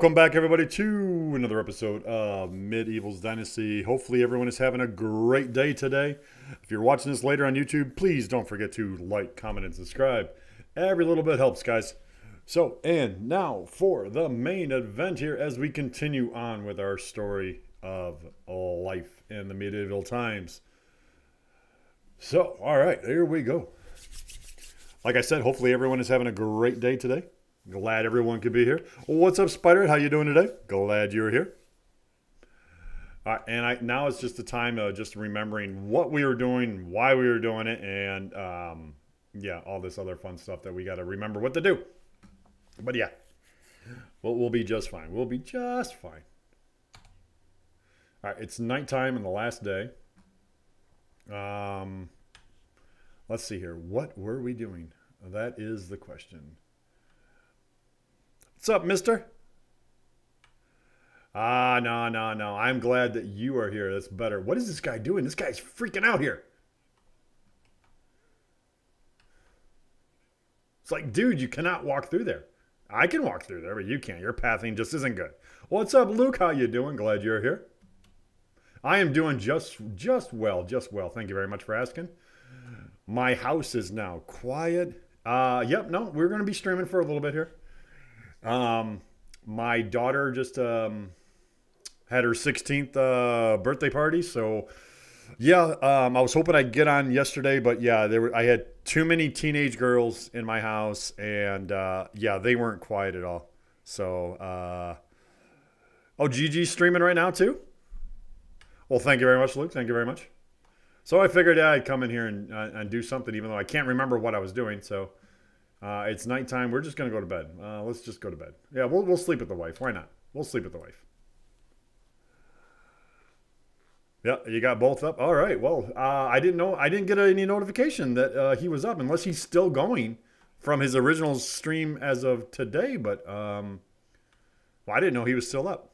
Welcome back, everybody, to another episode of Medieval's Dynasty. Hopefully, everyone is having a great day today. If you're watching this later on YouTube, please don't forget to like, comment, and subscribe. Every little bit helps, guys. So, and now for the main event here as we continue on with our story of life in the medieval times. So, all right, here we go. Like I said, hopefully everyone is having a great day today. Glad everyone could be here. What's up, Spider? How you doing today? Glad you're here. All right, and I, now it's just the time of just remembering what we were doing, why we were doing it, and um, yeah, all this other fun stuff that we got to remember what to do. But yeah, we'll, we'll be just fine. We'll be just fine. All right, it's nighttime in the last day. Um, let's see here. What were we doing? That is the question. What's up, mister? Ah, no, no, no. I'm glad that you are here. That's better. What is this guy doing? This guy's freaking out here. It's like, dude, you cannot walk through there. I can walk through there, but you can't. Your pathing just isn't good. What's up, Luke? How you doing? Glad you're here. I am doing just just well, just well. Thank you very much for asking. My house is now quiet. Uh, yep, no, we're going to be streaming for a little bit here. Um, my daughter just um, had her 16th uh, birthday party, so yeah, um, I was hoping I'd get on yesterday, but yeah, there were I had too many teenage girls in my house, and uh, yeah, they weren't quiet at all. So, uh, oh, Gigi's streaming right now too. Well, thank you very much, Luke. Thank you very much. So I figured yeah, I'd come in here and, uh, and do something, even though I can't remember what I was doing. So uh, it's nighttime. We're just gonna go to bed. Uh, let's just go to bed. Yeah, we'll we'll sleep with the wife. Why not? We'll sleep with the wife. Yeah, you got both up. All right. Well, uh, I didn't know. I didn't get any notification that uh, he was up, unless he's still going from his original stream as of today. But um, well, I didn't know he was still up.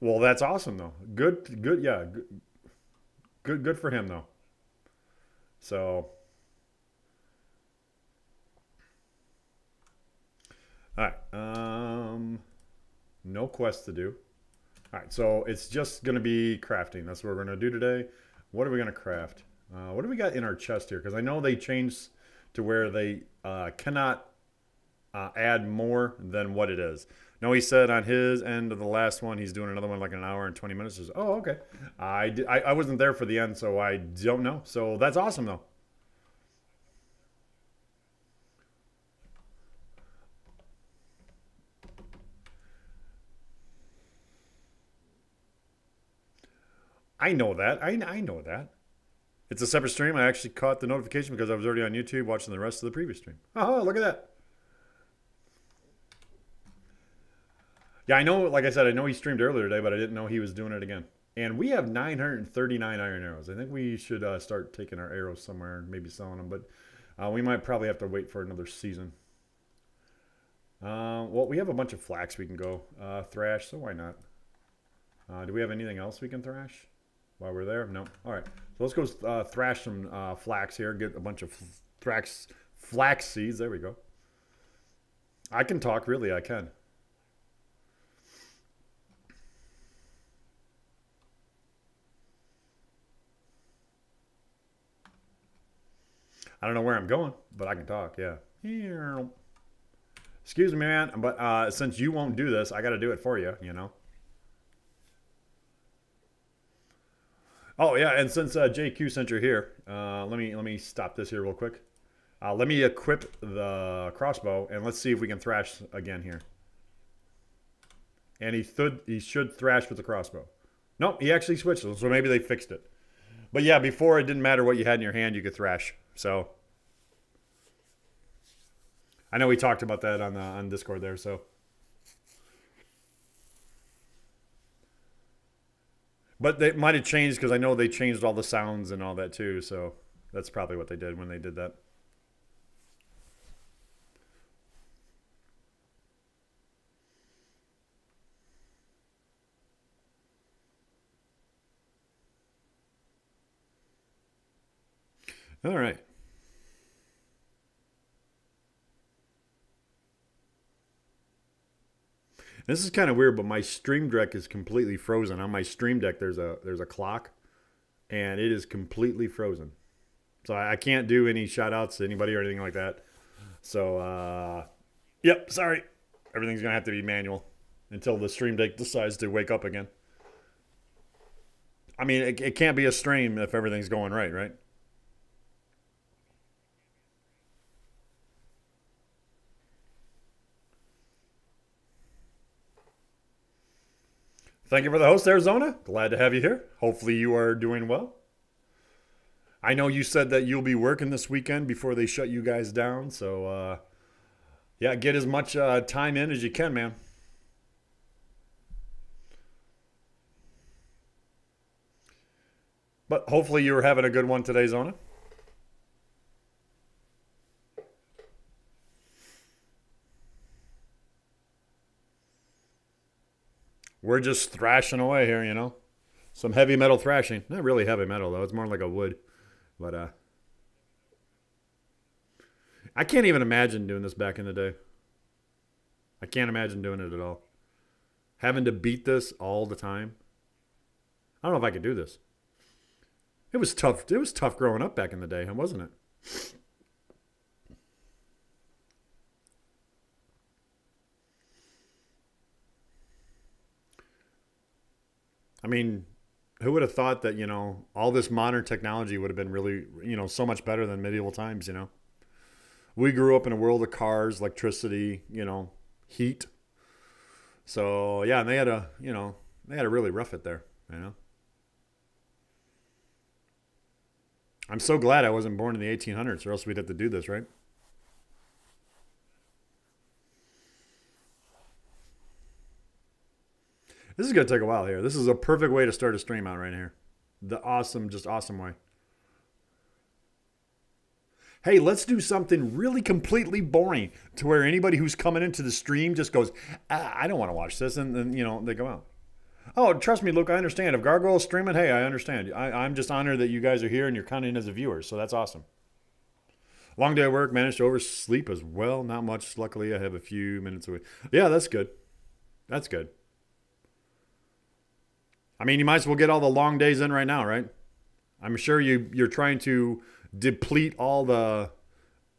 Well, that's awesome though. Good, good. Yeah, good, good, good for him though. So All right. Um, no quest to do. All right, so it's just going to be crafting. That's what we're going to do today. What are we going to craft? Uh, what do we got in our chest here? Because I know they changed to where they uh, cannot uh, add more than what it is. No, he said on his end of the last one, he's doing another one like an hour and 20 minutes. Oh, okay. I, I, I wasn't there for the end, so I don't know. So that's awesome, though. I know that. I, I know that. It's a separate stream. I actually caught the notification because I was already on YouTube watching the rest of the previous stream. Oh, look at that. Yeah, I know, like I said, I know he streamed earlier today, but I didn't know he was doing it again. And we have 939 iron arrows. I think we should uh, start taking our arrows somewhere and maybe selling them, but uh, we might probably have to wait for another season. Uh, well, we have a bunch of flax we can go uh, thrash, so why not? Uh, do we have anything else we can thrash while we're there? No. All right. So let's go uh, thrash some uh, flax here. Get a bunch of thrax, flax seeds. There we go. I can talk. Really, I can. I don't know where I'm going, but I can talk. Yeah. Excuse me, man, but uh, since you won't do this, I got to do it for you. You know. Oh yeah, and since uh, JQ sent you here, uh, let me let me stop this here real quick. Uh, let me equip the crossbow, and let's see if we can thrash again here. And he should he should thrash with the crossbow. Nope, he actually switched, so maybe they fixed it. But yeah, before it didn't matter what you had in your hand, you could thrash. So I know we talked about that on the on Discord there. So. But they might have changed because I know they changed all the sounds and all that too. So that's probably what they did when they did that. All right. This is kind of weird, but my stream deck is completely frozen. On my stream deck, there's a there's a clock, and it is completely frozen. So I, I can't do any shout outs to anybody or anything like that. So, uh, yep, sorry. Everything's going to have to be manual until the stream deck decides to wake up again. I mean, it, it can't be a stream if everything's going right, right? Thank you for the host, Arizona. Glad to have you here. Hopefully, you are doing well. I know you said that you'll be working this weekend before they shut you guys down. So, uh, yeah, get as much uh, time in as you can, man. But hopefully, you were having a good one today, Zona. We're just thrashing away here, you know. Some heavy metal thrashing. Not really heavy metal though. It's more like a wood. But uh I can't even imagine doing this back in the day. I can't imagine doing it at all. Having to beat this all the time. I don't know if I could do this. It was tough. It was tough growing up back in the day, wasn't it? I mean, who would have thought that, you know, all this modern technology would have been really, you know, so much better than medieval times, you know? We grew up in a world of cars, electricity, you know, heat. So, yeah, and they had a, you know, they had to really rough it there, you know? I'm so glad I wasn't born in the 1800s, or else we'd have to do this, right? This is going to take a while here. This is a perfect way to start a stream out right here. The awesome, just awesome way. Hey, let's do something really completely boring to where anybody who's coming into the stream just goes, ah, I don't want to watch this. And then, you know, they go out. Oh, trust me, Luke, I understand. If Gargoyle's streaming, hey, I understand. I, I'm just honored that you guys are here and you're counting as a viewer. So that's awesome. Long day at work, managed to oversleep as well. Not much. Luckily, I have a few minutes away. Yeah, that's good. That's good. I mean, you might as well get all the long days in right now, right? I'm sure you you're trying to deplete all the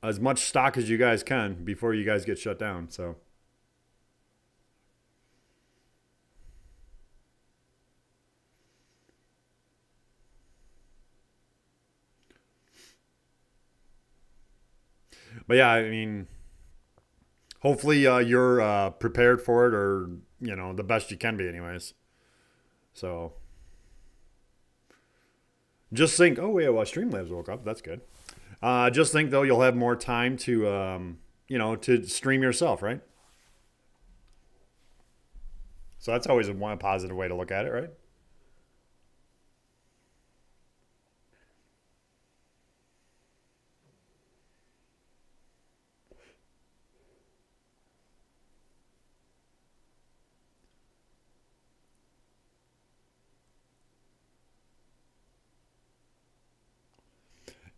as much stock as you guys can before you guys get shut down. So. But yeah, I mean, hopefully uh, you're uh, prepared for it, or you know, the best you can be, anyways. So Just think, oh, yeah, well, Streamlabs woke up. That's good. Uh, just think, though, you'll have more time to, um, you know, to stream yourself, right? So that's always one positive way to look at it, right?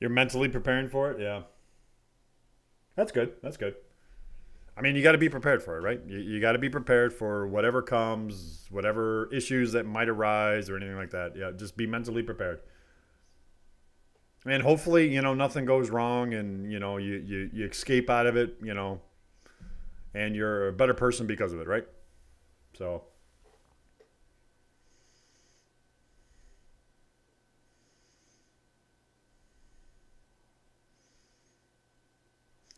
You're mentally preparing for it? Yeah. That's good. That's good. I mean, you got to be prepared for it, right? You, you got to be prepared for whatever comes, whatever issues that might arise or anything like that. Yeah, just be mentally prepared. And hopefully, you know, nothing goes wrong and, you know, you, you, you escape out of it, you know, and you're a better person because of it, right? So.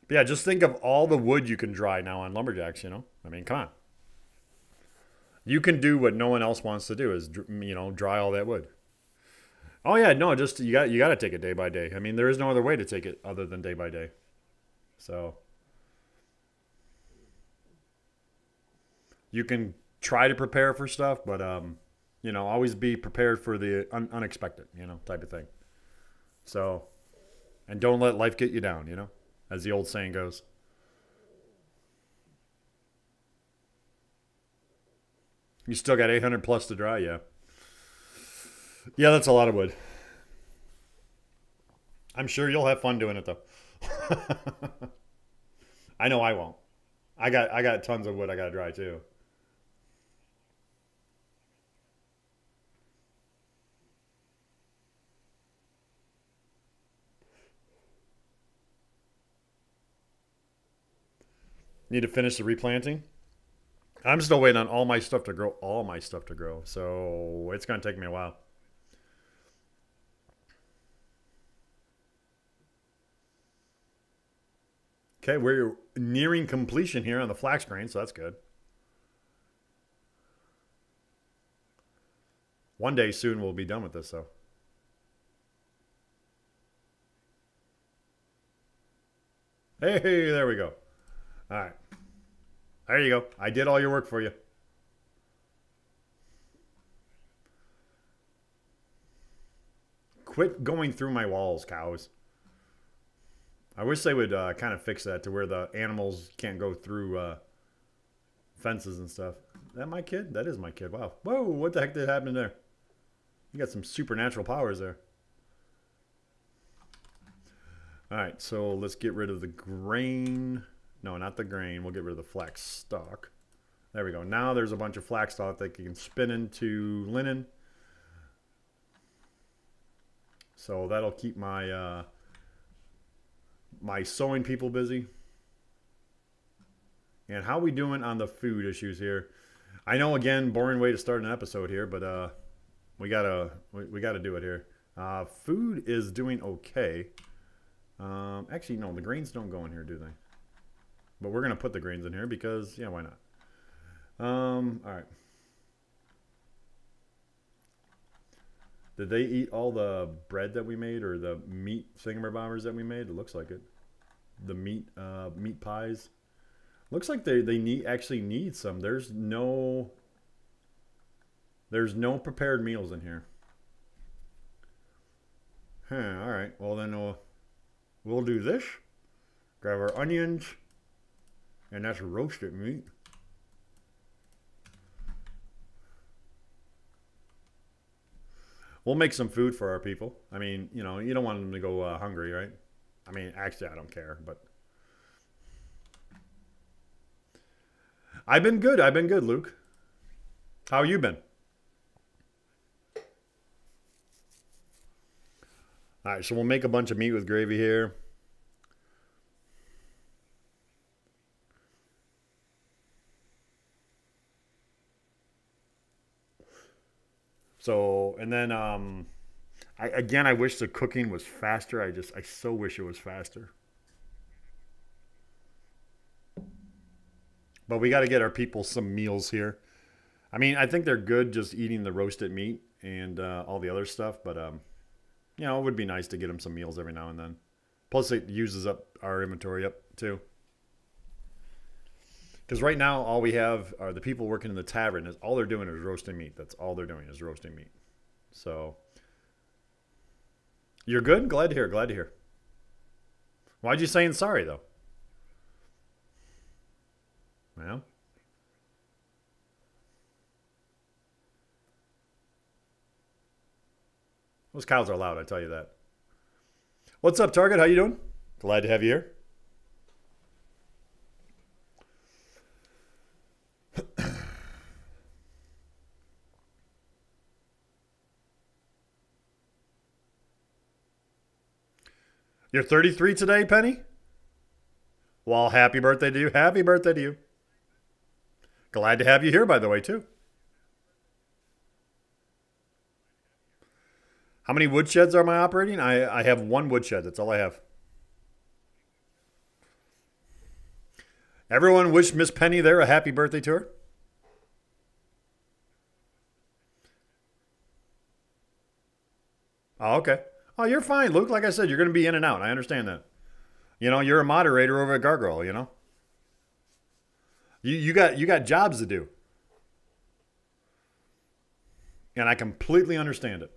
But yeah, just think of all the wood you can dry now on lumberjacks. You know, I mean, come on. You can do what no one else wants to do is you know dry all that wood. Oh yeah, no, just you got you got to take it day by day. I mean, there is no other way to take it other than day by day. So you can try to prepare for stuff, but um, you know, always be prepared for the un- unexpected, you know, type of thing. So, and don't let life get you down, you know as the old saying goes. You still got 800 plus to dry, yeah. Yeah, that's a lot of wood. I'm sure you'll have fun doing it though. I know I won't. I got I got tons of wood I got to dry too. Need to finish the replanting. I'm still waiting on all my stuff to grow, all my stuff to grow. So it's going to take me a while. Okay, we're nearing completion here on the flax grain, so that's good. One day soon we'll be done with this, though. Hey, there we go. All right. There you go. I did all your work for you. Quit going through my walls, cows. I wish they would uh, kind of fix that to where the animals can't go through uh, fences and stuff. Is that my kid? That is my kid. Wow. Whoa, what the heck did happen there? You got some supernatural powers there. All right, so let's get rid of the grain. No, not the grain. We'll get rid of the flax stalk. There we go. Now there's a bunch of flax stalk that you can spin into linen. So that'll keep my uh, my sewing people busy. And how we doing on the food issues here? I know again, boring way to start an episode here, but uh, we gotta we, we gotta do it here. Uh, food is doing okay. Um, actually, no, the grains don't go in here, do they? But we're going to put the grains in here because, yeah, why not? Um, all right. Did they eat all the bread that we made or the meat thingamabobbers that we made? It looks like it. The meat uh, meat pies. Looks like they, they need actually need some. There's no there's no prepared meals in here. Huh, all right. Well, then we'll, we'll do this. Grab our onions. And that's roasted meat. We'll make some food for our people. I mean, you know, you don't want them to go uh, hungry, right? I mean, actually, I don't care, but. I've been good. I've been good, Luke. How you been? All right, so we'll make a bunch of meat with gravy here. So, and then um, I, again, I wish the cooking was faster. I just, I so wish it was faster. But we got to get our people some meals here. I mean, I think they're good just eating the roasted meat and uh, all the other stuff, but um, you know, it would be nice to get them some meals every now and then. Plus, it uses up our inventory up too. Because right now, all we have are the people working in the tavern. Is all they're doing is roasting meat. That's all they're doing is roasting meat. So, you're good. Glad to hear. Glad to hear. Why'd you saying sorry though? Well. Those cows are loud, I tell you that. What's up, Target? How you doing? Glad to have you here. You're 33 today, Penny? Well, happy birthday to you. Happy birthday to you. Glad to have you here, by the way, too. How many woodsheds am I operating? I, I have one woodshed. That's all I have. Everyone wish Miss Penny there a happy birthday to her. Oh, okay. Oh, you're fine, Luke. Like I said, you're going to be in and out. I understand that. You know, you're a moderator over at Gargoyle, you know? You, you got you got jobs to do. And I completely understand it.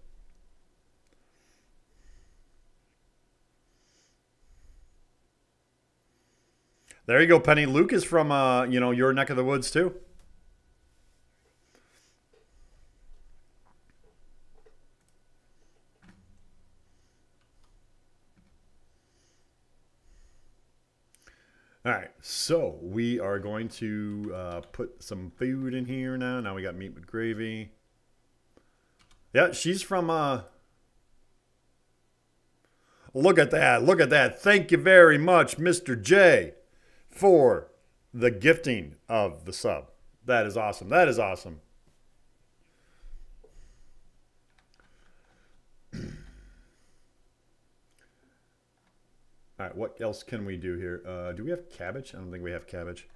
There you go, Penny. Luke is from uh, you know, your neck of the woods too. All right, so we are going to uh, put some food in here now. Now we got meat with gravy. Yeah, she's from. Uh... Look at that! Look at that! Thank you very much, Mr. J for the gifting of the sub. That is awesome. That is awesome. Right, what else can we do here? Uh, do we have cabbage? I don't think we have cabbage.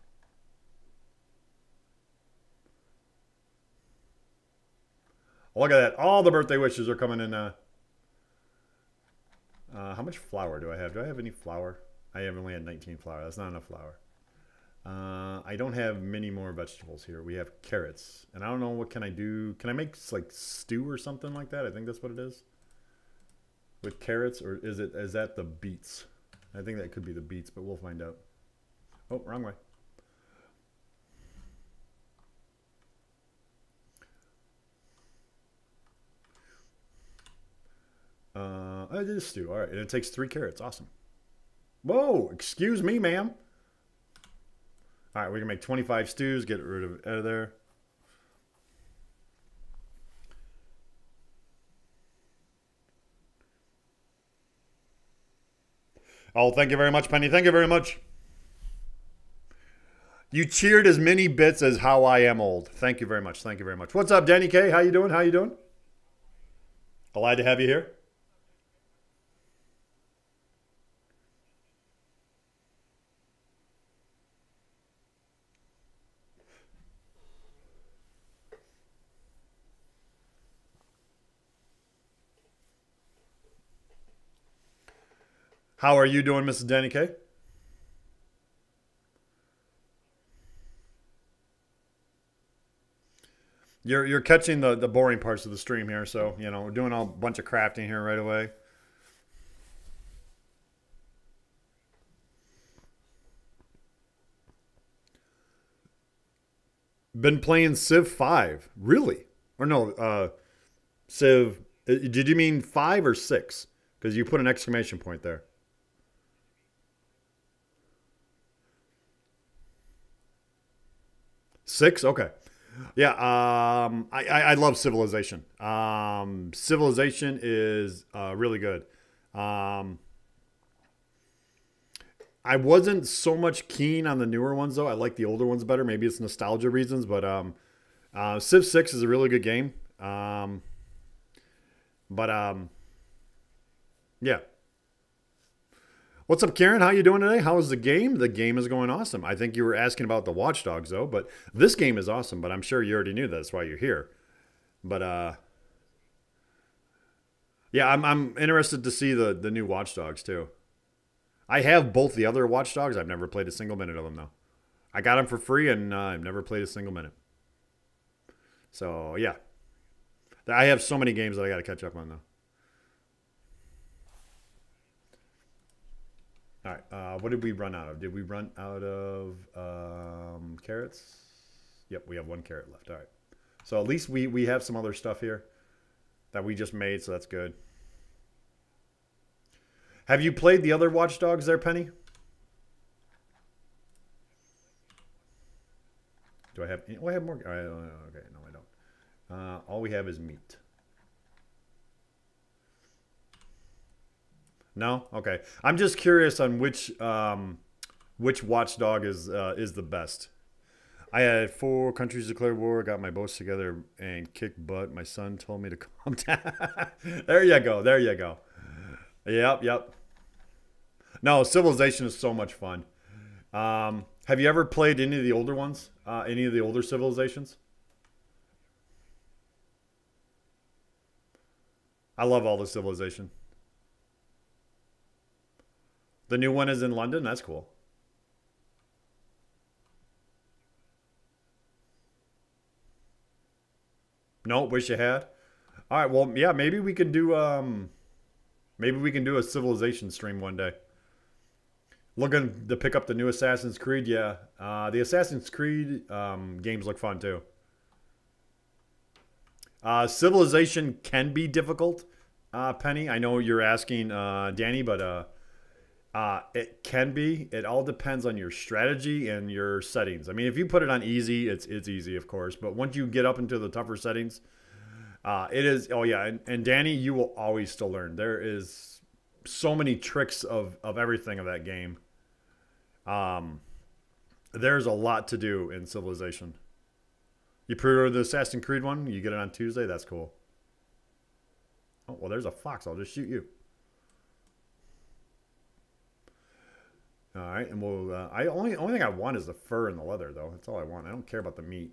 Look at that. All the birthday wishes are coming in. Uh, uh, how much flour do I have? Do I have any flour? I have only had 19 flour. That's not enough flour. Uh, I don't have many more vegetables here. We have carrots, and I don't know what can I do. Can I make like stew or something like that? I think that's what it is. With carrots, or is it is that the beets? I think that could be the beets, but we'll find out. Oh, wrong way. Uh, it is stew. All right, and it takes three carrots. Awesome. Whoa, excuse me, ma'am. All right, we can make 25 stews, get rid of out of there. Oh, thank you very much, Penny. Thank you very much. You cheered as many bits as how I am old. Thank you very much. Thank you very much. What's up, Danny K? How you doing? How you doing? Glad to have you here. How are you doing, Mrs. Danny K? You're you're catching the the boring parts of the stream here, so you know we're doing a bunch of crafting here right away. Been playing Civ Five, really? Or no, uh, Civ. Uh, did you mean five or six? Because you put an exclamation point there. Six? Okay. Yeah, um, I, I, love Civilization. Um, Civilization is uh, really good. Um, I wasn't so much keen on the newer ones though. I like the older ones better. Maybe it's nostalgia reasons, but um, uh, Civ Six is a really good game. Um, but um, yeah, What's up, Karen? How you doing today? How is the game? The game is going awesome. I think you were asking about the Watch Dogs though, but this game is awesome. But I'm sure you already knew that. that's why you're here. But uh, Yeah, I'm I'm interested to see the the new Watch Dogs, too. I have both the other Watch Dogs. I've never played a single minute of them though. I got them for free and uh, I've never played a single minute. So yeah, I have so many games that I got to catch up on though. All right, uh, what did we run out of? Did we run out of um, carrots? Yep, we have one carrot left. All right, so at least we we have some other stuff here that we just made, so that's good. Have you played the other Watch Dogs there, Penny? Do I have? Oh, I have more. okay, no, I don't. Uh, all we have is meat. No, okay. I'm just curious on which um, which watchdog is uh, is the best. I had four countries declare war, got my boats together, and kicked butt. My son told me to calm down. there you go. There you go. Yep, yep. No, Civilization is so much fun. Um, have you ever played any of the older ones? Uh, any of the older Civilizations? I love all the Civilization. The new one is in London. That's cool. No, wish you had. All right, well, yeah, maybe we can do um maybe we can do a civilization stream one day. Looking to pick up the new Assassin's Creed, yeah. Uh, the Assassin's Creed um, games look fun too. Uh, civilization can be difficult, uh, Penny. I know you're asking uh, Danny, but uh, it can be. It all depends on your strategy and your settings. I mean, if you put it on easy, it's it's easy, of course. But once you get up into the tougher settings, uh, it is. Oh yeah, and, and Danny, you will always still learn. There is so many tricks of of everything of that game. Um, there's a lot to do in Civilization. You pre-order the Assassin's Creed one, you get it on Tuesday. That's cool. Oh well, there's a fox. I'll just shoot you. All right, and we'll. Uh, I only only thing I want is the fur and the leather, though. That's all I want. I don't care about the meat.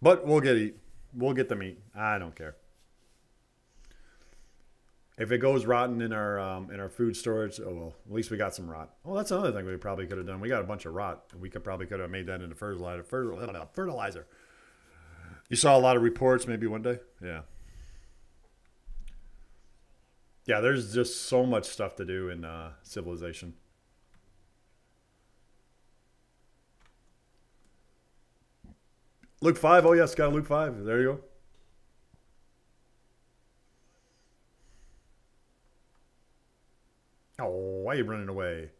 But we'll get eat. We'll get the meat. I don't care. If it goes rotten in our um, in our food storage, oh well, at least we got some rot. Well, that's another thing we probably could have done. We got a bunch of rot. We could probably could have made that into fertilizer. Fertilizer. You saw a lot of reports, maybe one day. Yeah. Yeah, there's just so much stuff to do in uh, Civilization. Luke 5. Oh, yes, got Luke 5. There you go. Oh, why are you running away?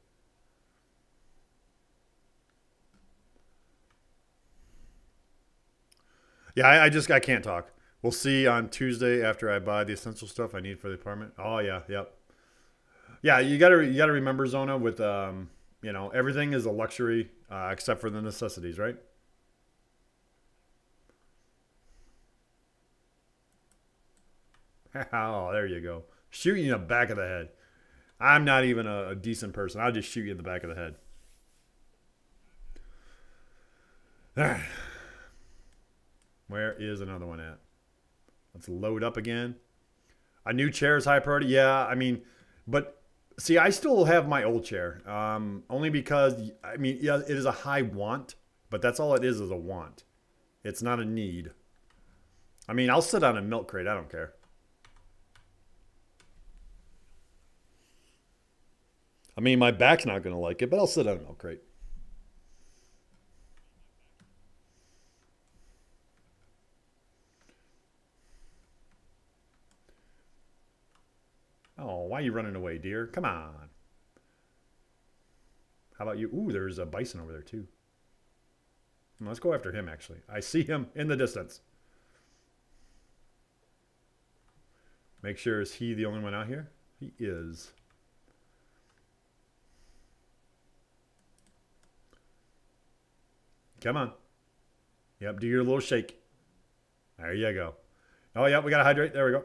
Yeah, I, I just I can't talk. We'll see on Tuesday after I buy the essential stuff I need for the apartment. Oh yeah, yep. Yeah, you gotta you gotta remember Zona with um, you know everything is a luxury uh, except for the necessities, right? oh, there you go. Shoot you in the back of the head. I'm not even a, a decent person. I'll just shoot you in the back of the head. All right. Where is another one at? Let's load up again. A new chair is high priority. Yeah, I mean, but see, I still have my old chair. Um, only because I mean, yeah, it is a high want, but that's all it is is a want. It's not a need. I mean, I'll sit on a milk crate. I don't care. I mean, my back's not going to like it, but I'll sit on a milk crate. Oh, why are you running away, dear? Come on. How about you? Ooh, there's a bison over there, too. Let's go after him, actually. I see him in the distance. Make sure, is he the only one out here? He is. Come on. Yep, do your little shake. There you go. Oh, yeah, we got to hydrate. There we go.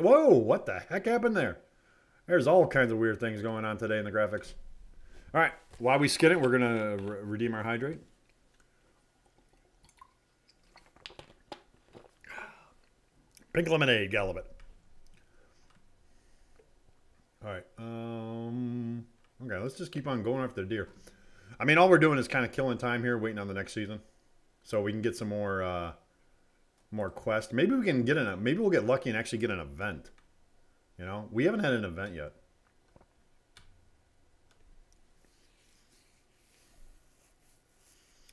Whoa, what the heck happened there? There's all kinds of weird things going on today in the graphics. All right, while we skin it, we're going to re redeem our hydrate. Pink lemonade, Gallivant. All right. Um, okay, let's just keep on going after the deer. I mean, all we're doing is kind of killing time here, waiting on the next season, so we can get some more uh, more quest. Maybe we can get an. Maybe we'll get lucky and actually get an event. You know, we haven't had an event yet.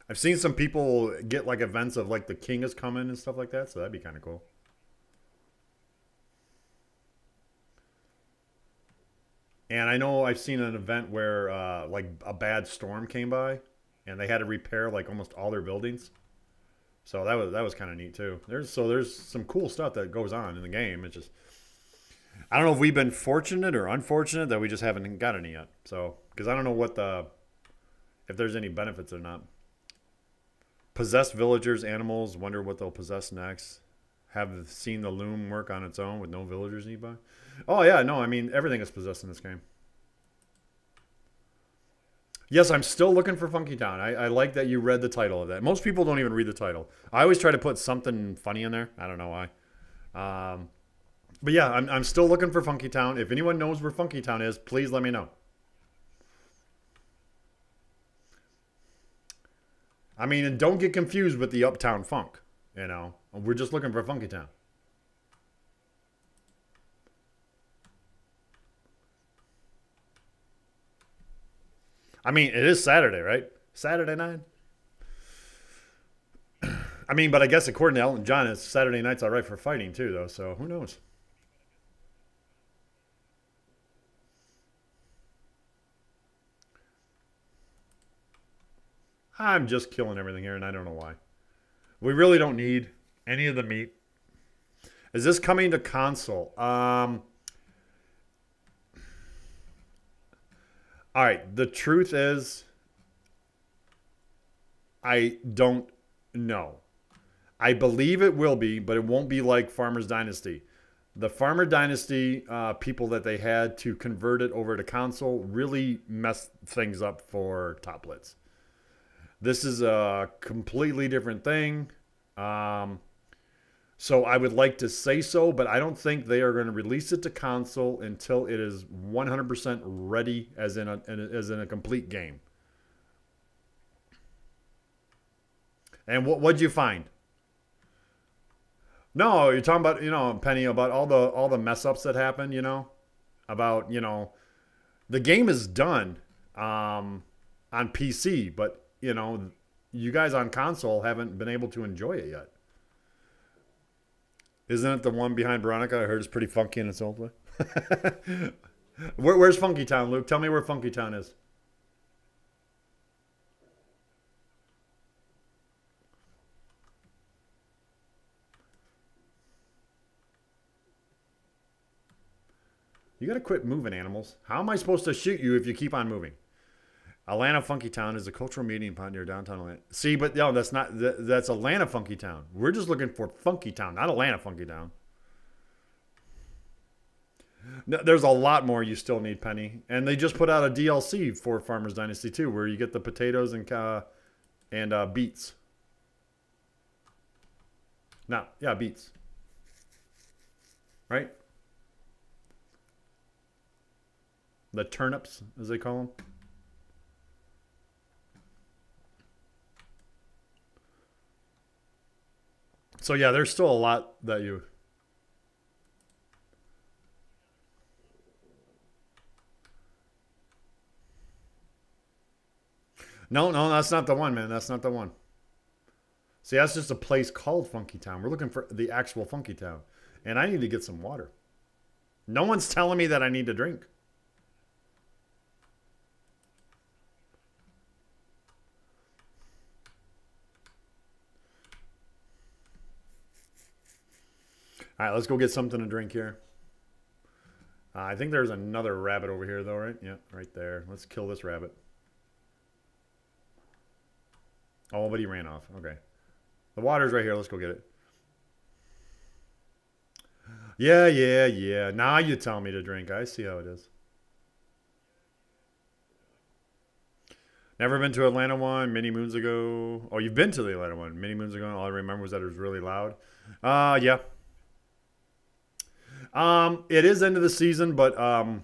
I've seen some people get like events of like the king is coming and stuff like that, so that'd be kind of cool. And I know I've seen an event where uh, like a bad storm came by, and they had to repair like almost all their buildings. So that was that was kind of neat too. There's so there's some cool stuff that goes on in the game. It's just I don't know if we've been fortunate or unfortunate that we just haven't got any yet. So because I don't know what the if there's any benefits or not. Possessed villagers, animals. Wonder what they'll possess next. Have seen the loom work on its own with no villagers nearby. Oh yeah, no, I mean everything is possessed in this game. Yes, I'm still looking for Funky Town. I, I, like that you read the title of that. Most people don't even read the title. I always try to put something funny in there. I don't know why. Um, but yeah, I'm, I'm still looking for Funky Town. If anyone knows where Funky Town is, please let me know. I mean, and don't get confused with the Uptown Funk. You know, we're just looking for Funky Town. I mean, it is Saturday, right? Saturday night. I mean, but I guess according to Elton John, it's Saturday night's all right for fighting too, though. So who knows? I'm just killing everything here, and I don't know why. We really don't need any of the meat. Is this coming to console? Um, all right. The truth is, I don't know. I believe it will be, but it won't be like Farmer's Dynasty. The Farmer Dynasty uh, people that they had to convert it over to console really messed things up for Toplitz. This is a completely different thing. Um, so I would like to say so, but I don't think they are going to release it to console until it is 100% ready as in a, as in a complete game. And what what'd you find? No, you're talking about you know Penny about all the all the mess ups that happened. You know, about you know, the game is done um, on PC, but you know, you guys on console haven't been able to enjoy it yet. Isn't it the one behind Veronica? I heard it's pretty funky in its old way. Where, where's Funky Town, Luke? Tell me where Funky Town is. You gotta quit moving, animals. How am I supposed to shoot you if you keep on moving? Atlanta Funky Town is a cultural meeting pot near downtown Atlanta. See, but no, that's not that, that's Atlanta Funky Town. We're just looking for Funky Town, not Atlanta Funky Town. No, there's a lot more you still need, Penny, and they just put out a DLC for Farmers Dynasty 2, where you get the potatoes and uh, and uh, beets. Now, yeah, beets. Right? The turnips, as they call them. So yeah, there's still a lot that you. No, no, that's not the one, man. That's not the one. See, that's just a place called Funky Town. We're looking for the actual Funky Town. And I need to get some water. No one's telling me that I need to drink. All right, let's go get something to drink here. Uh, I think there's another rabbit over here, though, right? Yeah, right there. Let's kill this rabbit. Oh, but he ran off. Okay. The water's right here. Let's go get it. Yeah, yeah, yeah. Now you tell me to drink. I see how it is. Never been to Atlanta one many moons ago. Oh, you've been to the Atlanta one many moons ago. All I remember was that it was really loud. Uh, yeah. Um, it is end of the season, but um,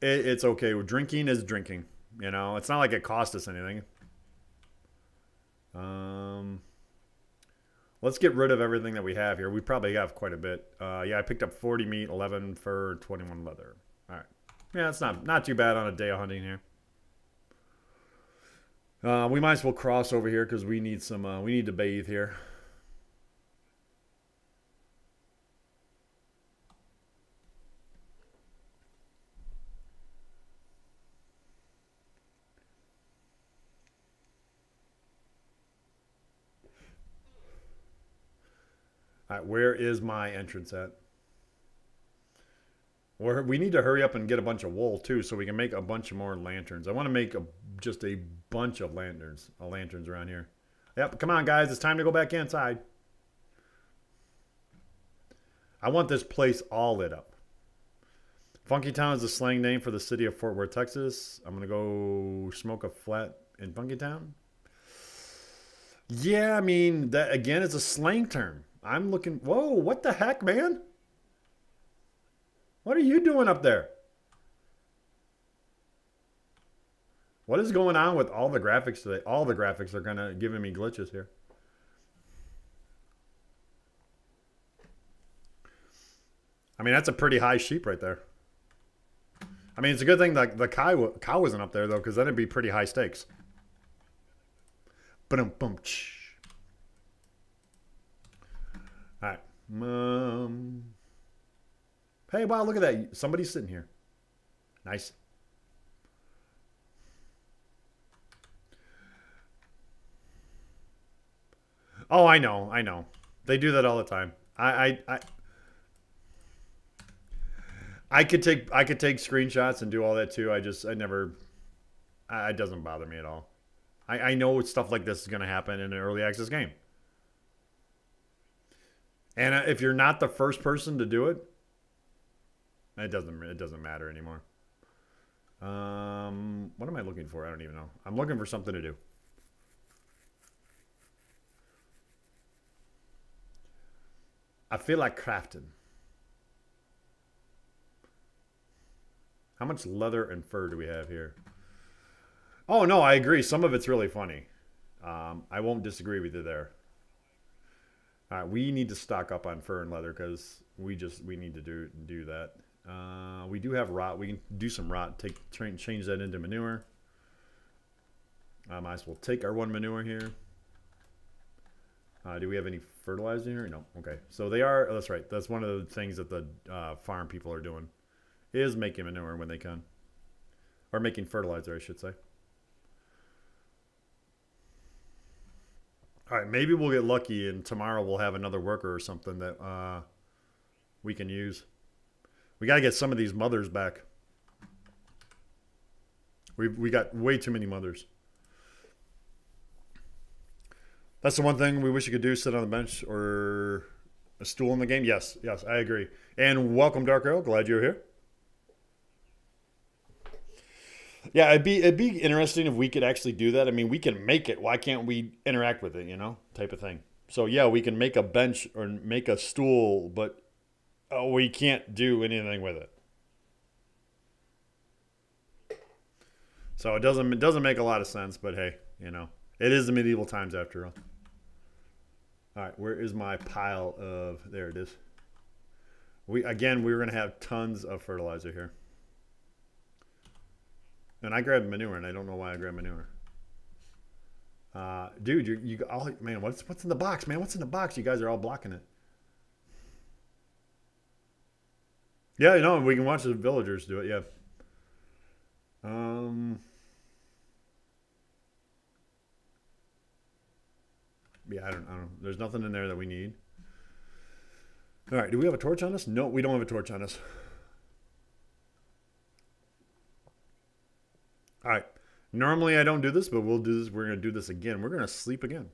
it, it's okay. Drinking is drinking. You know, it's not like it cost us anything. Um, let's get rid of everything that we have here. We probably have quite a bit. Uh, yeah, I picked up 40 meat, 11 fur, 21 leather. All right. Yeah, it's not not too bad on a day of hunting here. Uh, we might as well cross over here because we need some. Uh, we need to bathe here. Right, where is my entrance at? We're, we need to hurry up and get a bunch of wool too, so we can make a bunch of more lanterns. I want to make a, just a bunch of lanterns, uh, lanterns around here. Yep, come on, guys, it's time to go back inside. I want this place all lit up. Funky Town is the slang name for the city of Fort Worth, Texas. I'm gonna go smoke a flat in Funky Town. Yeah, I mean that again is a slang term. I'm looking. Whoa, what the heck, man? What are you doing up there? What is going on with all the graphics today? All the graphics are kind of giving me glitches here. I mean, that's a pretty high sheep right there. I mean, it's a good thing that the cow, cow wasn't up there, though, because then it'd be pretty high stakes. Boom, boom, All right. Um, hey, wow, look at that. Somebody's sitting here. Nice. Oh, I know. I know. They do that all the time. I, I, I I could take I could take screenshots and do all that too. I just I never it doesn't bother me at all. I, I know stuff like this is going to happen in an early access game. And uh, if you're not the first person to do it, it doesn't it doesn't matter anymore. Um, what am I looking for? I don't even know. I'm looking for something to do. I feel like crafting. How much leather and fur do we have here? Oh, no, I agree. Some of it's really funny. Um, I won't disagree with you there. We need to stock up on fur and leather because we just we need to do do that. Uh, we do have rot. We can do some rot. Take change that into manure. I might as well take our one manure here. Uh, do we have any fertilizer here? No. Okay. So they are. Oh, that's right. That's one of the things that the uh, farm people are doing, is making manure when they can, or making fertilizer, I should say. All right, maybe we'll get lucky and tomorrow we'll have another worker or something that uh, we can use. We got to get some of these mothers back. We we got way too many mothers. That's the one thing we wish you could do: sit on the bench or a stool in the game. Yes, yes, I agree. And welcome, Dark Arrow. Glad you're here. Yeah, it'd be it'd be interesting if we could actually do that. I mean, we can make it. Why can't we interact with it? You know, type of thing. So yeah, we can make a bench or make a stool, but oh, we can't do anything with it. So it doesn't it doesn't make a lot of sense. But hey, you know, it is the medieval times after all. All right, where is my pile of? There it is. We again, we are gonna have tons of fertilizer here. And I grabbed manure, and I don't know why I grabbed manure. Uh, dude, you you all man, what's what's in the box, man? What's in the box? You guys are all blocking it. Yeah, you know, we can watch the villagers do it. Yeah. Um. Yeah, I don't, I don't. There's nothing in there that we need. All right, do we have a torch on us? No, we don't have a torch on us. All right. Normally I don't do this, but we'll do this. We're going to do this again. We're going to sleep again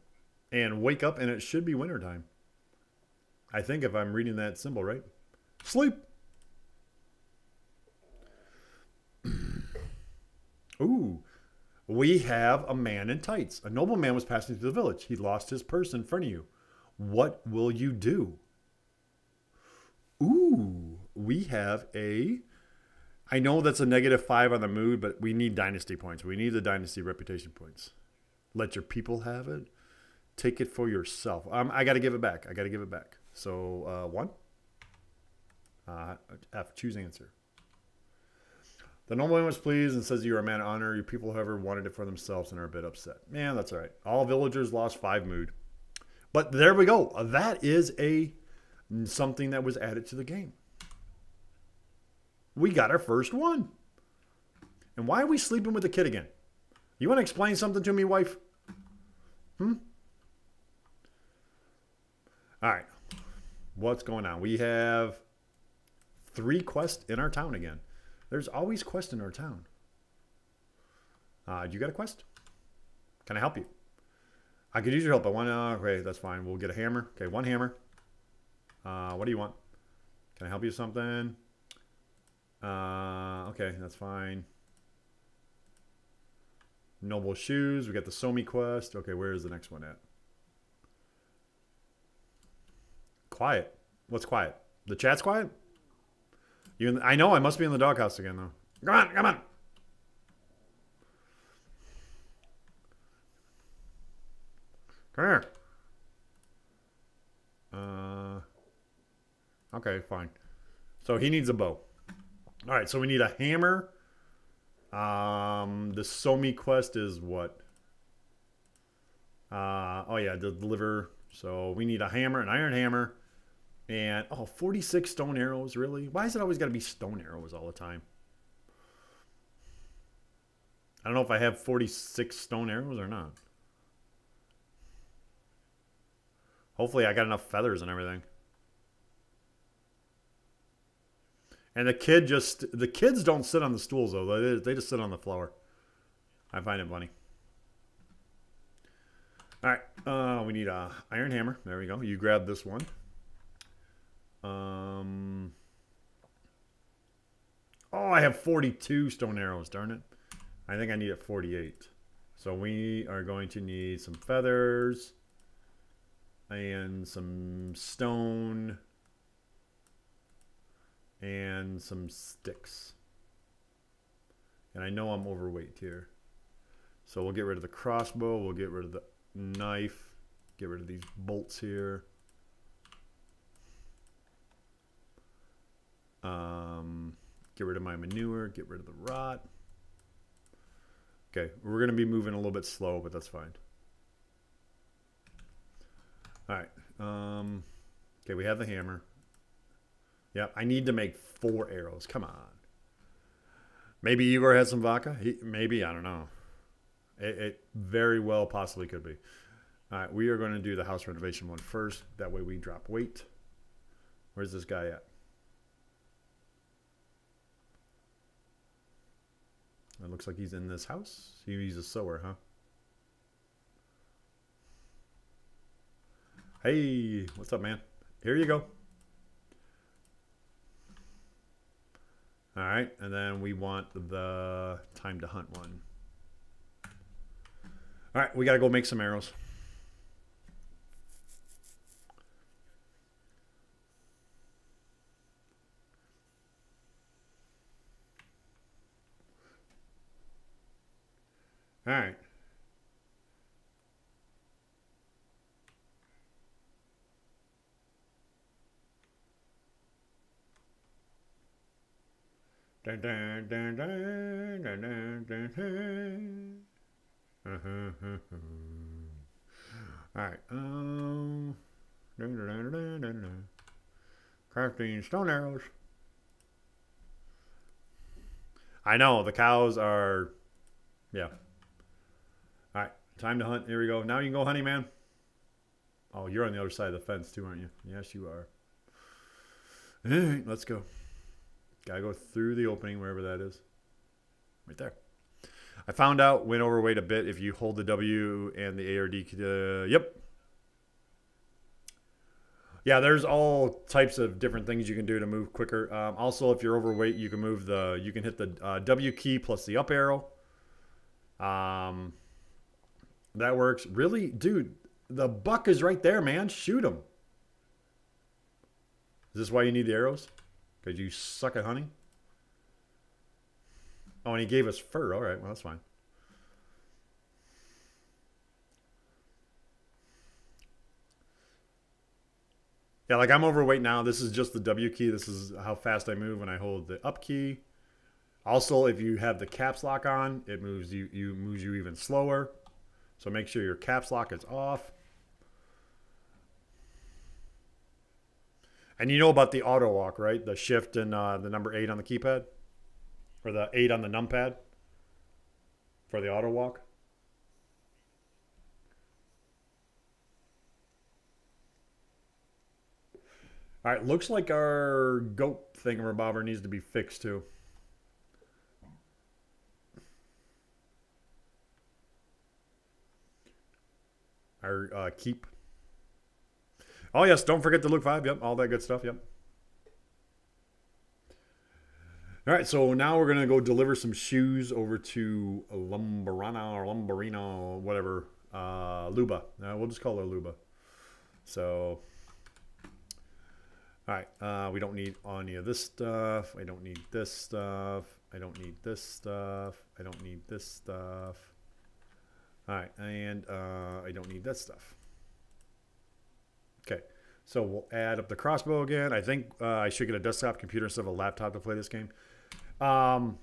and wake up, and it should be wintertime. I think if I'm reading that symbol right. Sleep. Ooh. We have a man in tights. A nobleman was passing through the village. He lost his purse in front of you. What will you do? Ooh, we have a. I know that's a negative five on the mood, but we need dynasty points. We need the dynasty reputation points. Let your people have it. Take it for yourself. Um, I got to give it back. I got to give it back. So uh, one. Uh, F. Choose answer. The nobleman was pleased and says you are a man of honor. Your people, however, wanted it for themselves and are a bit upset. Man, that's all right. All villagers lost five mood. But there we go. That is a something that was added to the game. We got our first one. And why are we sleeping with the kid again? You want to explain something to me, wife? Hmm? All right. What's going on? We have three quests in our town again. There's always quests in our town. Uh, you got a quest? Can I help you? I could use your help. I want to. Okay, that's fine. We'll get a hammer. Okay, one hammer. Uh, what do you want? Can I help you with something? Uh, okay, that's fine. Noble shoes. We got the Somi quest. Okay, where is the next one at? Quiet. What's quiet? The chat's quiet? You? The, I know. I must be in the doghouse again, though. Come on, come on. Come here. Uh, okay, fine. So he needs a bow. All right, so we need a hammer. Um, the Somi quest is what? Uh, oh yeah, the deliver. So we need a hammer, an iron hammer, and oh, 46 stone arrows. Really? Why is it always got to be stone arrows all the time? I don't know if I have 46 stone arrows or not. Hopefully I got enough feathers and everything. And the kid just, the kids don't sit on the stools though. They, they just sit on the floor. I find it funny. All right, uh, we need a iron hammer. There we go. You grab this one. Um, oh, I have 42 stone arrows, darn it. I think I need a 48. So we are going to need some feathers and some stone and some sticks. And I know I'm overweight here. So we'll get rid of the crossbow, we'll get rid of the knife, get rid of these bolts here. Um, get rid of my manure, get rid of the rot. Okay, we're going to be moving a little bit slow, but that's fine. All right. Um, okay, we have the hammer. Yep, I need to make four arrows. Come on. Maybe Igor has some vodka. He, maybe, I don't know. It, it, very well possibly could be. All right, we are going to do the house renovation one first. That way we drop weight. Where's this guy at? It looks like he's in this house. He's a sewer, huh? Hey, what's up, man? Here you go. All right, and then we want the time to hunt one. All right, we got to go make some arrows. All right. Dun, dun, dun, dun, dun, dun, dun, dun. All right. Um. Crafting stone arrows. I know the cows are, yeah. All right, time to hunt. Here we go. Now you can go hunting, man. Oh, you're on the other side of the fence too, aren't you? Yes, you are. All right, let's go. Gotta go through the opening, wherever that is. Right there. I found out when overweight a bit if you hold the W and the ARD. Uh, yep. Yeah, there's all types of different things you can do to move quicker. Um, also, if you're overweight, you can move the, you can hit the uh, W key plus the up arrow. Um, that works. Really, dude, the buck is right there, man. Shoot him. Is this why you need the arrows? Because you suck at hunting? Oh, and he gave us fur. All right, well, that's fine. Yeah, like I'm overweight now. This is just the W key. This is how fast I move when I hold the up key. Also, if you have the caps lock on, it moves you you moves you even slower. So make sure your caps lock is off. And you know about the auto walk, right? The shift and uh, the number eight on the keypad, or the eight on the numpad for the auto walk. All right, looks like our goat thingamabobber needs to be fixed too. Our uh, keep. Oh yes, don't forget the Luke Five. Yep, all that good stuff. Yep. All right, so now we're gonna go deliver some shoes over to Lumberana or Lumbarino, whatever, uh, Luba. Uh, we'll just call her Luba. So all right, uh, we don't need any of this stuff. I don't need this stuff. I don't need this stuff. I don't need this stuff. All right, and uh, I don't need that stuff. Okay, so we'll add up the crossbow again. I think uh, I should get a desktop computer instead of a laptop to play this game. Um,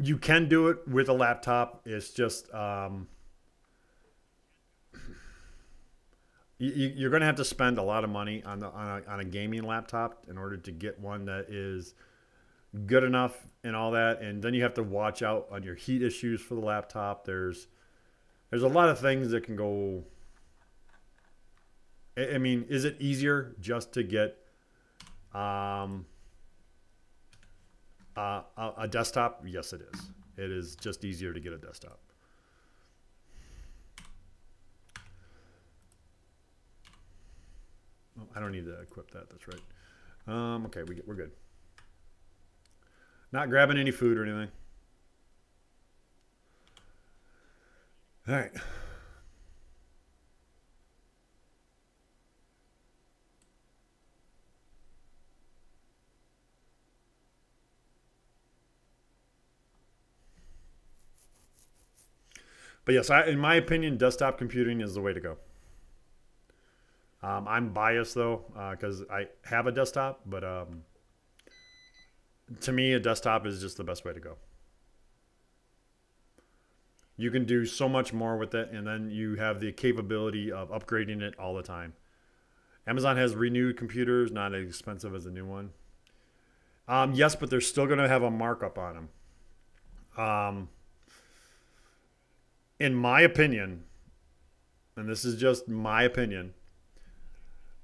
you can do it with a laptop. It's just um, you, are going to have to spend a lot of money on the on a, on a gaming laptop in order to get one that is good enough and all that and then you have to watch out on your heat issues for the laptop there's there's a lot of things that can go i, mean is it easier just to get um uh, a, a desktop yes it is it is just easier to get a desktop Oh, I don't need to equip that. That's right. Um, okay, we get, we're good. Not grabbing any food or anything. All right. But yes, I, in my opinion, desktop computing is the way to go. Um, I'm biased though because uh, I have a desktop, but um, to me, a desktop is just the best way to go. You can do so much more with it, and then you have the capability of upgrading it all the time. Amazon has renewed computers, not as expensive as a new one. Um, yes, but they're still going to have a markup on them. In my opinion, and this is just my opinion,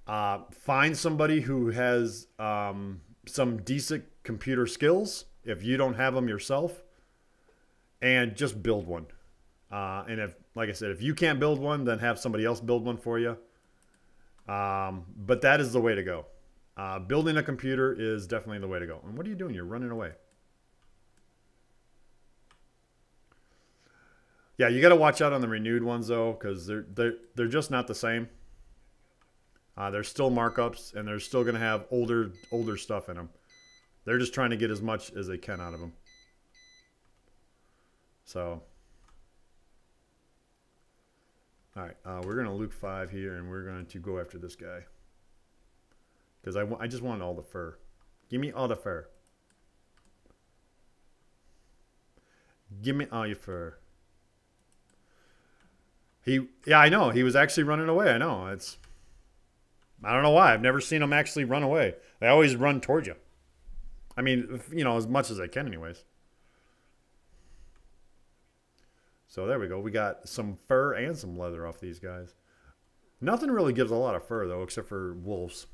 uh, find somebody who has um, some decent computer skills if you don't have them yourself, and just build one. Uh, and if, like I said, if you can't build one, then have somebody else build one for you. Um, but that is the way to go. Uh, building a computer is definitely the way to go. And what are you doing? You're running away. Yeah, you got to watch out on the renewed ones though, because they're they're they're just not the same. Uh, there's still markups, and they're still going to have older older stuff in them. They're just trying to get as much as they can out of them. So, all right, uh, we're going to Luke 5 here, and we're going to go after this guy. Because I, I just want all the fur. Give me all the fur. Give me all your fur. He, yeah, I know. He was actually running away. I know. It's I don't know why. I've never seen them actually run away. They always run towards you. I mean, you know, as much as they can, anyways. So there we go. We got some fur and some leather off these guys. Nothing really gives a lot of fur, though, except for wolves.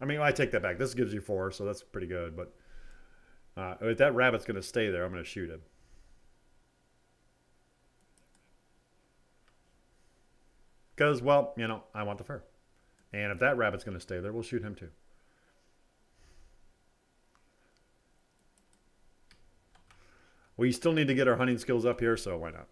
I mean, I take that back. This gives you four, so that's pretty good. But uh, if that rabbit's going to stay there, I'm going to shoot him. Because, well, you know, I want the fur. And if that rabbit's going to stay there, we'll shoot him too. We still need to get our hunting skills up here, so why not?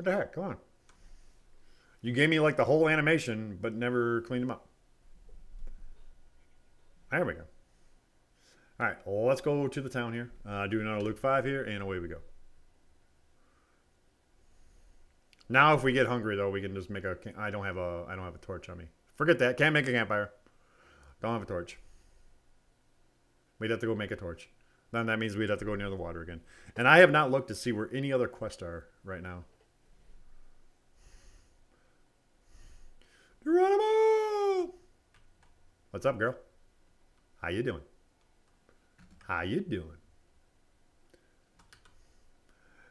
What the heck? Come on. You gave me like the whole animation, but never cleaned them up. There we go. All right, let's go to the town here. Uh, do another Luke 5 here, and away we go. Now, if we get hungry, though, we can just make a... I don't have a... I don't have a torch on me. Forget that. Can't make a campfire. Don't have a torch. We'd have to go make a torch. Then that means we'd have to go near the water again. And I have not looked to see where any other quests are right now. Geronimo! What's up, girl? How you doing? How you doing?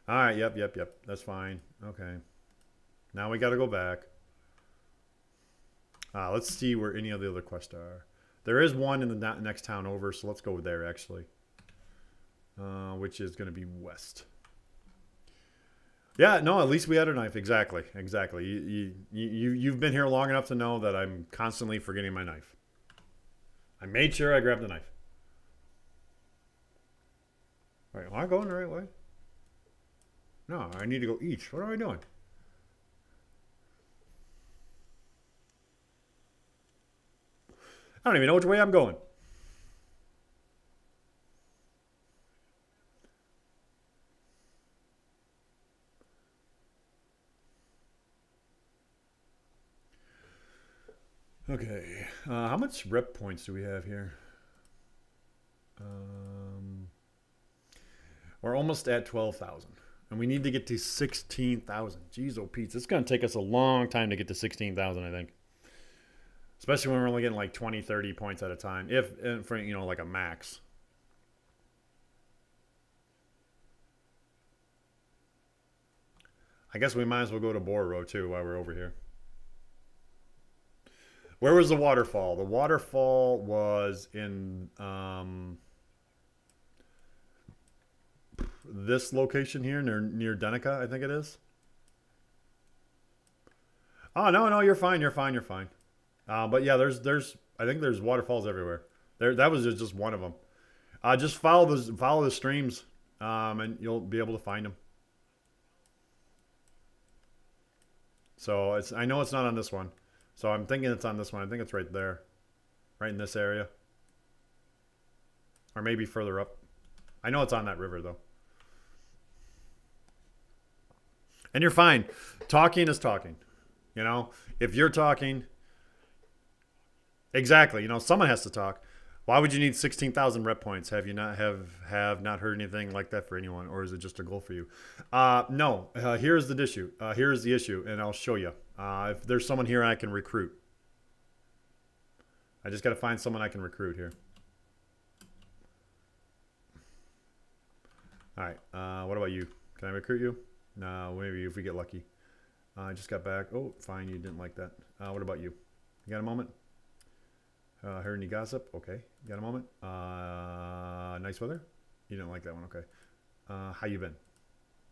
All right, yep, yep, yep. That's fine. Okay. Now we got to go back. Uh, let's see where any of the other quests are. There is one in the next town over, so let's go there, actually. Uh, which is going to be west. Yeah, no, at least we had a knife. Exactly, exactly. You, you, you, you've been here long enough to know that I'm constantly forgetting my knife. I made sure I grabbed the knife. Wait, am I going the right way? No, I need to go east. What am I doing? I don't even know which way I'm going. Okay, uh, how much rep points do we have here? Um, we're almost at 12,000. And we need to get to 16,000. Jeez, oh, Pete, it's going to take us a long time to get to 16,000, I think. Especially when we're only getting like 20, 30 points at a time. If, for, you know, like a max. I guess we might as well go to Borow too while we're over here. Where was the waterfall? The waterfall was in um, this location here near near Denica, I think it is. Oh no, no, you're fine, you're fine, you're fine. Uh, but yeah, there's there's I think there's waterfalls everywhere. There that was just one of them. Uh, just follow the follow the streams, um, and you'll be able to find them. So it's I know it's not on this one. So I'm thinking it's on this one. I think it's right there. Right in this area. Or maybe further up. I know it's on that river, though. And you're fine. Talking is talking. You know, if you're talking, exactly. You know, someone has to talk. Why would you need 16,000 rep points? Have you not have have not heard anything like that for anyone, or is it just a goal for you? Uh, no. Uh, here's the issue. Uh, here's the issue, and I'll show you. Uh, if there's someone here I can recruit, I just got to find someone I can recruit here. All right. Uh, what about you? Can I recruit you? No, maybe if we get lucky. Uh, I just got back. Oh, fine. You didn't like that. Uh, what about you? You got a moment? Uh, heard any gossip? Okay. You got a moment? Uh, nice weather? You didn't like that one. Okay. Uh, how you been?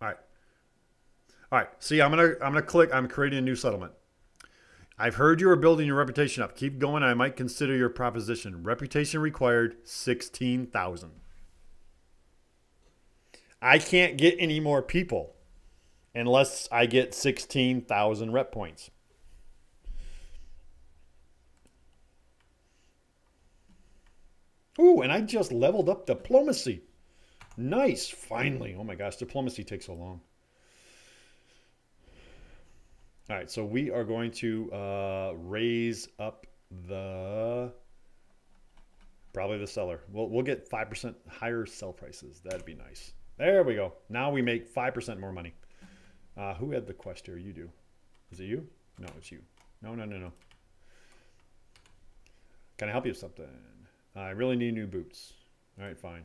All right. All right. See, I'm gonna I'm gonna click. I'm creating a new settlement. I've heard you are building your reputation up. Keep going. I might consider your proposition. Reputation required sixteen thousand. I can't get any more people unless I get sixteen thousand rep points. Ooh, and I just leveled up diplomacy. Nice, finally. Oh my gosh, diplomacy takes so long. All right, so we are going to uh, raise up the probably the seller. We'll we'll get five percent higher sell prices. That'd be nice. There we go. Now we make five percent more money. Uh, who had the quest here? You do. Is it you? No, it's you. No, no, no, no. Can I help you with something? I really need new boots. All right, fine.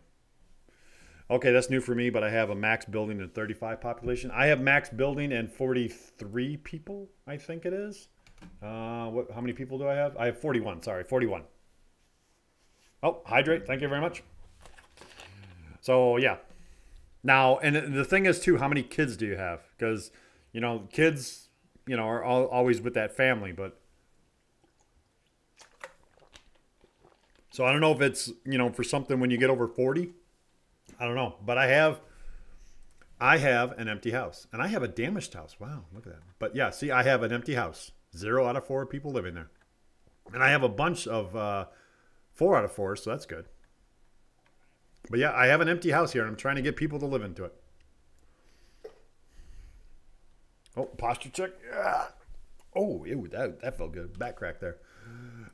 Okay, that's new for me, but I have a max building and 35 population. I have max building and 43 people, I think it is. Uh, what? How many people do I have? I have 41. Sorry, 41. Oh, hydrate. Thank you very much. So yeah. Now, and the thing is too, how many kids do you have? Because you know, kids, you know, are all, always with that family, but So I don't know if it's, you know, for something when you get over 40. I don't know. But I have I have an empty house. And I have a damaged house. Wow, look at that. But yeah, see, I have an empty house. Zero out of four people living there. And I have a bunch of uh, four out of four, so that's good. But yeah, I have an empty house here, and I'm trying to get people to live into it. Oh, posture check. Yeah. Oh, ew, that, that felt good. Back crack there.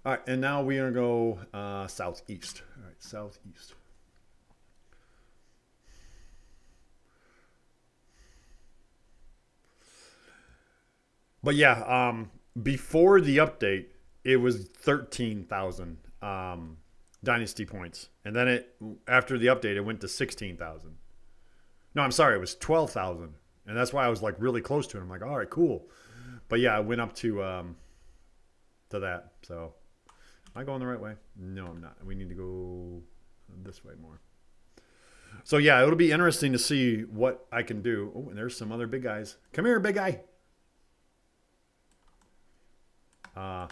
All right, and now we're going to go uh, southeast. All right, southeast. But yeah, um, before the update, it was 13,000 um, dynasty points. And then it after the update, it went to 16,000. No, I'm sorry, it was 12,000. And that's why I was like really close to it. I'm like, all right, cool. But yeah, I went up to um, to that. So am I going the right way? No, I'm not. We need to go this way more. So yeah, it'll be interesting to see what I can do. Oh, and there's some other big guys. Come here, big guy. Uh,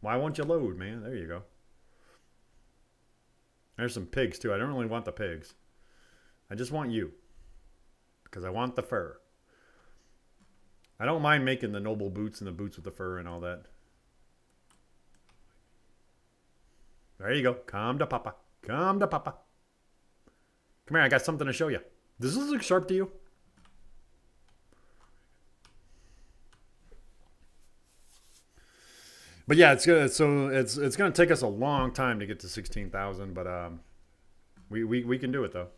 why won't you load, man? There you go. There's some pigs too. I don't really want the pigs. I just want you. Because I want the fur. I don't mind making the noble boots and the boots with the fur and all that. There you go. Come to Papa. Come to Papa. Come here, I got something to show you. Does this look sharp to you? But yeah, it's good. So it's it's gonna take us a long time to get to sixteen thousand, but um, we, we we can do it though.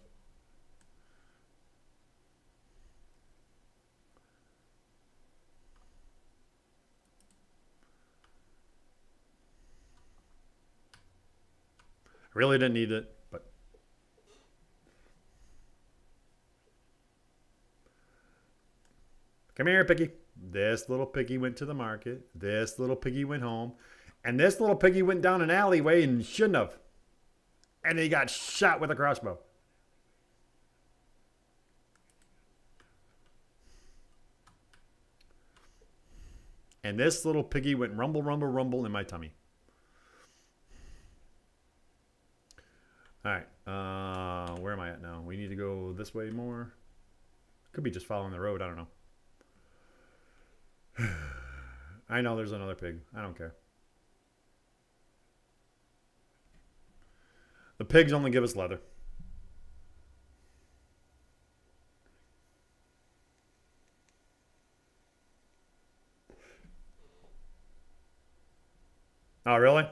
Really didn't need it, but come here, Picky. This little piggy went to the market. This little piggy went home. And this little piggy went down an alleyway and shouldn't have. And he got shot with a crossbow. And this little piggy went rumble, rumble, rumble in my tummy. All right. Uh, where am I at now? We need to go this way more. Could be just following the road. I don't know. I know there's another pig. I don't care. The pigs only give us leather. Oh, really?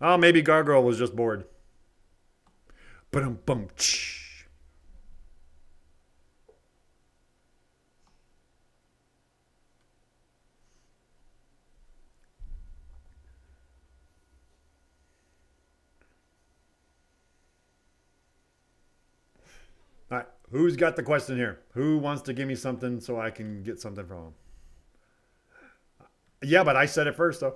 Oh, maybe Gargoyle was just bored. But bum who's got the question here? Who wants to give me something so I can get something from him? Yeah, but I said it first, though.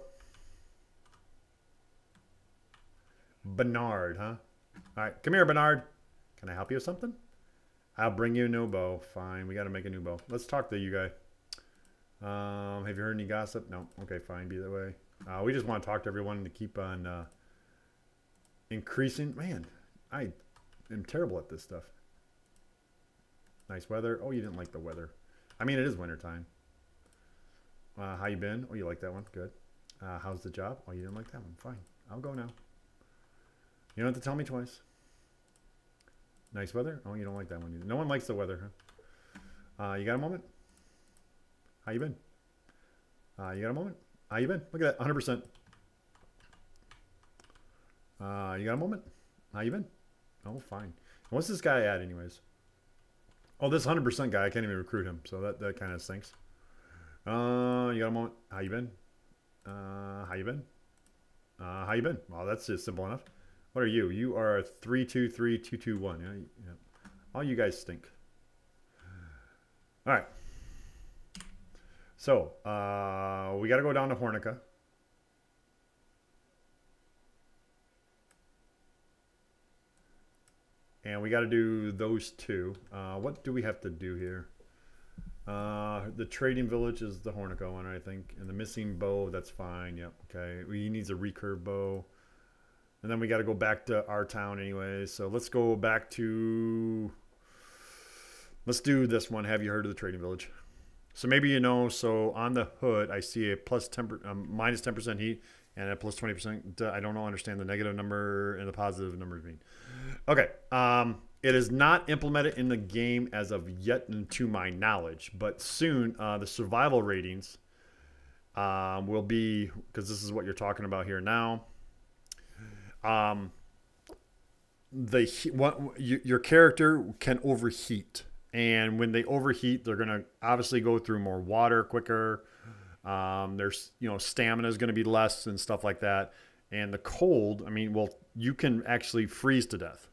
Bernard, huh? All right, come here, Bernard. Can I help you with something? I'll bring you a new bow. Fine, we got to make a new bow. Let's talk to you guy. Um, have you heard any gossip? No. Okay, fine. Be that way. Uh, we just want to talk to everyone to keep on uh, increasing. Man, I am terrible at this stuff. Nice weather. Oh, you didn't like the weather. I mean, it is wintertime. Uh, how you been? Oh, you like that one? Good. Uh, how's the job? Oh, you didn't like that one? Fine. I'll go now. You don't have to tell me twice. Nice weather? Oh, you don't like that one either. No one likes the weather, huh? Uh, you got a moment? How you been? Uh, you got a moment? How you been? Look at that, 100%. Uh, you got a moment? How you been? Oh, fine. What's this guy at anyways? Oh, this 100% guy, I can't even recruit him, so that, that kind of stinks. Uh, you got a moment? How you been? Uh, how you been? Uh, how you been? Well, that's just simple enough. What are you? You are 323221. Yeah, yeah. All you guys stink. All right. So, uh, we got to go down to Hornica. And we got to do those two. Uh, what do we have to do here? Uh, the trading village is the Hornica one, I think. And the missing bow, that's fine. Yep. Okay. He needs a recurve bow. And then we got to go back to our town anyway. So let's go back to. Let's do this one. Have you heard of the trading village? So maybe you know. So on the hood, I see a plus 10, um, minus 10% heat and a plus 20%. I don't know, understand the negative number and the positive numbers mean. Okay. Um, it is not implemented in the game as of yet, to my knowledge, but soon uh, the survival ratings um, will be because this is what you're talking about here now. Um, the what your character can overheat, and when they overheat, they're gonna obviously go through more water quicker. Um, there's you know stamina is going to be less and stuff like that, and the cold. I mean, well, you can actually freeze to death.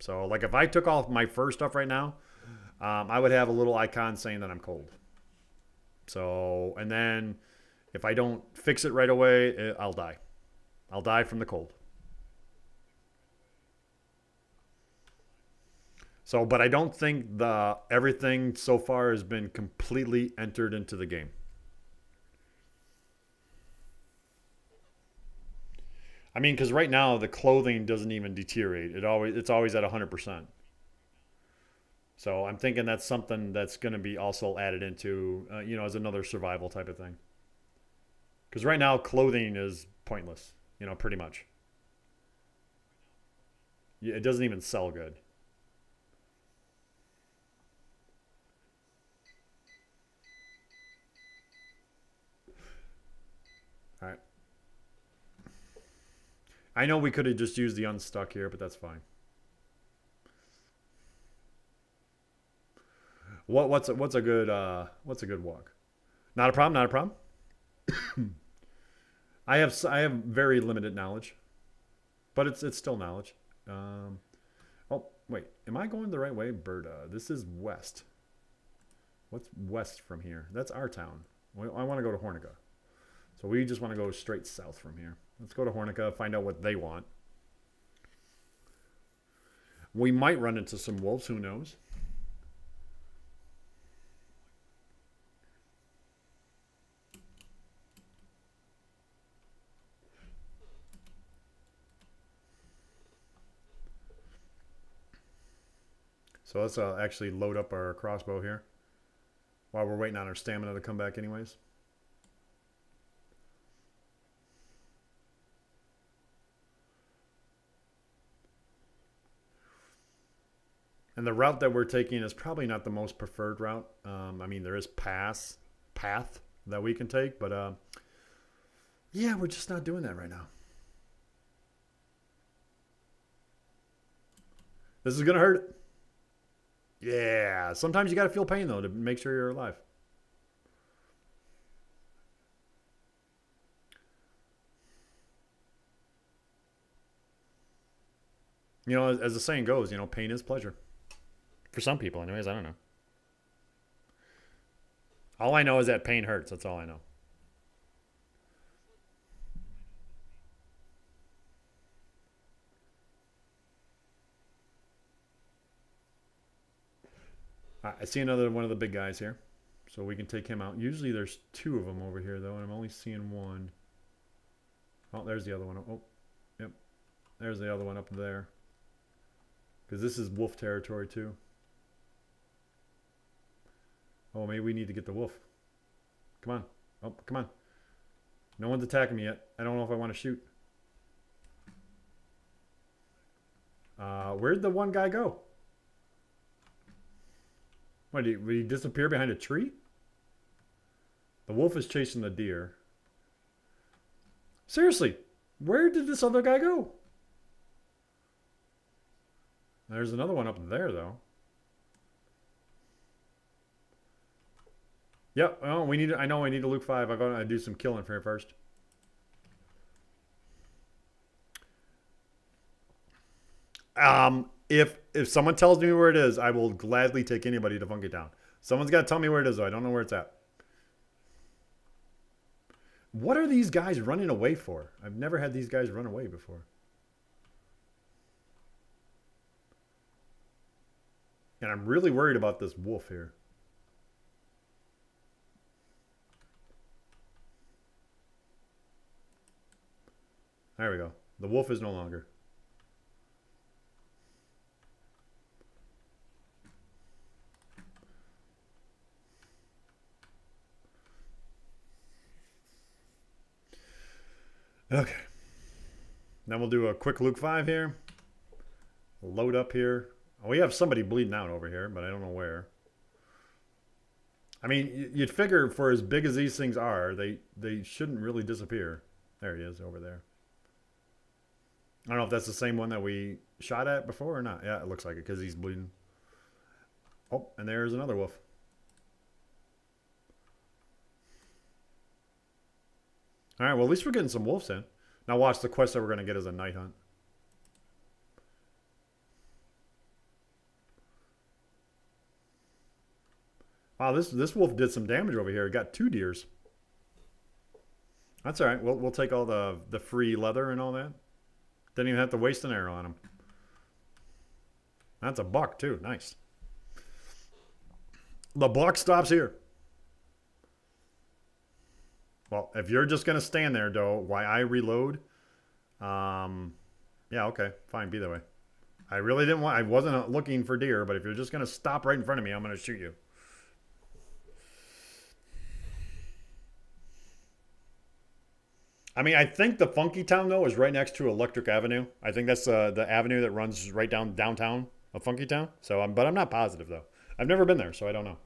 So, like, if I took off my fur stuff right now, um, I would have a little icon saying that I'm cold. So, and then if I don't fix it right away, it, I'll die. I'll die from the cold. So, but I don't think the everything so far has been completely entered into the game. I mean, because right now the clothing doesn't even deteriorate. It always it's always at hundred percent. So I'm thinking that's something that's going to be also added into, uh, you know, as another survival type of thing. Because right now clothing is pointless, you know, pretty much. It doesn't even sell good. I know we could have just used the unstuck here, but that's fine. What what's a, what's a good uh, what's a good walk? Not a problem. Not a problem. I have I have very limited knowledge, but it's it's still knowledge. Um, oh wait, am I going the right way, Berta? This is west. What's west from here? That's our town. I want to go to Hornica, so we just want to go straight south from here. Let's go to Hornica, find out what they want. We might run into some wolves, who knows? So let's uh, actually load up our crossbow here while we're waiting on our stamina to come back anyways. And the route that we're taking is probably not the most preferred route. Um, I mean, there is pass path that we can take, but uh, yeah, we're just not doing that right now. This is gonna hurt. Yeah, sometimes you gotta feel pain though to make sure you're alive. You know, as, as the saying goes, you know, pain is pleasure. For some people, anyways. I don't know. All I know is that pain hurts. That's all I know. I see another one of the big guys here. So we can take him out. Usually there's two of them over here, though, and I'm only seeing one. Oh, there's the other one. Oh, yep. There's the other one up there. Because this is wolf territory, too. Oh, maybe we need to get the wolf. Come on. Oh, come on. No one's attacking me yet. I don't know if I want to shoot. Uh, where'd the one guy go? What, did he, did he disappear behind a tree? The wolf is chasing the deer. Seriously, where did this other guy go? There's another one up there, though. Yep. Oh, we need. I know I need a Luke five. I gotta do some killing for first. Um, if if someone tells me where it is, I will gladly take anybody to Funky Town. Someone's got to tell me where it is, though. I don't know where it's at. What are these guys running away for? I've never had these guys run away before. And I'm really worried about this wolf here. There we go. The wolf is no longer. Okay. Then we'll do a quick Luke 5 here. Load up here. Oh, we have somebody bleeding out over here, but I don't know where. I mean, you'd figure for as big as these things are, they, they shouldn't really disappear. There he is over there. I don't know if that's the same one that we shot at before or not. Yeah, it looks like it because he's bleeding. Oh, and there's another wolf. All right, well, at least we're getting some wolves in. Now watch, the quest that we're going to get is a night hunt. Wow, this this wolf did some damage over here. It got two deers. That's all right. We'll, we'll take all the, the free leather and all that. Didn't even have to waste an arrow on him. That's a buck, too. Nice. The buck stops here. Well, if you're just going to stand there, though, while I reload, um, yeah, okay, fine, be that way. I really didn't want, I wasn't looking for deer, but if you're just going to stop right in front of me, I'm going to shoot you. I mean, I think the Funky Town though is right next to Electric Avenue. I think that's uh, the avenue that runs right down downtown of Funky Town. So, I'm, but I'm not positive though. I've never been there, so I don't know.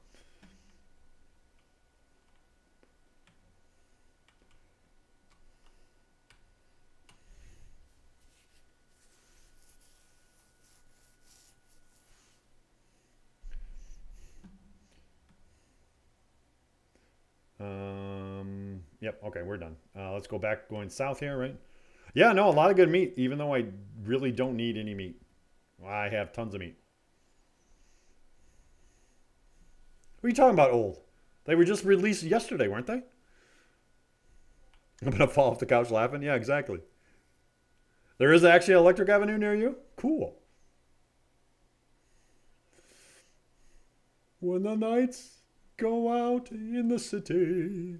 Um, yep. Okay, we're done. Uh, let's go back going south here, right? Yeah, no, a lot of good meat, even though I really don't need any meat. I have tons of meat. What are you talking about, old? They were just released yesterday, weren't they? I'm going to fall off the couch laughing. Yeah, exactly. There is actually an Electric Avenue near you? Cool. When the nights go out in the city.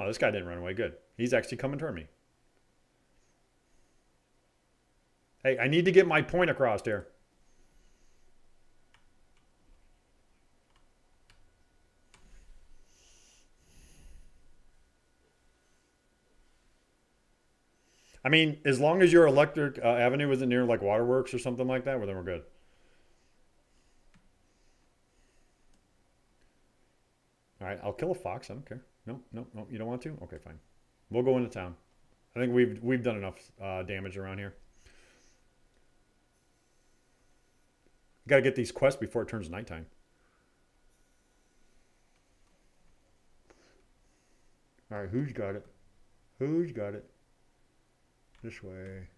Oh, this guy didn't run away. Good. He's actually coming toward me. Hey, I need to get my point across here. I mean, as long as your electric uh, avenue isn't near like waterworks or something like that, well, then we're good. All right, I'll kill a fox. I don't care. No, no, no. You don't want to? Okay, fine. We'll go into town. I think we've we've done enough uh, damage around here. Got to get these quests before it turns nighttime. All right, who's got it? Who's got it? This way.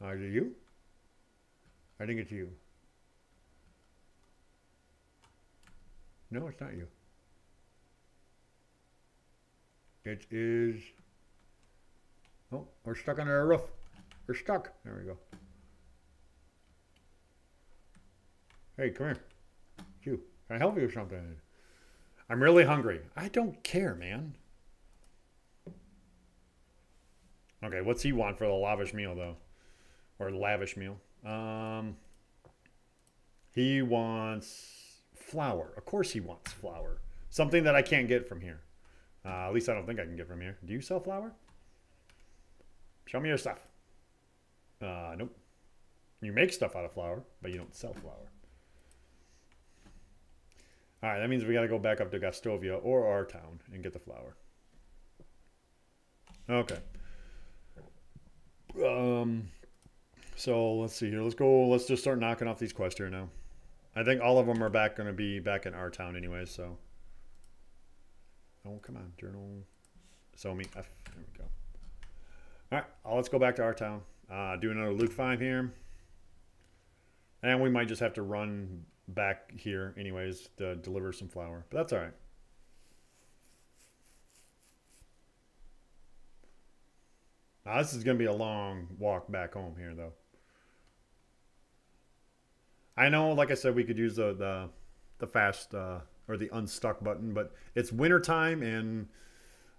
Are you? I think it's you. No, it's not you. It is. Oh, we're stuck under a roof. We're stuck. There we go. Hey, come here. You. Can I help you with something? I'm really hungry. I don't care, man. Okay, what's he want for the lavish meal, though? Or lavish meal? Um, he wants flour. Of course he wants flour. Something that I can't get from here. Uh, at least I don't think I can get from here. Do you sell flour? Show me your stuff. Uh, nope. You make stuff out of flour, but you don't sell flour. All right, that means we got to go back up to Gostovia or our town and get the flour. Okay. Um, so let's see here. Let's go. Let's just start knocking off these quests here now. I think all of them are back going to be back in our town anyway. So. Oh come on, journal. So me F. There we go. All right, uh, let's go back to our town. Uh, do another Luke five here, and we might just have to run back here anyways to deliver some flour. But that's all right. Now, this is going to be a long walk back home here, though. I know, like I said, we could use the the, the fast uh, or the unstuck button, but it's wintertime and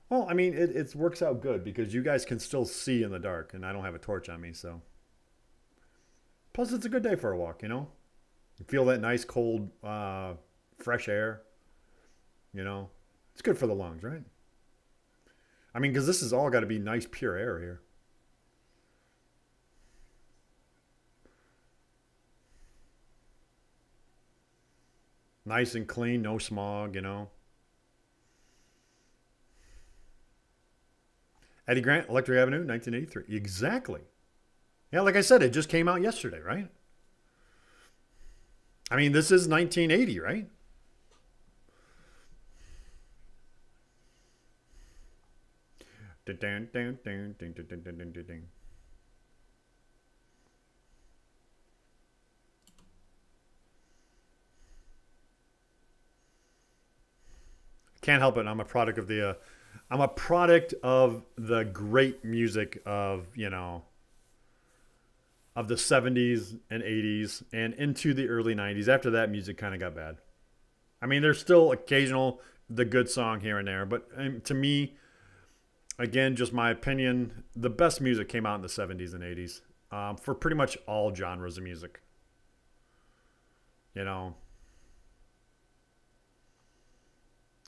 well, I mean, it, it works out good because you guys can still see in the dark, and I don't have a torch on me, so. Plus, it's a good day for a walk, you know? You feel that nice, cold, uh, fresh air. You know? It's good for the lungs, right? I mean, because this has all got to be nice, pure air here. Nice and clean, no smog, you know? Eddie Grant, Electric Avenue, 1983. Exactly. Yeah, like I said, it just came out yesterday, right? I mean, this is 1980, right? Ding, ding, ding, Can't help it. I'm a product of the uh, I'm a product of the great music of, you know, of the 70s and 80s and into the early 90s. After that, music kind of got bad. I mean, there's still occasional the good song here and there, but um, to me, again, just my opinion, the best music came out in the 70s and 80s um, for pretty much all genres of music. You know,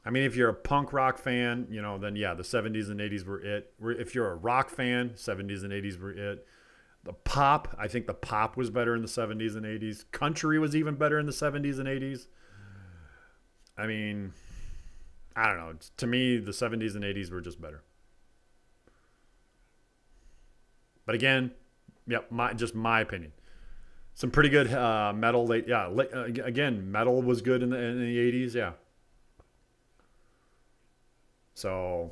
I mean, if you're a punk rock fan, you know, then yeah, the 70s and 80s were it. If you're a rock fan, 70s and 80s were it. The pop, I think the pop was better in the 70s and 80s. Country was even better in the 70s and 80s. I mean, I don't know. To me, the 70s and 80s were just better. But again, yeah, my just my opinion. Some pretty good uh, metal. Late, yeah. Late, uh, again, metal was good in the in the 80s. Yeah. So,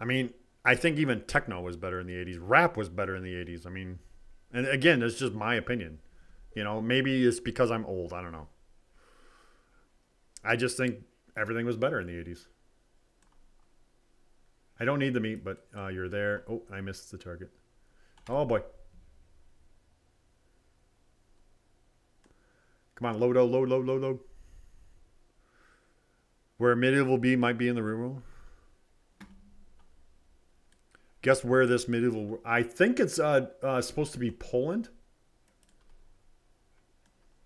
I mean, I think even techno was better in the 80s. Rap was better in the 80s. I mean, and again, it's just my opinion. You know, maybe it's because I'm old. I don't know. I just think everything was better in the 80s. I don't need the meat, but uh, you're there. Oh, I missed the target. Oh, boy. Come on, load, load, load, load, load, load. Where medieval be might be in the room. Guess where this medieval? I think it's uh, uh, supposed to be Poland.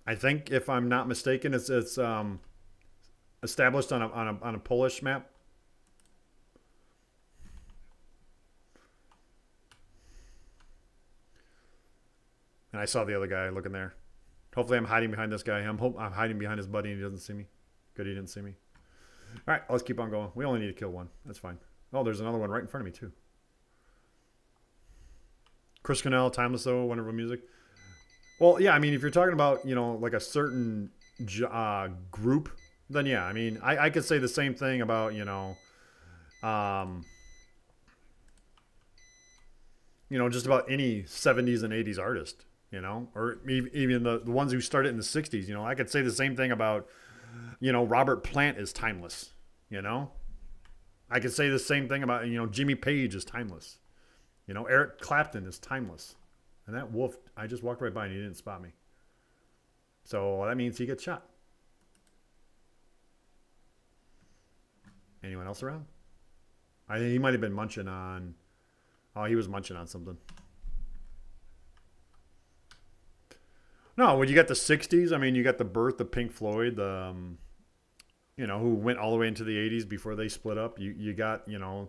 I think, if I'm not mistaken, it's it's um, established on a, on a on a Polish map. And I saw the other guy looking there. Hopefully, I'm hiding behind this guy. I'm hope I'm hiding behind his buddy and he doesn't see me. Good, he didn't see me. All right, let's keep on going. We only need to kill one. That's fine. Oh, there's another one right in front of me, too. Chris Cornell, Timeless Though, Wonderful Music. Well, yeah, I mean, if you're talking about, you know, like a certain uh, group, then yeah, I mean, I, I could say the same thing about, you know, um, you know, just about any 70s and 80s artist, you know, or even the, the ones who started in the 60s, you know, I could say the same thing about, you know, Robert Plant is timeless. You know, I could say the same thing about you know Jimmy Page is timeless. You know, Eric Clapton is timeless. And that wolf, I just walked right by and he didn't spot me. So that means he gets shot. Anyone else around? I think he might have been munching on. Oh, he was munching on something. No, when you got the '60s, I mean, you got the birth of Pink Floyd, um, you know who went all the way into the '80s before they split up. You you got you know,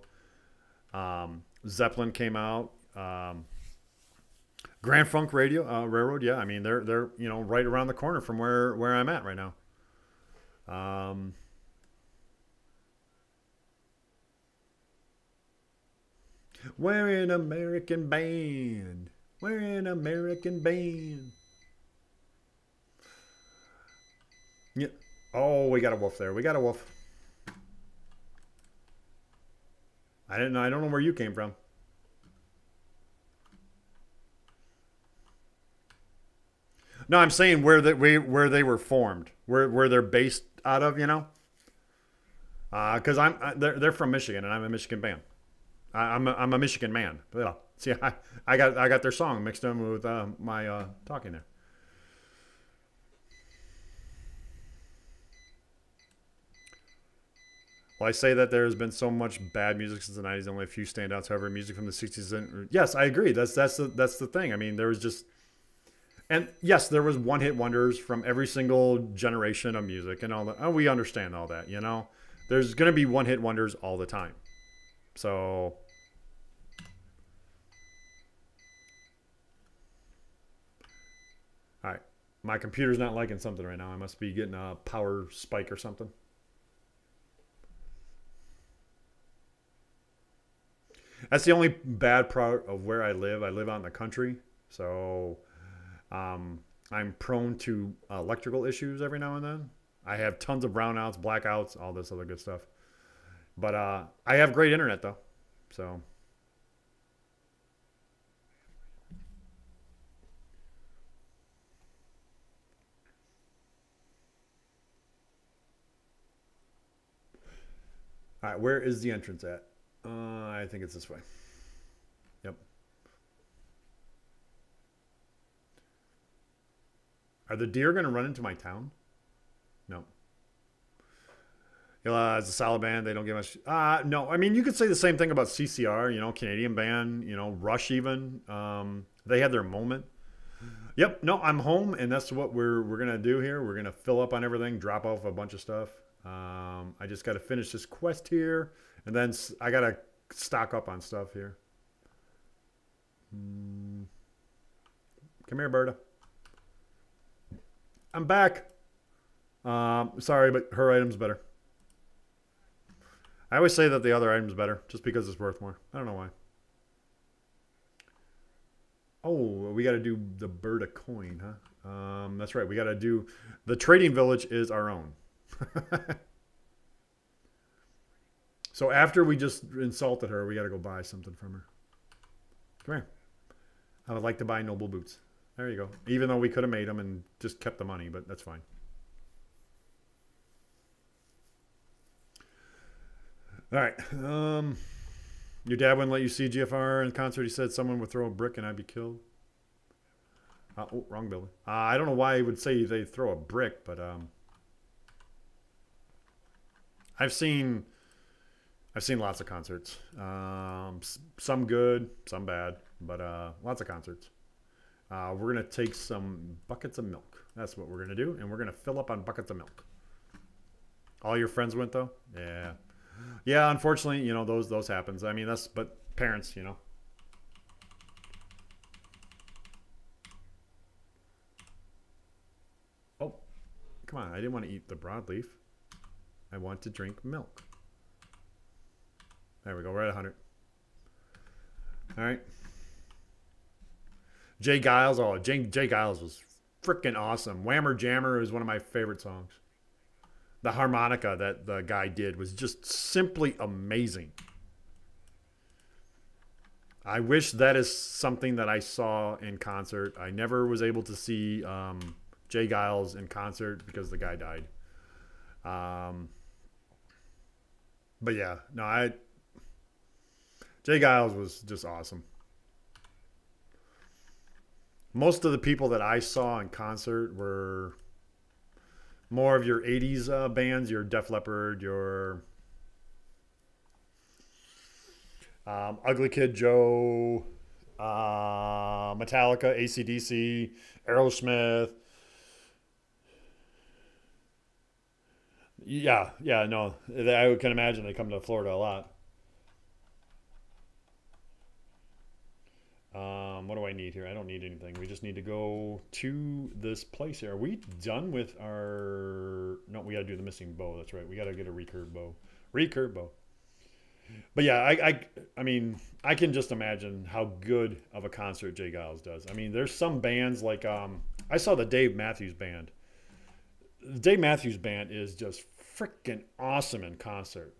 um, Zeppelin came out. Um, Grand Funk Radio uh, Railroad, yeah. I mean, they're they're you know right around the corner from where where I'm at right now. Um, we're an American band. We're an American band. Yeah. Oh, we got a wolf there. We got a wolf. I didn't know. I don't know where you came from. No, I'm saying where they where they were formed, where where they're based out of, you know. Because uh, I'm they're they're from Michigan and I'm a Michigan band. I, am a, I'm a Michigan man. Yeah. See, I, I got I got their song mixed in with uh, my uh, talking there. Well, I say that there has been so much bad music since the '90s, only a few standouts. However, music from the '60s and yes, I agree. That's that's the that's the thing. I mean, there was just and yes, there was one hit wonders from every single generation of music and all that. And oh, we understand all that, you know. There's gonna be one hit wonders all the time. So All right. My computer's not liking something right now. I must be getting a power spike or something. That's the only bad part of where I live. I live out in the country, so um, I'm prone to electrical issues every now and then. I have tons of brownouts, blackouts, all this other good stuff. But uh, I have great internet though, so. All right, where is the entrance at? Uh, I think it's this way. Yep. Are the deer going to run into my town? No. Uh, as a solid band, they don't get much. Uh, no, I mean, you could say the same thing about CCR, you know, Canadian band, you know, Rush even. Um, they had their moment. Yep, no, I'm home, and that's what we're, we're going to do here. We're going to fill up on everything, drop off a bunch of stuff. Um, I just got to finish this quest here, and then I got to stock up on stuff here. Mm. Come here, Berta. I'm back. Um, sorry, but her item's better. I always say that the other item's better, just because it's worth more. I don't know why. Oh, we got to do the Berta coin, huh? Um, that's right. We got to do the trading village is our own. so after we just insulted her, we got to go buy something from her. Come here. I would like to buy noble boots. There you go. Even though we could have made them and just kept the money, but that's fine. All right. Um, your dad wouldn't let you see GFR in concert. He said someone would throw a brick and I'd be killed. Uh, oh, wrong building. Uh, I don't know why he would say they throw a brick, but um, I've seen I've seen lots of concerts. Um, some good, some bad, but uh, lots of concerts. Uh, we're going to take some buckets of milk. That's what we're going to do. And we're going to fill up on buckets of milk. All your friends went, though? Yeah. Yeah, unfortunately, you know, those those happens. I mean, that's, but parents, you know. Oh, come on. I didn't want to eat the broadleaf. I want to drink milk. There we go. We're at 100. All right. J. Geils. oh, Jay, Jay Giles was freaking awesome. Whammer Jammer is one of my favorite songs. The harmonica that the guy did was just simply amazing. I wish that is something that I saw in concert. I never was able to see um, J. Geils in concert because the guy died. Um, but yeah, no, I J. Geils was just awesome most of the people that I saw in concert were more of your 80s uh, bands, your Def Leppard, your um, Ugly Kid Joe, uh, Metallica, ACDC, Aerosmith. Yeah, yeah, no, I can imagine they come to Florida a lot. Um, what do I need here? I don't need anything. We just need to go to this place here. Are we done with our... No, we got to do the missing bow. That's right. We got to get a recurve bow. Recurve bow. But yeah, I, I, I mean, I can just imagine how good of a concert J. Geils does. I mean, there's some bands like... Um, I saw the Dave Matthews Band. The Dave Matthews Band is just freaking awesome in concert.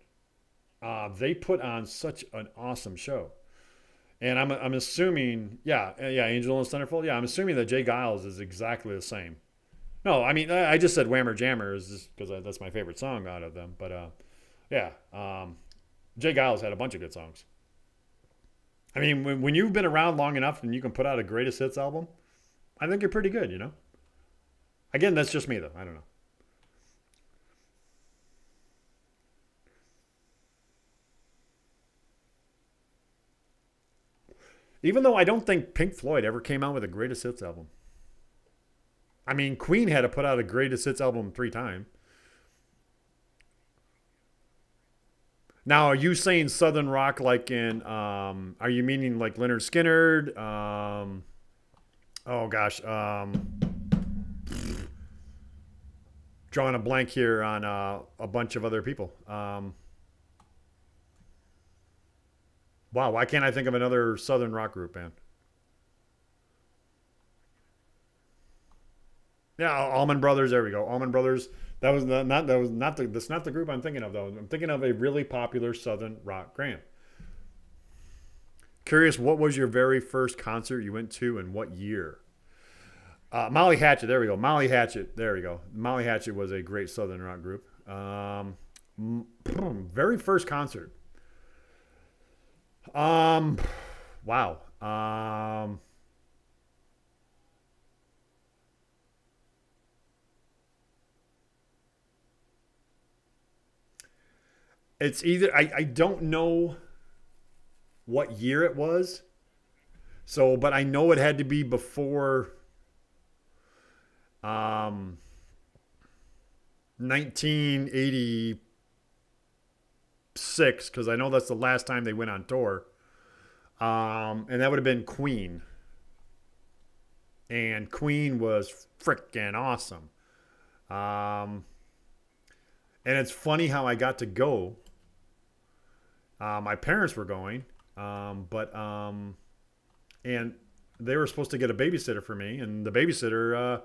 Uh, they put on such an awesome show. And I'm, I'm assuming, yeah, yeah, Angel and Centerfold. Yeah, I'm assuming that J. Geils is exactly the same. No, I mean, I just said Whammer Jammer is because that's my favorite song out of them. But uh, yeah, um, J. Geils had a bunch of good songs. I mean, when, when you've been around long enough and you can put out a greatest hits album, I think you're pretty good, you know? Again, that's just me, though. I don't know. Even though I don't think Pink Floyd ever came out with a greatest hits album. I mean, Queen had to put out a greatest hits album three times. Now, are you saying Southern rock like in, um, are you meaning like Lynyrd Skynyrd? Um, oh gosh. Um, drawing a blank here on uh, a bunch of other people. Um, wow, why can't I think of another Southern rock group band? Yeah, Allman Brothers. There we go. Allman Brothers. That was not, not that was not the that's not the group I'm thinking of though. I'm thinking of a really popular Southern rock band. Curious, what was your very first concert you went to and what year? Uh, Molly Hatchet. There we go. Molly Hatchet. There we go. Molly Hatchet was a great Southern rock group. Um, very first concert. Um, wow. Um. It's either I, I don't know what year it was. So, but I know it had to be before um 1986 because I know that's the last time they went on tour. Um, and that would have been Queen. And Queen was freaking awesome. Um, and it's funny how I got to go uh, my parents were going, um, but um, and they were supposed to get a babysitter for me, and the babysitter uh,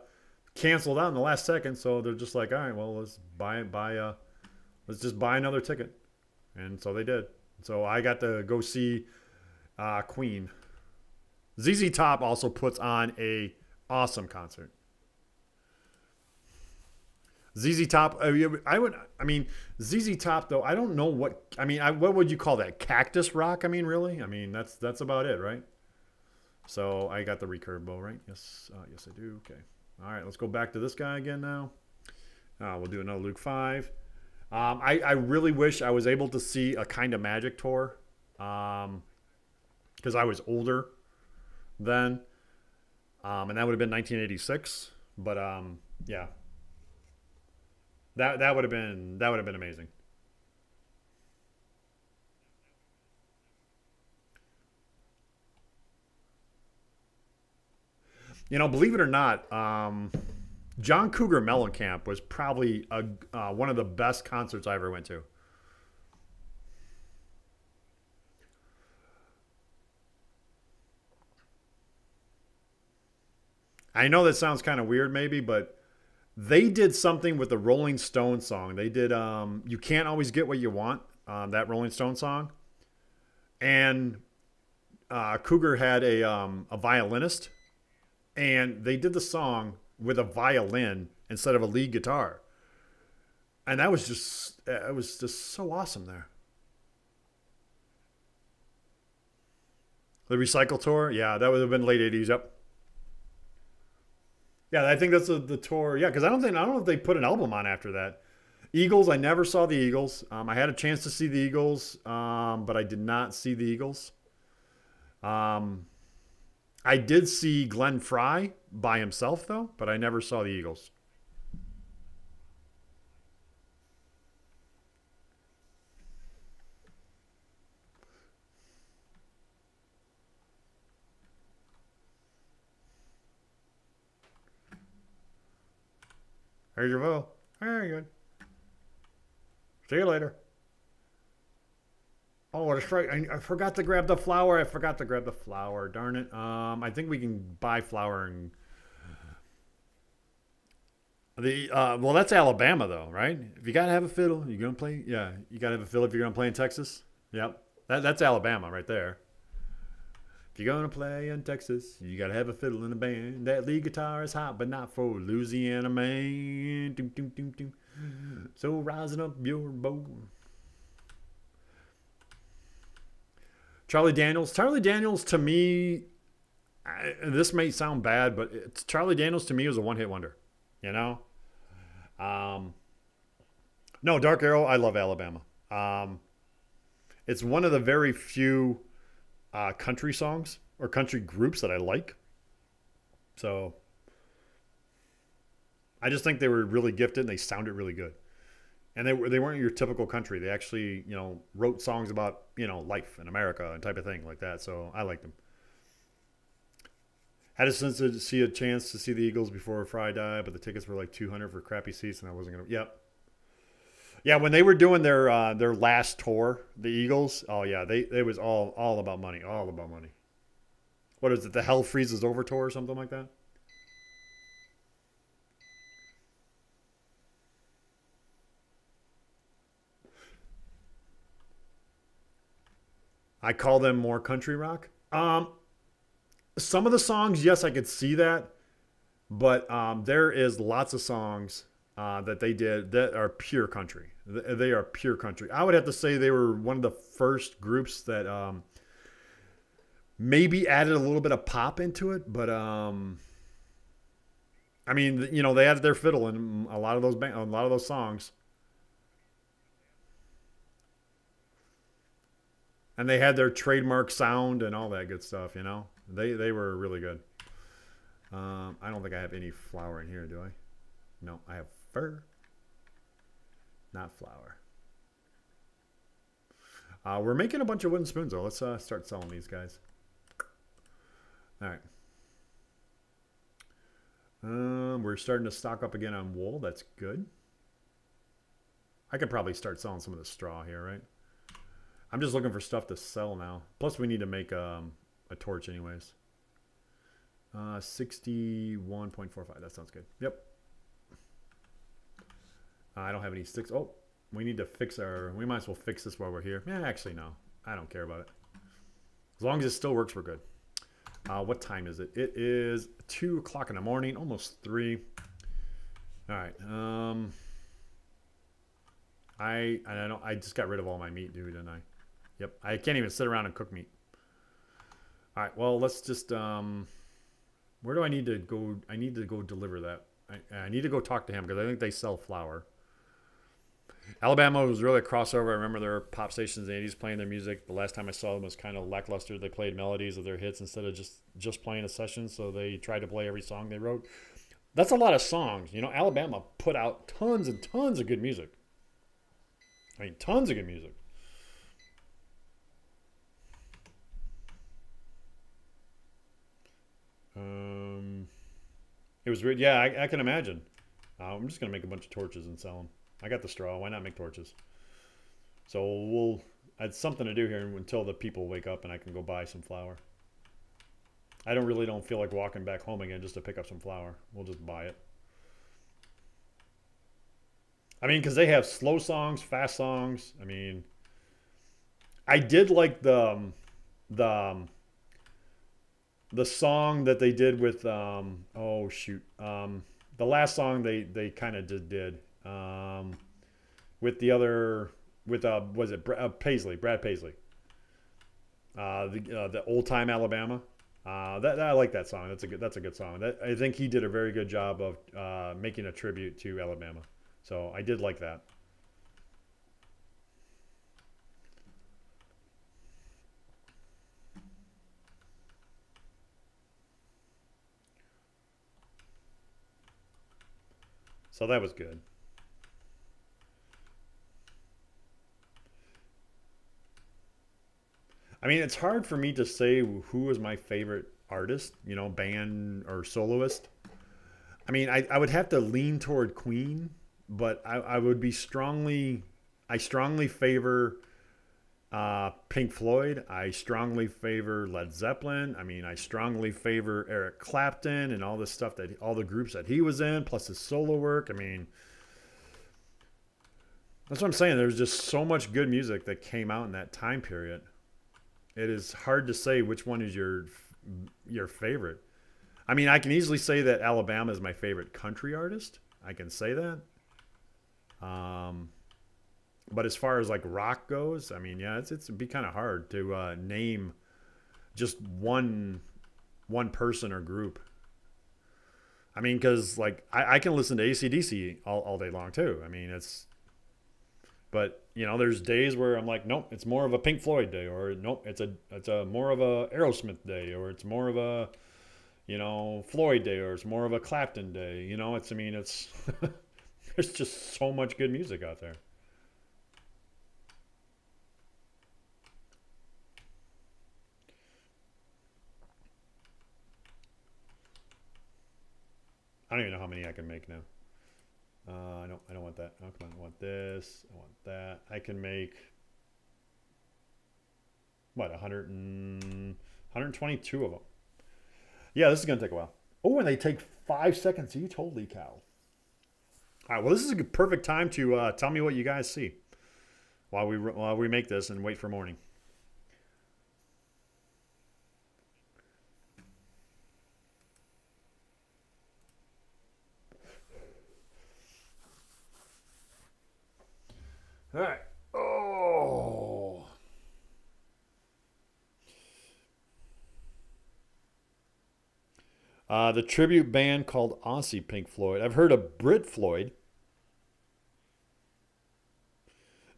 canceled out in the last second. So they're just like, all right, well, let's buy buy uh, let's just buy another ticket, and so they did. So I got to go see uh, Queen. ZZ Top also puts on a awesome concert. ZZ Top. Uh, I would. I mean, ZZ Top though. I don't know what. I mean, I, what would you call that? Cactus rock. I mean, really. I mean, that's that's about it, right? So I got the recurve bow, right? Yes, uh, yes, I do. Okay. All right, let's go back to this guy again now. Uh, we'll do another Luke five. Um, I, I really wish I was able to see a kind of magic tour, because um, I was older then, um, and that would have been 1986. But um, yeah, that that would have been that would have been amazing. You know, believe it or not, um, John Cougar Mellencamp was probably a, uh, one of the best concerts I ever went to. I know that sounds kind of weird, maybe, but they did something with the Rolling Stone song. They did um, "You Can't Always Get What You Want," um, that Rolling Stone song, and uh, Cougar had a um, a violinist, and they did the song with a violin instead of a lead guitar, and that was just it was just so awesome there. The Recycle Tour, yeah, that would have been late '80s. Yep. Yeah, I think that's a, the tour. Yeah, because I don't think I don't know if they put an album on after that. Eagles, I never saw the Eagles. Um, I had a chance to see the Eagles, um, but I did not see the Eagles. Um, I did see Glenn Frey by himself though, but I never saw the Eagles. Here's your vote. Very good. See you later. Oh, that's right. I, I, forgot to grab the flour. I forgot to grab the flour. Darn it. Um, I think we can buy flour and the uh, well, that's Alabama though, right? If you gotta have a fiddle, you're gonna play. Yeah, you gotta have a fiddle if you're gonna play in Texas. Yep, that, that's Alabama right there. If you're gonna play in Texas, you gotta have a fiddle in the band. That lead guitar is hot, but not for Louisiana man. Doom, doom, doom. So rising up your bow. Charlie Daniels. Charlie Daniels to me, I, this may sound bad, but it's, Charlie Daniels to me was a one hit wonder. You know? Um, no, Dark Arrow, I love Alabama. Um, it's one of the very few uh, country songs or country groups that I like. So I just think they were really gifted and they sounded really good. And they, were, they weren't your typical country. They actually, you know, wrote songs about, you know, life in America and type of thing like that. So I liked them. Had a sense to see a chance to see the Eagles before Frey died, but the tickets were like 200 for crappy seats and I wasn't to. Yep. Yeah, when they were doing their uh, their last tour, the Eagles. Oh yeah, they it was all all about money, all about money. What is it? The Hell Freezes Over tour or something like that. I call them more country rock. Um, some of the songs, yes, I could see that, but um, there is lots of songs uh, that they did that are pure country. They are pure country. I would have to say they were one of the first groups that um, maybe added a little bit of pop into it, but um, I mean, you know, they added their fiddle in a lot of those a lot of those songs. And they had their trademark sound and all that good stuff, you know. They they were really good. Um, I don't think I have any flour in here, do I? No, I have fur, not flour. Uh, we're making a bunch of wooden spoons, though. Let's uh, start selling these guys. All right. Um, we're starting to stock up again on wool. That's good. I could probably start selling some of the straw here, right? I'm just looking for stuff to sell now. Plus, we need to make um, a torch anyways. Uh, 61.45. That sounds good. Yep. I don't have any sticks. Oh, we need to fix our... We might as well fix this while we're here. Yeah, actually, no. I don't care about it. As long as it still works, we're good. Uh, what time is it? It is 2 o'clock in the morning, almost 3. All right. Um, I I don't I just got rid of all my meat, dude, and I. Yep. I can't even sit around and cook meat. All right. Well, let's just um, where do I need to go? I need to go deliver that. I, I need to go talk to him because I think they sell flour. Alabama was really a crossover. I remember their pop stations in the 80s playing their music. The last time I saw them was kind of lackluster. They played melodies of their hits instead of just just playing a session. So they tried to play every song they wrote. That's a lot of songs. You know, Alabama put out tons and tons of good music. I mean, tons of good music. Um, it was weird. Yeah, I, I can imagine. Uh, I'm just gonna make a bunch of torches and sell them. I got the straw. Why not make torches? So we'll. It's something to do here until the people wake up and I can go buy some flour. I don't really don't feel like walking back home again just to pick up some flour. We'll just buy it. I mean, because they have slow songs, fast songs. I mean, I did like the um, the um, the song that they did with um, oh shoot um, the last song they they kind of did did um, with the other with uh was it uh, Paisley Brad Paisley. Uh, the uh, the old time Alabama. Uh, that, that, I like that song. That's a good that's a good song. That, I think he did a very good job of uh, making a tribute to Alabama. So I did like that. So that was good. I mean, it's hard for me to say who is my favorite artist, you know, band or soloist. I mean, I, I would have to lean toward Queen but I, I would be strongly, I strongly favor uh, Pink Floyd. I strongly favor Led Zeppelin. I mean, I strongly favor Eric Clapton and all the stuff that all the groups that he was in, plus his solo work. I mean, that's what I'm saying. There's just so much good music that came out in that time period. It is hard to say which one is your your favorite. I mean, I can easily say that Alabama is my favorite country artist. I can say that. Um, but as far as like rock goes, I mean, yeah, it's it's be kind of hard to uh, name just one one person or group. I mean, because like I, I can listen to ACDC all, all day long too. I mean, it's but you know, there's days where I'm like, nope, it's more of a Pink Floyd day, or nope, it's a it's a more of a Aerosmith day, or it's more of a you know Floyd day, or it's more of a Clapton day. You know, it's I mean, it's there's just so much good music out there. I don't even know how many I can make now. Uh, I don't. I don't want that. Oh, come on. I want this. I want that. I can make what 100 and 122 of them. Yeah, this is gonna take a while. Oh, and they take five seconds each. Holy cow! All right. Well, this is a perfect time to uh, tell me what you guys see while we while we make this and wait for morning. Uh, the tribute band called Aussie Pink Floyd. I've heard of Brit Floyd.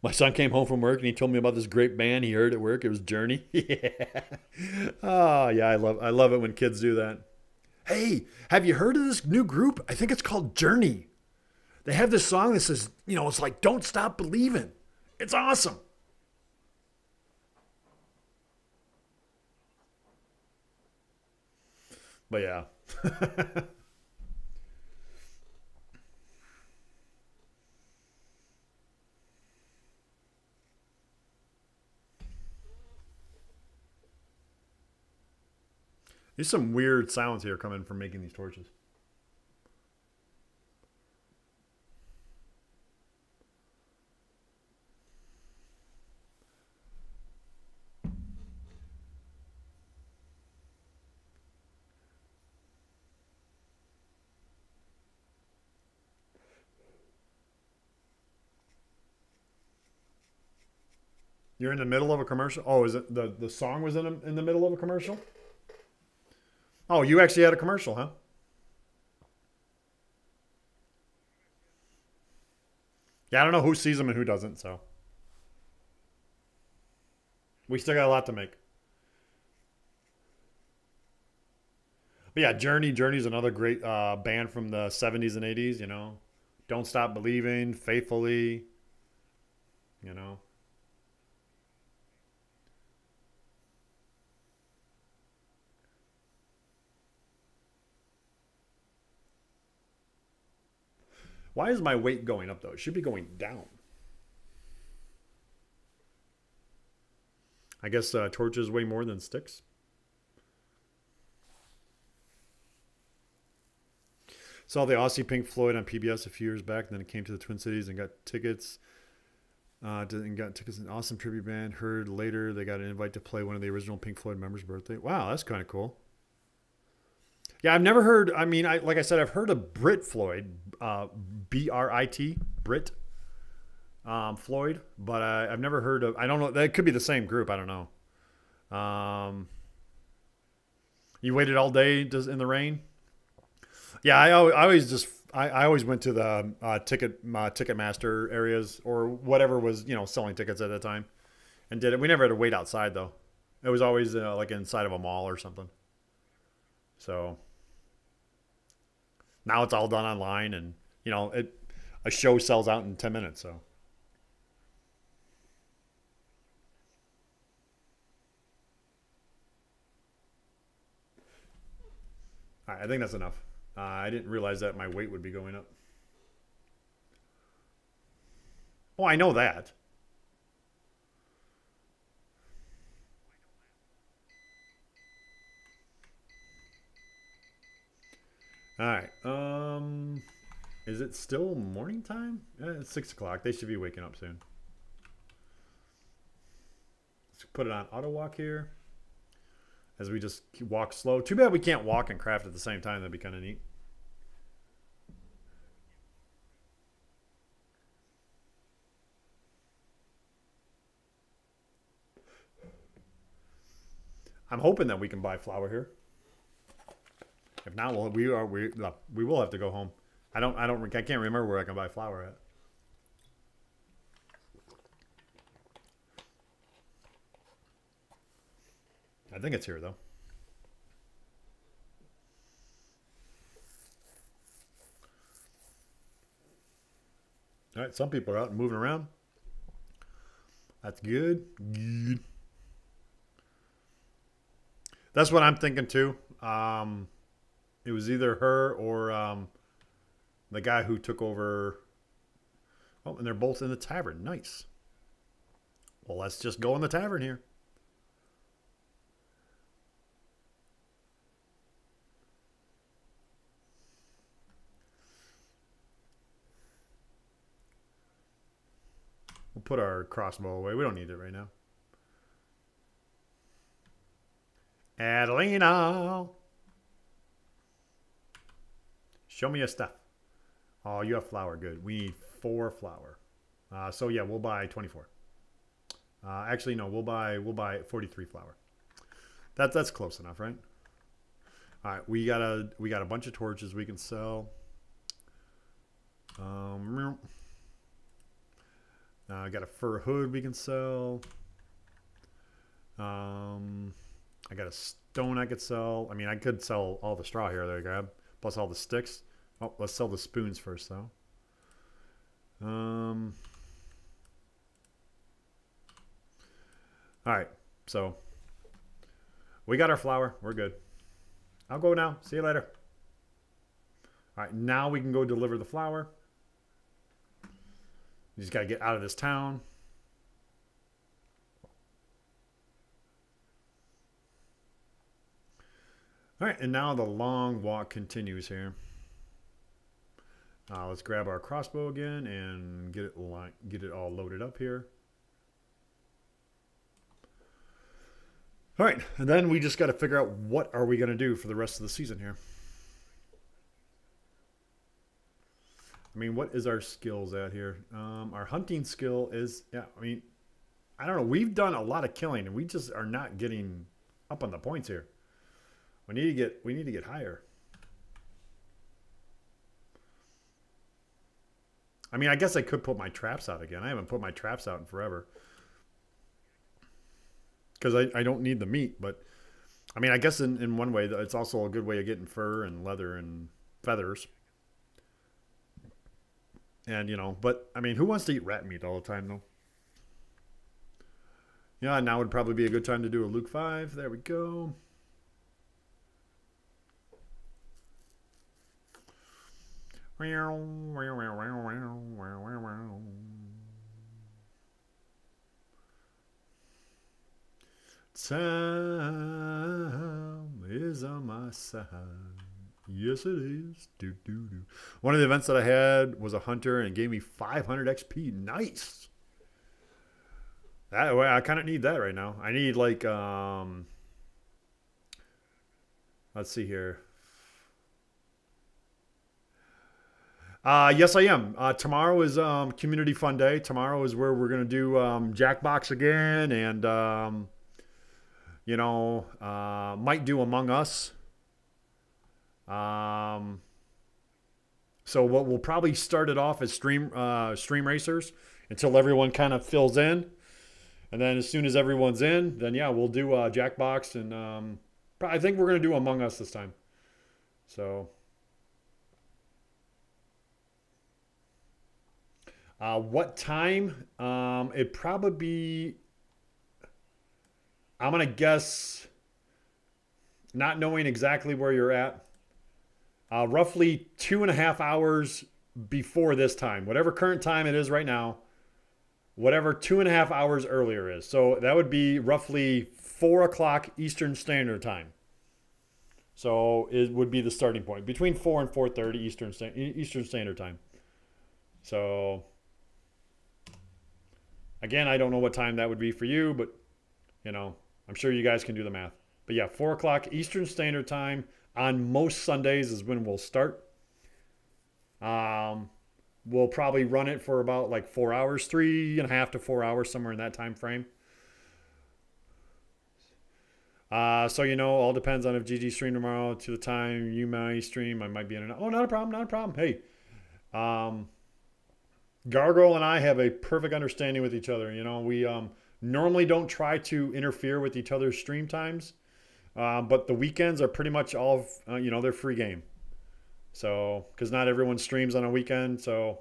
My son came home from work and he told me about this great band he heard at work. It was Journey. yeah. Oh yeah, I love I love it when kids do that. Hey, have you heard of this new group? I think it's called Journey. They have this song that says, you know, it's like, don't stop believing. It's awesome. But yeah. There's some weird sounds here coming from making these torches. In the middle of a commercial. Oh, is it the the song was in a, in the middle of a commercial? Oh, you actually had a commercial, huh? Yeah, I don't know who sees them and who doesn't. So we still got a lot to make. But yeah, Journey. Journey's another great uh, band from the '70s and '80s. You know, Don't Stop Believing, Faithfully. You know. Why is my weight going up though? It should be going down. I guess uh, torches weigh more than sticks. Saw the Aussie Pink Floyd on PBS a few years back, and then it came to the Twin Cities and got tickets. Uh, and got tickets an awesome tribute band. Heard later they got an invite to play one of the original Pink Floyd members' birthday. Wow, that's kind of cool. Yeah, I've never heard. I mean, I like I said, I've heard of Brit Floyd, uh, B R I T, Brit um, Floyd, but I, I've never heard of. I don't know. That could be the same group. I don't know. Um, you waited all day does, in the rain. Yeah, I, I always just I, I always went to the uh, ticket uh, Ticketmaster areas or whatever was you know selling tickets at that time, and did it. We never had to wait outside though. It was always uh, like inside of a mall or something. So now it's all done online, and you know, it a show sells out in ten minutes. So. I think that's enough. Uh, I didn't realize that my weight would be going up. Oh, I know that. All right. Um, is it still morning time? Eh, it's six o'clock. They should be waking up soon. Let's put it on auto walk here. As we just walk slow. Too bad we can't walk and craft at the same time. That'd be kind of neat. I'm hoping that we can buy flour here. If not, well, we are we we will have to go home. I don't I don't I can't remember where I can buy flour at. I think it's here though. All right, some people are out and moving around. That's good. Good. That's what I'm thinking too. Um, it was either her or um, the guy who took over. Oh, and they're both in the tavern. Nice. Well, let's just go in the tavern here. We'll put our crossbow away. We don't need it right now. Adelina. Show me your stuff. Oh, you have flour. Good. We need four flour. Uh, so yeah, we'll buy 24. Uh, actually, no, we'll buy we'll buy 43 flour. That that's close enough, right? All right, we got a we got a bunch of torches we can sell. Um, uh, I got a fur hood we can sell. Um, I got a stone I could sell. I mean, I could sell all the straw here that I grab, plus all the sticks. Oh, let's sell the spoons first, though. Um. All right, so we got our flour. We're good. I'll go now. See you later. All right, now we can go deliver the flour. You just got to get out of this town. All right, and now the long walk continues here. Uh, let's grab our crossbow again and get it get it all loaded up here. All right, and then we just got to figure out what are we going to do for the rest of the season here. I mean, what is our skills at here? Um, our hunting skill is, yeah, I mean, I don't know. We've done a lot of killing, and we just are not getting up on the points here. We need to get we need to get higher. I mean, I guess I could put my traps out again. I haven't put my traps out in forever. Because I, I don't need the meat, but I mean, I guess in, in one way, it's also a good way of getting fur and leather and feathers. And, you know, but I mean, who wants to eat rat meat all the time, though? Yeah, now would probably be a good time to do a Luke 5. There we go. Time is on my side. Yes, it is. One of the events that I had was a hunter and gave me 500 XP. Nice. That way, I kind of need that right now. I need like, um, let's see here. Uh, yes, I am. Uh, tomorrow is um, Community Fun Day. Tomorrow is where we're going to do um, Jackbox again and, um, you know, uh, might do Among Us. Um, so what we'll probably start it off as stream uh, stream racers until everyone kind of fills in, and then as soon as everyone's in, then yeah, we'll do uh, Jackbox and um, I think we're gonna do Among Us this time. So Uh, what time? Um, it probably be. I'm gonna guess. Not knowing exactly where you're at, uh, roughly two and a half hours before this time, whatever current time it is right now, whatever two and a half hours earlier is. So that would be roughly four o'clock Eastern Standard Time. So it would be the starting point between four and four thirty Eastern Eastern Standard Time. So Again, I don't know what time that would be for you, but you know, I'm sure you guys can do the math. But yeah, four o'clock Eastern Standard Time on most Sundays is when we'll start. Um, we'll probably run it for about like four hours, three and a half to four hours, somewhere in that time frame. Uh, so you know, all depends on if GG stream tomorrow to the time you might stream. I might be in and Oh, not a problem, not a problem. Hey, um, Gargoyle and I have a perfect understanding with each other. You know, we um, normally don't try to interfere with each other's stream times, uh, but the weekends are pretty much all, uh, you know, they're free game. So, because not everyone streams on a weekend. So,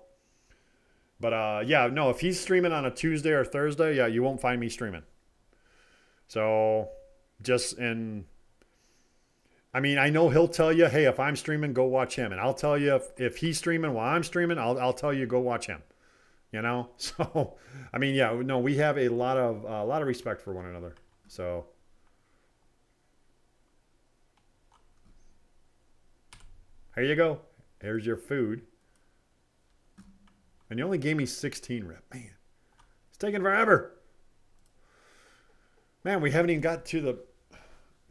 but uh, yeah, no, if he's streaming on a Tuesday or Thursday, yeah, you won't find me streaming. So, just in I mean, I know he'll tell you, hey, if I'm streaming, go watch him. And I'll tell you if, if he's streaming while I'm streaming, I'll, I'll tell you, go watch him. You know? So, I mean, yeah, no, we have a lot of, a lot of respect for one another. So, here you go. Here's your food. And you only gave me 16 rep. Man, it's taking forever. Man, we haven't even got to the,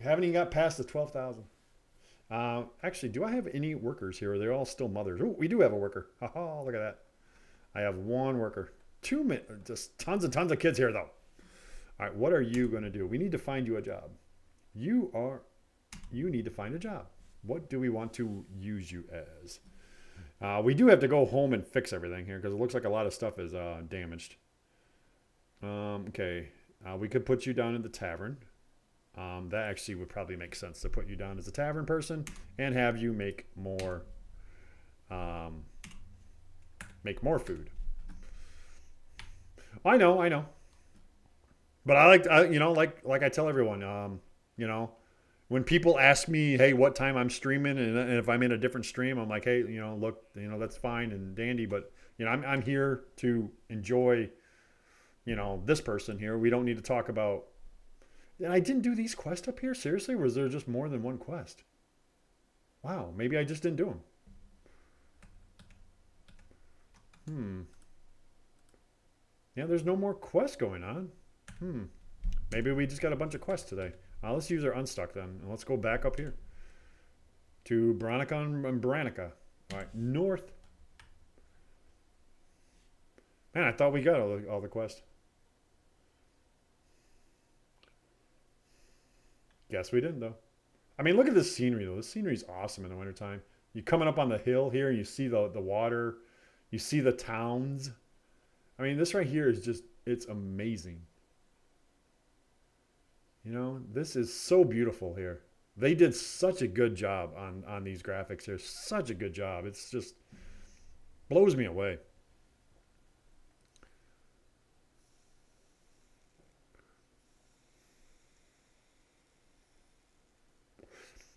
haven't even got past the 12,000. Uh, actually, do I have any workers here? are They're all still mothers. Oh, we do have a worker. Oh, look at that. I have one worker. Two minutes. Just tons and tons of kids here, though. All right, what are you going to do? We need to find you a job. You are, you need to find a job. What do we want to use you as? Uh, we do have to go home and fix everything here because it looks like a lot of stuff is uh, damaged. Um, okay, uh, we could put you down in the tavern. Um, that actually would probably make sense to put you down as a tavern person and have you make more um, make more food. I know, I know. But I like, I, you know, like like I tell everyone, um, you know, when people ask me, hey, what time I'm streaming, and, and, if I'm in a different stream, I'm like, hey, you know, look, you know, that's fine and dandy, but you know, I'm I'm here to enjoy, you know, this person here. We don't need to talk about and I didn't do these quests up here? Seriously? Was there just more than one quest? Wow, maybe I just didn't do them. Hmm. Yeah, there's no more quests going on. Hmm. Maybe we just got a bunch of quests today. Uh, let's use our unstuck then. And let's go back up here. To Bronica and Branica. All right, north. Man, I thought we got all the, all the quests. Guess we didn't though. I mean, look at this scenery though. The scenery is awesome in the wintertime. You coming up on the hill here, you see the the water, you see the towns. I mean, this right here is just it's amazing. You know, this is so beautiful here. They did such a good job on on these graphics here. Such a good job. It's just blows me away.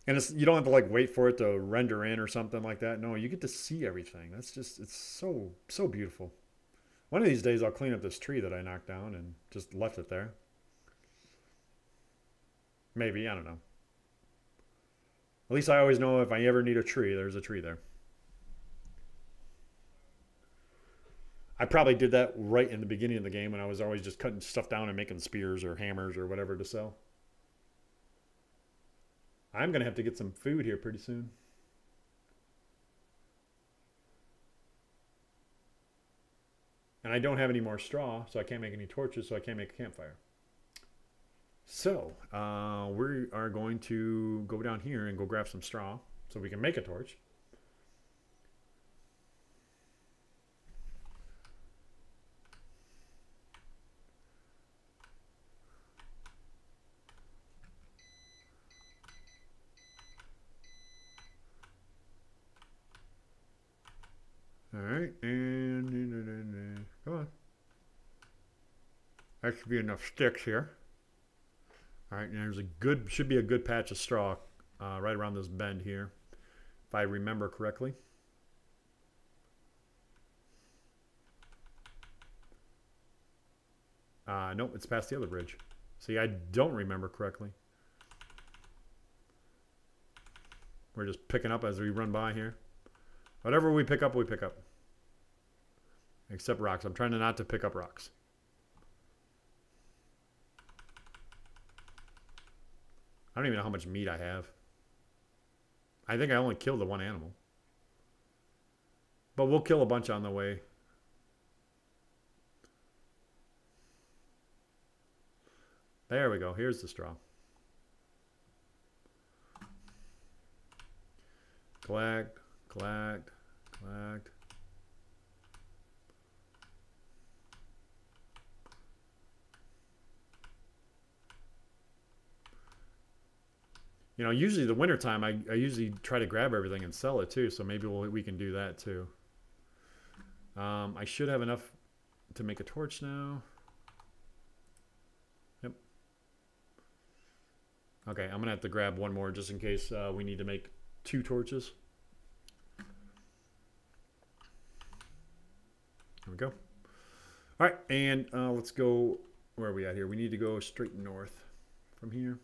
And it's you don't have to like wait for it to render in or something like that. No, you get to see everything. That's just it's so so beautiful. One of these days I'll clean up this tree that I knocked down and just left it there. Maybe, I don't know. At least I always know if I ever need a tree, there's a tree there. I probably did that right in the beginning of the game when I was always just cutting stuff down and making spears or hammers or whatever to sell. I'm going to have to get some food here pretty soon. And I don't have any more straw, so I can't make any torches, so I can't make a campfire. So, uh, we are going to go down here and go grab some straw so we can make a torch. Right, and, come on. That should be enough sticks here. All right, and there's a good, should be a good patch of straw uh, right around this bend here, if I remember correctly. Uh, nope, it's past the other bridge. See, I don't remember correctly. We're just picking up as we run by here. Whatever we pick up, we pick up. Except rocks. I'm trying to not to pick up rocks. I don't even know how much meat I have. I think I only killed the one animal. But we'll kill a bunch on the way. There we go. Here's the straw. Collect, collect, collect. You know, usually the wintertime, I, I usually try to grab everything and sell it too. So maybe we'll, we can do that too. Um, I should have enough to make a torch now. Yep. Okay, I'm going to have to grab one more just in case uh, we need to make two torches. There we go. All right, and uh, let's go, where are we at here? We need to go straight north from here.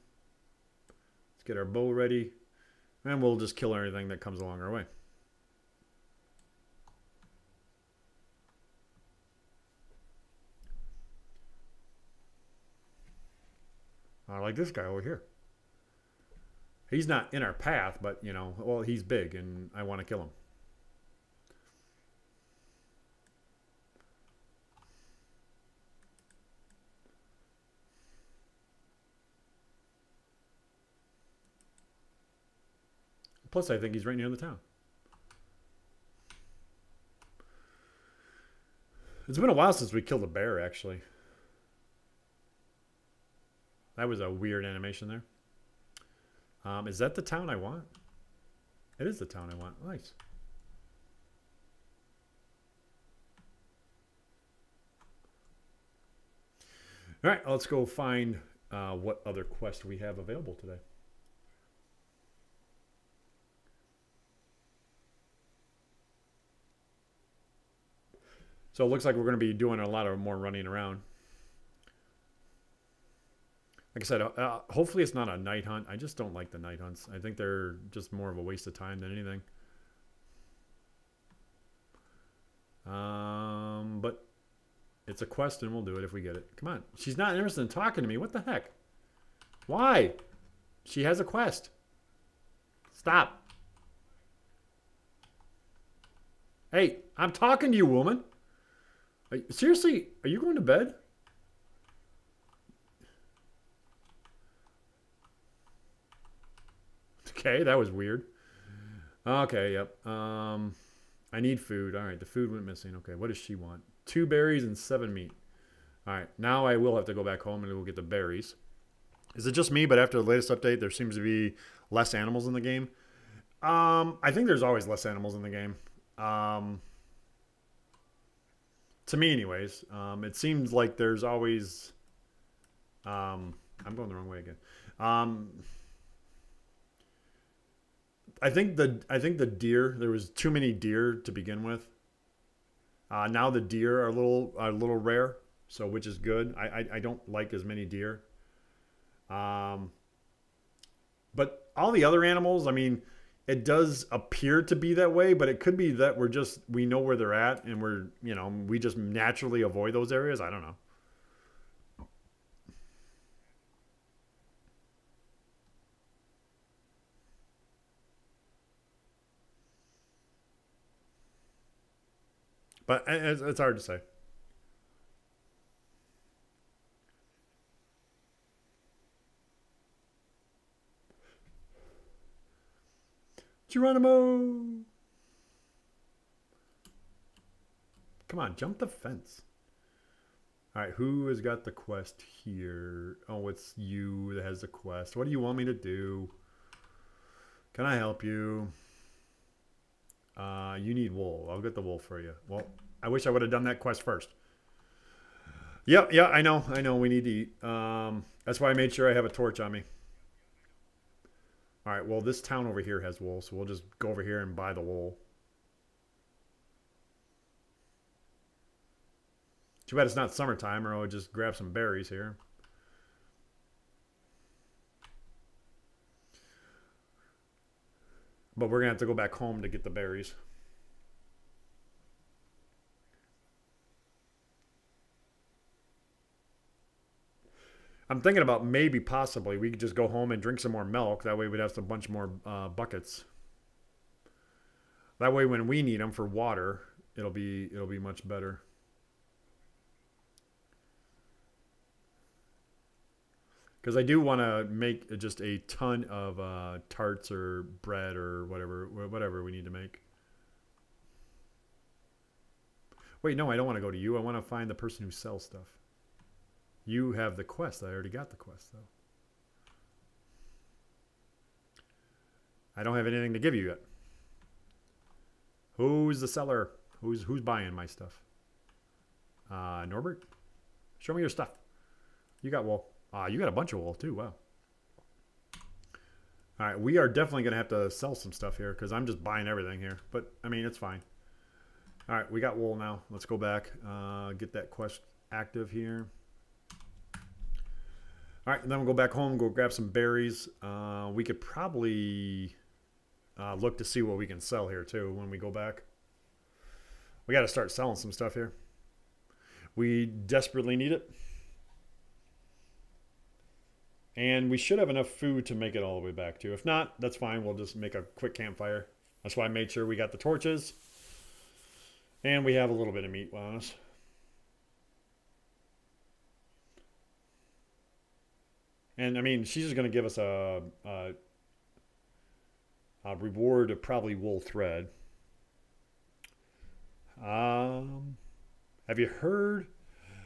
Let's get our bow ready. And we'll just kill anything that comes along our way. I like this guy over here. He's not in our path, but, you know, well, he's big, and I want to kill him. Plus, I think he's right near the town. It's been a while since we killed a bear, actually. That was a weird animation there. Um, is that the town I want? It is the town I want. Nice. All right, let's go find uh, what other quest we have available today. So it looks like we're going to be doing a lot of more running around. Like I said, uh, uh, hopefully it's not a night hunt. I just don't like the night hunts. I think they're just more of a waste of time than anything. Um, but it's a quest and we'll do it if we get it. Come on. She's not interested in talking to me. What the heck? Why? She has a quest. Stop. Hey, I'm talking to you, woman. Seriously, are you going to bed? Okay, that was weird. Okay, yep. Um, I need food. All right, the food went missing. Okay, what does she want? Two berries and seven meat. All right, now I will have to go back home and we'll get the berries. Is it just me, but after the latest update, there seems to be less animals in the game? Um, I think there's always less animals in the game. Um, to me, anyways. Um, it seems like there's always. Um, I'm going the wrong way again. Um, I think the I think the deer there was too many deer to begin with. Uh, now the deer are a little are a little rare, so which is good. I I, I don't like as many deer. Um, but all the other animals, I mean, it does appear to be that way, but it could be that we're just we know where they're at and we're you know we just naturally avoid those areas. I don't know. But it's, hard to say. Geronimo! Come on, jump the fence. All right, who has got the quest here? Oh, it's you that has the quest. What do you want me to do? Can I help you? Uh, you need wool. I'll get the wool for you. Well, I wish I would have done that quest first. Yeah, yeah, I know. I know we need to eat. Um, that's why I made sure I have a torch on me. All right, well, this town over here has wool, so we'll just go over here and buy the wool. Too bad it's not summertime, or I would just grab some berries here. But we're going to have to go back home to get the berries. I'm thinking about maybe possibly we could just go home and drink some more milk. That way we'd have a bunch more uh, buckets. That way when we need them for water, it'll be it'll be much better. Because I do want to make just a ton of uh, tarts or bread or whatever, whatever we need to make. Wait, no, I don't want to go to you. I want to find the person who sells stuff. You have the quest. I already got the quest, though. I don't have anything to give you yet. Who's the seller? Who's who's buying my stuff? Uh, Norbert, show me your stuff. You got wool. Ah, you got a bunch of wool too. Wow. All right, we are definitely gonna have to sell some stuff here because I'm just buying everything here. But I mean, it's fine. All right, we got wool now. Let's go back. Uh, get that quest active here. All right, then we'll go back home, go grab some berries. Uh, we could probably uh, look to see what we can sell here too when we go back. We got to start selling some stuff here. We desperately need it. And we should have enough food to make it all the way back too. If not, that's fine. We'll just make a quick campfire. That's why I made sure we got the torches. And we have a little bit of meat on us. And I mean, she's just going to give us a, a, a, reward of probably wool thread. Um, have you heard?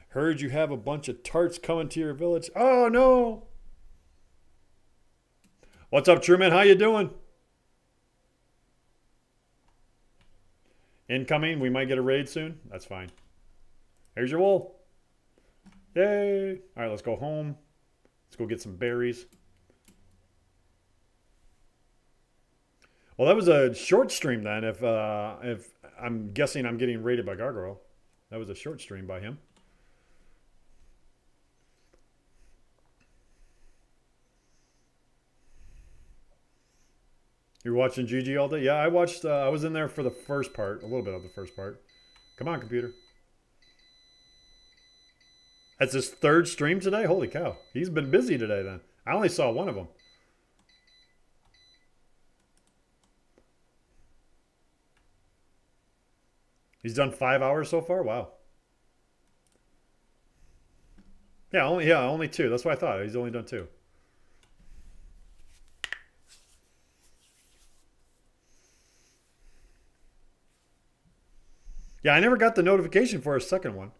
Heard you have a bunch of tarts coming to your village? Oh no! What's up, Truman? How you doing? Incoming. We might get a raid soon. That's fine. Here's your wool. Yay! All right, let's go home. Let's go get some berries. Well, that was a short stream then. If uh, if I'm guessing I'm getting raided by Gargoyle, that was a short stream by him. You're watching GG all day? Yeah, I watched. Uh, I was in there for the first part, a little bit of the first part. Come on, computer. That's his third stream today? Holy cow. He's been busy today then. I only saw one of them. He's done five hours so far? Wow. Yeah, only yeah, only two. That's what I thought. He's only done two. Yeah, I never got the notification for a second one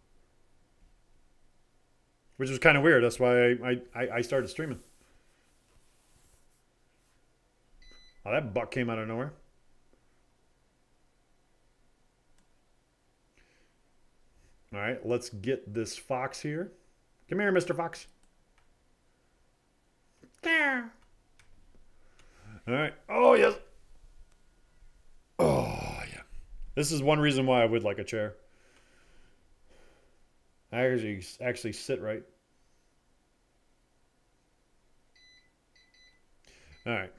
which was kind of weird. That's why I, I, I started streaming. Oh, that buck came out of nowhere. All right, let's get this fox here. Come here, Mr. Fox. There. All right. Oh, yes. Oh, yeah. This is one reason why I would like a chair. I actually actually sit right. All right.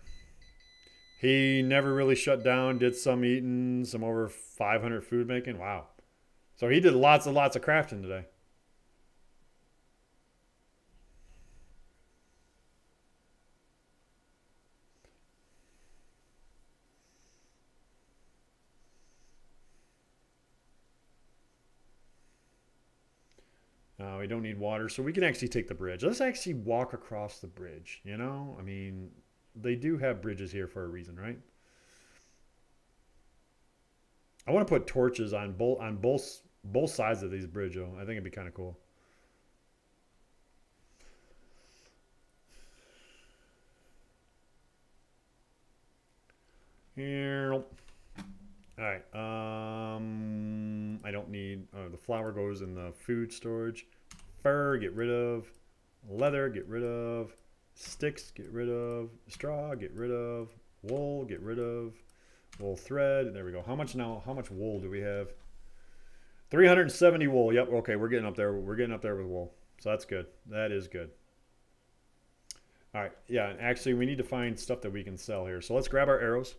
He never really shut down, did some eating, some over 500 food making. Wow. So he did lots and lots of crafting today. Don't need water, so we can actually take the bridge. Let's actually walk across the bridge, you know? I mean, they do have bridges here for a reason, right? I want to put torches on both on both both sides of these bridges. I think it'd be kind of cool. Here. All right. Um, I don't need. Oh, the flour goes in the food storage. Fur, get rid of. Leather, get rid of. Sticks, get rid of. Straw, get rid of. Wool, get rid of. Wool thread. There we go. How much now? How much wool do we have? 370 wool. Yep. Okay, we're getting up there. We're getting up there with wool. So that's good. That is good. All right. Yeah. Actually, we need to find stuff that we can sell here. So let's grab our arrows.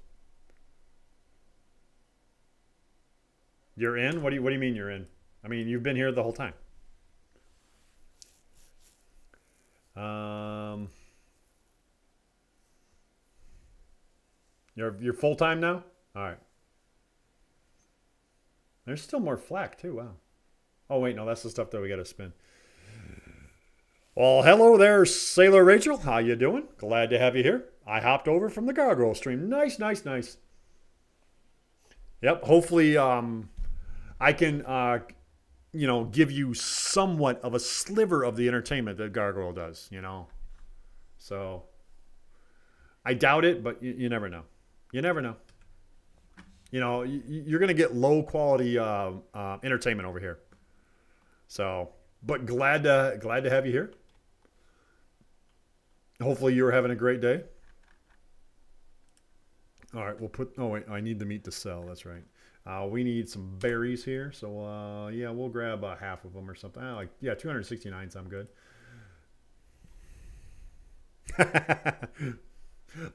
You're in? What do you What do you mean you're in? I mean, you've been here the whole time. Um, you're you're full time now. All right. There's still more flax too. Wow. Oh wait, no, that's the stuff that we got to spin. Well, hello there, Sailor Rachel. How you doing? Glad to have you here. I hopped over from the gargoyle stream. Nice, nice, nice. Yep. Hopefully, um, I can, uh, you know, give you somewhat of a sliver of the entertainment that Gargoyle does. You know, so I doubt it, but you, you never know. You never know. You know, you, are going to get low quality uh, uh, entertainment over here. So, but glad to glad to have you here. Hopefully, you're having a great day. All right, we'll put. Oh wait, I need the meat to sell. That's right. Uh, we need some berries here, so uh, yeah, we'll grab uh, half of them or something. Like yeah, 269 sound good.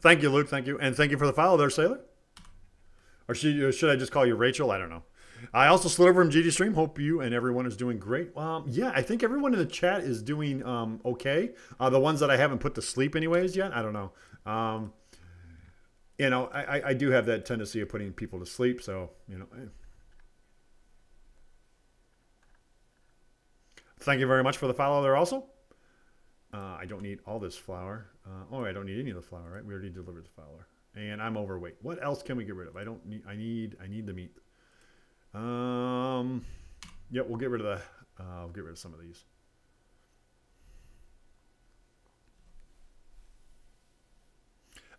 thank you, Luke. Thank you, and thank you for the follow there, Sailor. Or should, should I just call you Rachel? I don't know. I also slid over from GG Stream. Hope you and everyone is doing great. Um, yeah, I think everyone in the chat is doing um, okay. Uh, the ones that I haven't put to sleep, anyways, yet. I don't know. Um, you know, I, I do have that tendency of putting people to sleep. So, you know. Eh. Thank you very much for the follow there also. Uh, I don't need all this flour. Uh, oh, I don't need any of the flour, right? We already delivered the flour. And I'm overweight. What else can we get rid of? I don't need, I need, I need the meat. Um, yeah, we'll get rid of the, uh, we'll get rid of some of these.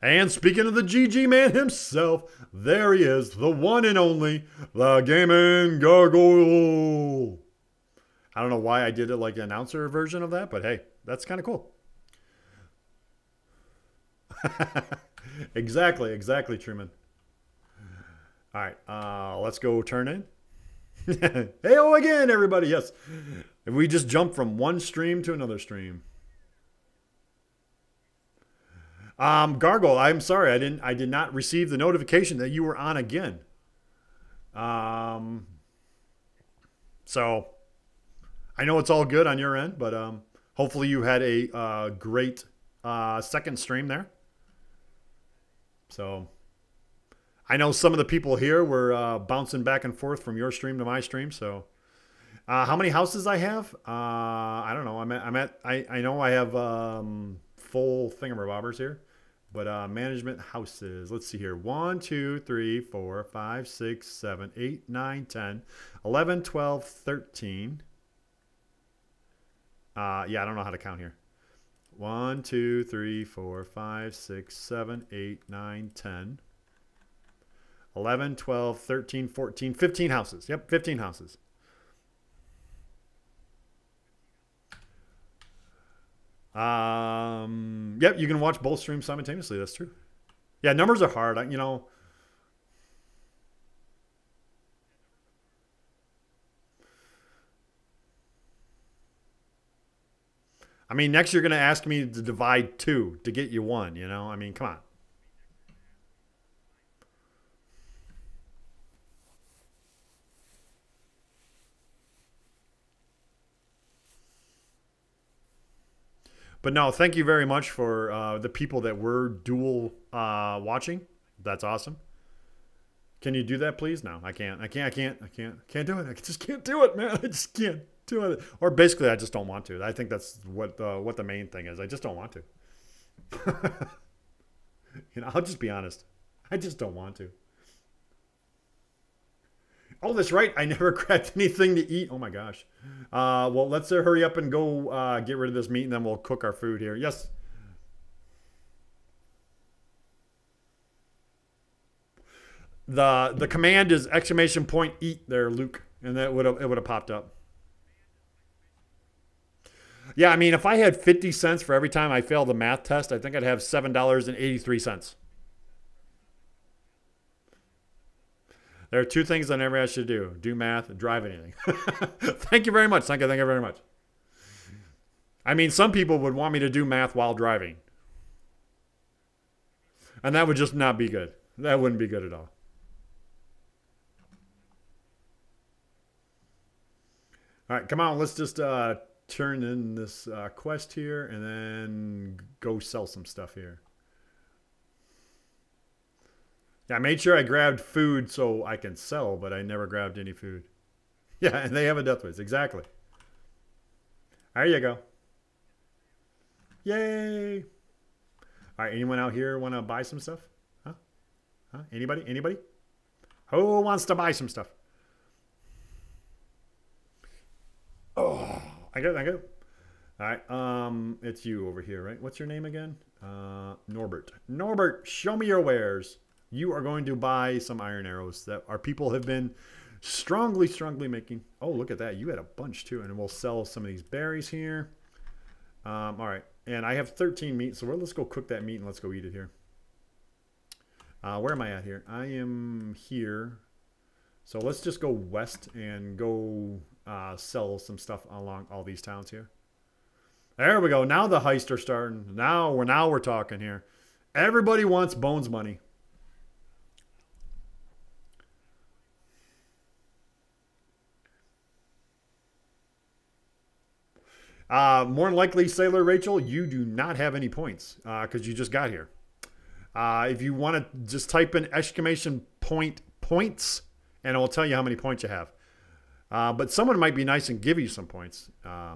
And speaking of the GG man himself, there he is, the one and only, the Gaming Gargoyle. I don't know why I did it like an announcer version of that, but hey, that's kind of cool. exactly, exactly, Truman. All right, uh, let's go turn in. hey, oh, again, everybody. Yes. We just jumped from one stream to another stream. Um, Gargle, I'm sorry, I didn't. I did not receive the notification that you were on again. Um, so I know it's all good on your end, but um, hopefully you had a uh, great uh, second stream there. So I know some of the people here were uh, bouncing back and forth from your stream to my stream. So uh, how many houses I have? Uh, I don't know. I'm at. I'm at. I I know I have um, full thingamabobbers here. But uh, management houses, let's see here. 1, 2, 3, 4, 5, 6, 7, 8, 9, 10, 11, 12, 13. Uh, yeah, I don't know how to count here. 1, 2, 3, 4, 5, 6, 7, 8, 9, 10, 11, 12, 13, 14, 15 houses. Yep, 15 houses. Um, yep, you can watch both streams simultaneously. That's true. Yeah, numbers are hard. I, You know, I mean, next you're going to ask me to divide two to get you one. You know, I mean, come on. But no, thank you very much for uh, the people that were dual uh, watching. That's awesome. Can you do that, please? No, I can't. I can't. I can't. I can't. Can't do it. I just can't do it, man. I just can't do it. Or basically, I just don't want to. I think that's what uh, what the main thing is. I just don't want to. you know, I'll just be honest. I just don't want to. Oh, that's right. I never grabbed anything to eat. Oh my gosh. Uh, well, let's uh, hurry up and go uh, get rid of this meat, and then we'll cook our food here. Yes. The the command is exclamation point eat there, Luke, and that would have it would have popped up. Yeah, I mean, if I had 50 cents for every time I failed the math test, I think I'd have $7.83. There are two things I never asked you to do do math, and drive anything. thank you very much. Thank you. Thank you very much. I mean, some people would want me to do math while driving. And that would just not be good. That wouldn't be good at all. All right, come on. Let's just uh, turn in this uh, quest here and then go sell some stuff here. Yeah, I made sure I grabbed food so I can sell, but I never grabbed any food. Yeah, and they have a death wish. Exactly. There you go. Yay! All right, anyone out here want to buy some stuff? Huh? Huh? Anybody? Anybody? Who wants to buy some stuff? Oh, I got it. I got it. All right. Um, it's you over here, right? What's your name again? Uh, Norbert. Norbert, show me your wares. You are going to buy some iron arrows that our people have been strongly, strongly making. Oh, look at that. You had a bunch too. And we'll sell some of these berries here. Um, all right. And I have 13 meat. So let's go cook that meat and let's go eat it here. Uh, where am I at here? I am here. So let's just go west and go uh, sell some stuff along all these towns here. There we go. Now the heist are starting. Now we're now we're talking here. Everybody wants Bones money. Uh, more than likely, Sailor Rachel, you do not have any points because uh, you just got here. Uh, if you want to just type in exclamation point points, and it will tell you how many points you have. Uh, but someone might be nice and give you some points. Uh,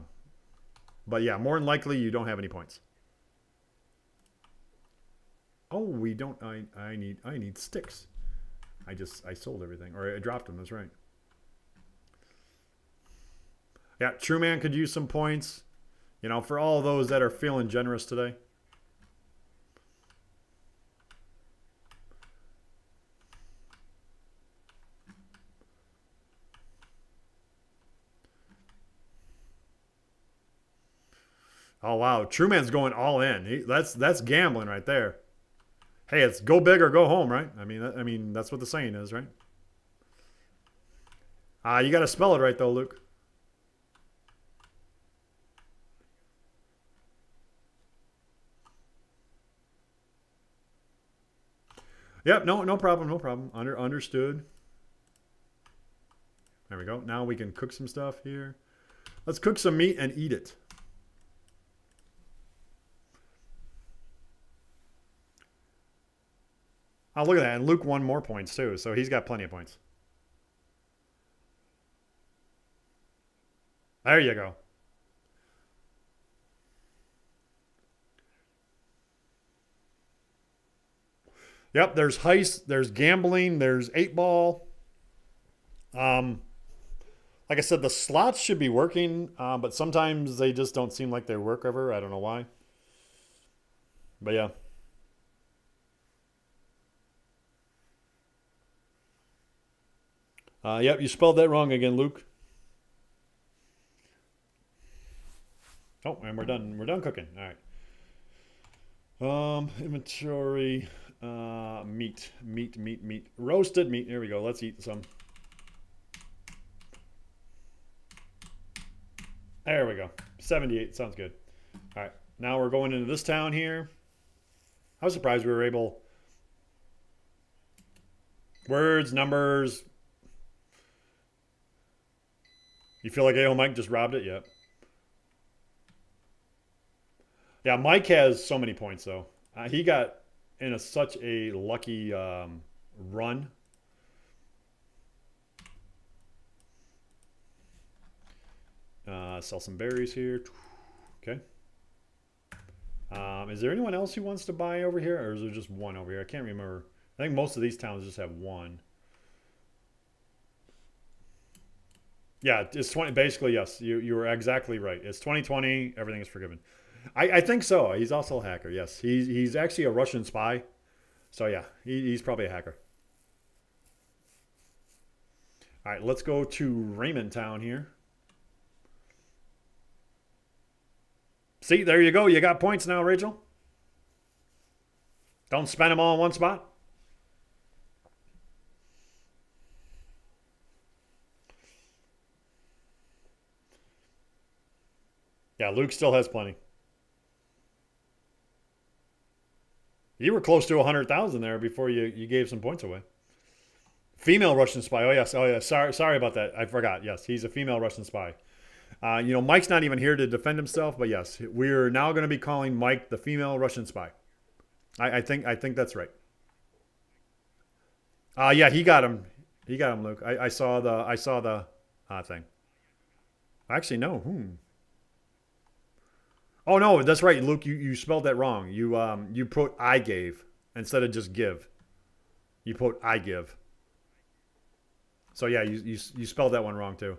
but yeah, more than likely you don't have any points. Oh, we don't. I I need I need sticks. I just I sold everything or I dropped them. That's right. Yeah, True Man could use some points. You know, for all those that are feeling generous today. Oh wow, Truman's going all in. He, that's that's gambling right there. Hey, it's go big or go home, right? I mean, I mean that's what the saying is, right? Ah, uh, you got to spell it right though, Luke. Yep, no, no problem, no problem. Under understood. There we go. Now we can cook some stuff here. Let's cook some meat and eat it. Oh, look at that. And Luke won more points, too. So he's got plenty of points. There you go. Yep, there's heist, there's gambling, there's eight ball. Um, like I said, the slots should be working, uh, but sometimes they just don't seem like they work ever. I don't know why. But yeah. Uh, yep, you spelled that wrong again, Luke. Oh, and we're done. We're done cooking. All right. Um, inventory, uh, meat, meat, meat, meat, roasted meat. Here we go. Let's eat some. There we go. 78 sounds good. All right. Now we're going into this town here. I was surprised we were able. Words, numbers, You feel like AO Mike just robbed it? Yep. Yeah, Mike has so many points though. Uh, he got in a, such a lucky um, run. Uh, sell some berries here. Okay. Um, is there anyone else who wants to buy over here, or is there just one over here? I can't remember. I think most of these towns just have one. Yeah, it's 20. Basically, yes, you you were exactly right. It's 2020. Everything is forgiven. I, I think so. He's also a hacker. Yes, he's he's actually a Russian spy. So yeah, he, he's probably a hacker. All right, let's go to Raymond Town here. See, there you go. You got points now, Rachel. Don't spend them all in one spot. Yeah, Luke still has plenty. You were close to 100,000 there before you, you gave some points away. Female Russian spy. Oh, yes. Oh, yeah. Sorry, sorry about that. I forgot. Yes, he's a female Russian spy. Uh, you know, Mike's not even here to defend himself, but yes, we're now going to be calling Mike the female Russian spy. I, I think I think that's right. Uh, yeah, he got him. He got him, Luke. I, I saw the I saw the uh, thing. Actually, no. Hmm. Oh no, that's right, Luke. You, you spelled that wrong. You um you put I gave instead of just give. You put I give. So yeah, you you, you spelled that one wrong too.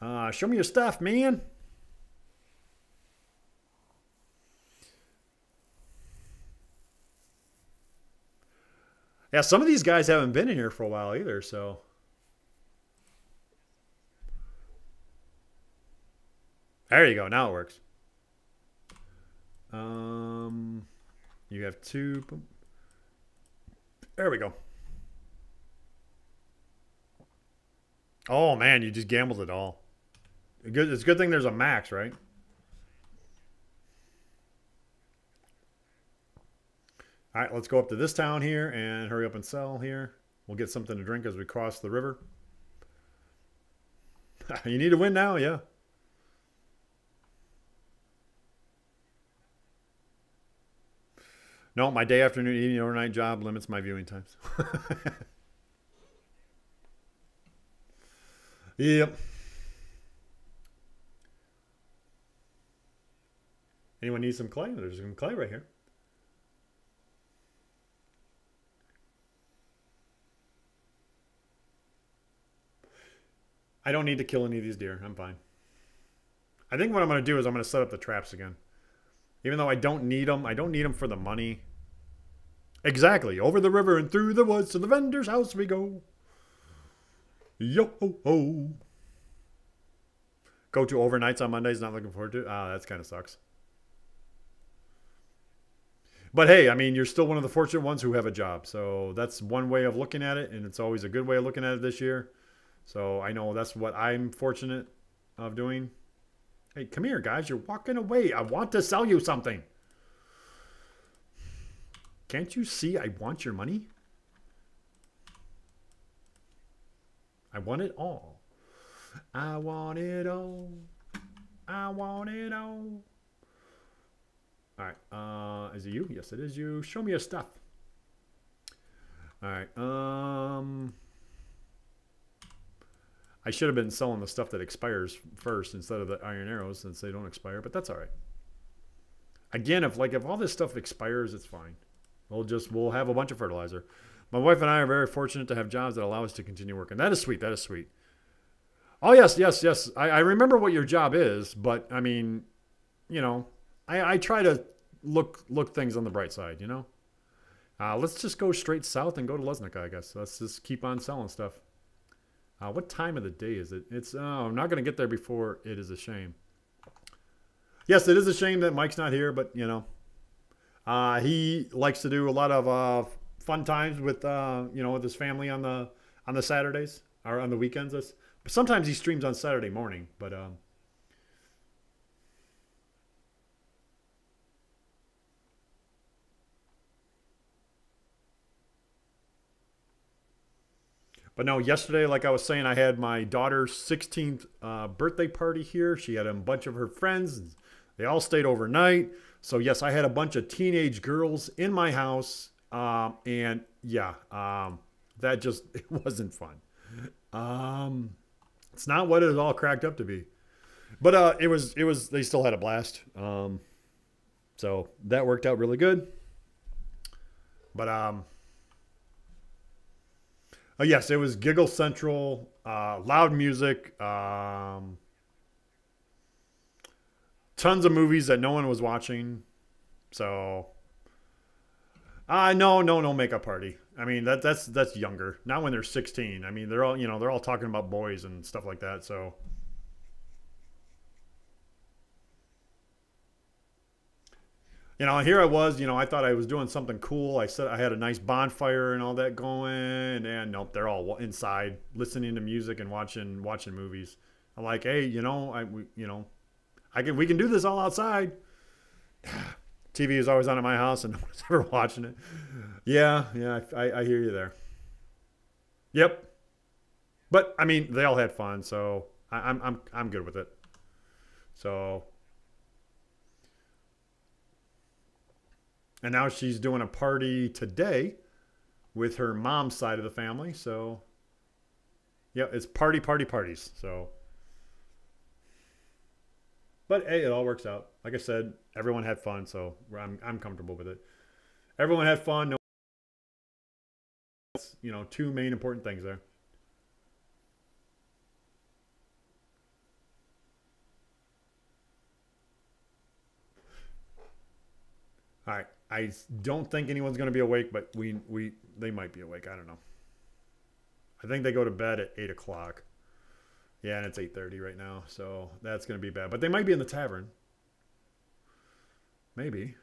Uh, show me your stuff, man. Yeah, some of these guys haven't been in here for a while either, so. There you go. Now it works. Um, you have two. There we go. Oh man, you just gambled it all. Good. It's a good thing there's a max, right? All right, let's go up to this town here and hurry up and sell here. We'll get something to drink as we cross the river. you need to win now, yeah. No, my day afternoon evening overnight job limits my viewing times. yep. Anyone need some clay? There's some clay right here. I don't need to kill any of these deer. I'm fine. I think what I'm going to do is I'm going to set up the traps again. Even though I don't need them. I don't need them for the money. Exactly. Over the river and through the woods to the vendor's house we go. Yo ho ho. Go to overnights on Mondays. Not looking forward to. Ah, that kind of sucks. But hey, I mean, you're still one of the fortunate ones who have a job. So that's one way of looking at it. And it's always a good way of looking at it this year. So I know that's what I'm fortunate of doing. Hey, come here, guys. You're walking away. I want to sell you something. Can't you see I want your money? I want it all. I want it all. I want it all. All right. Uh, is it you? Yes, it is you. Show me your stuff. All right. Um, I should have been selling the stuff that expires first instead of the iron arrows since they don't expire, but that's all right. Again, if like if all this stuff expires, it's fine. We'll just we'll have a bunch of fertilizer. My wife and I are very fortunate to have jobs that allow us to continue working. That is sweet. That is sweet. Oh yes, yes, yes. I, I remember what your job is, but I mean, you know, I, I try to look look things on the bright side. You know, uh, let's just go straight south and go to Lesnica. I guess let's just keep on selling stuff. Uh, what time of the day is it? It's oh, I'm not going to get there before it is a shame. Yes, it is a shame that Mike's not here, but you know, uh, he likes to do a lot of uh, fun times with uh, you know with his family on the on the Saturdays or on the weekends. But sometimes he streams on Saturday morning, but um, But no, yesterday, like I was saying, I had my daughter's 16th uh, birthday party here. She had a bunch of her friends. They all stayed overnight. So, yes, I had a bunch of teenage girls in my house. Um, and yeah, um, that just it wasn't fun. Um, it's not what it all cracked up to be. But uh, it was, it was, they still had a blast. Um, so that worked out really good. But um, uh, yes, it was Giggle Central, uh, loud music, um, tons of movies that no one was watching. So, uh, no, no, no makeup party. I mean that that's that's younger. Not when they're 16. I mean they're all you know they're all talking about boys and stuff like that. So you know, here I was, you know, I thought I was doing something cool. I said I had a nice bonfire and all that going, and nope, they're all inside listening to music and watching watching movies. I'm like, hey, you know, I we, you know, I can we can do this all outside. TV is always on at my house, and no one's ever watching it. Yeah, yeah, I, I hear you there. Yep, but I mean, they all had fun, so I, I'm I'm I'm good with it. So And now she's doing a party today with her mom's side of the family. So, yeah, it's party, party, parties. So, But hey, it all works out. Like I said, everyone had fun, so I'm I'm comfortable with it. Everyone had fun. No, you know, two main important things there. All right. I don't think anyone's going to be awake, but we we they might be awake. I don't know. I think they go to bed at eight o'clock. Yeah, and it's eight thirty right now, so that's going to be bad. But they might be in the tavern. Maybe.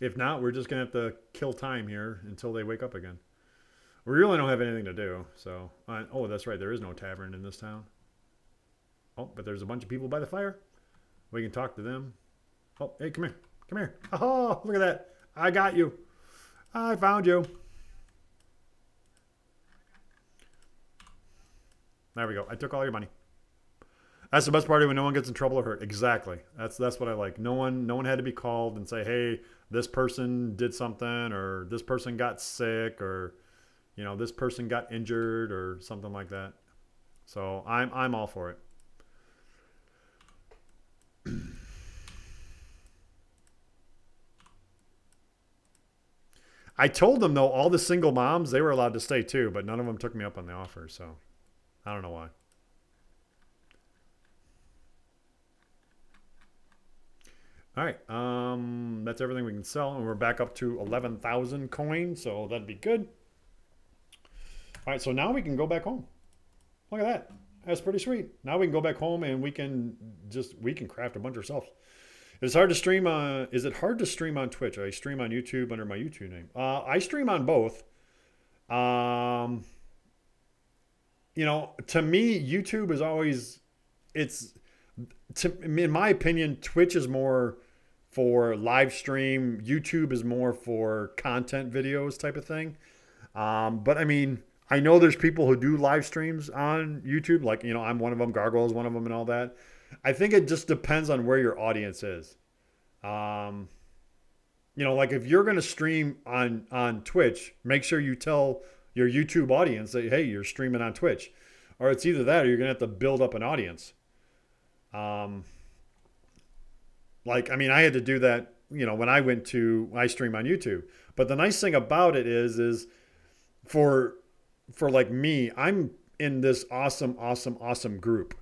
If not, we're just going to have to kill time here until they wake up again. We really don't have anything to do. So, uh, oh, that's right. There is no tavern in this town. Oh, but there's a bunch of people by the fire. We can talk to them. Oh, hey, come here. Come here. Oh, look at that. I got you. I found you. There we go. I took all your money. That's the best part of when no one gets in trouble or hurt. Exactly. That's that's what I like. No one no one had to be called and say, "Hey, this person did something or this person got sick or you know, this person got injured or something like that." So, I'm I'm all for it. I told them though, all the single moms they were allowed to stay too, but none of them took me up on the offer. So I don't know why. All right, um, that's everything we can sell, and we're back up to eleven thousand coins, so that'd be good. All right, so now we can go back home. Look at that. That's pretty sweet. Now we can go back home and we can just we can craft a bunch ourselves. It's hard to stream on. Is it hard to stream on Twitch? I stream on YouTube under my YouTube name. Uh, I stream on both. Um, you know, to me, YouTube is always it's to in my opinion, Twitch is more for live stream. YouTube is more for content videos type of thing. Um, but I mean, I know there's people who do live streams on YouTube. Like you know, I'm one of them. Gargoyle is one of them, and all that. I think it just depends on where your audience is. Um, you know, like if you're going to stream on on Twitch, make sure you tell your YouTube audience that hey, you're streaming on Twitch, or it's either that or you're going to have to build up an audience. Um, like I mean, I had to do that. You know, when I went to I stream on YouTube. But the nice thing about it is, is for for like me, I'm in this awesome, awesome, awesome group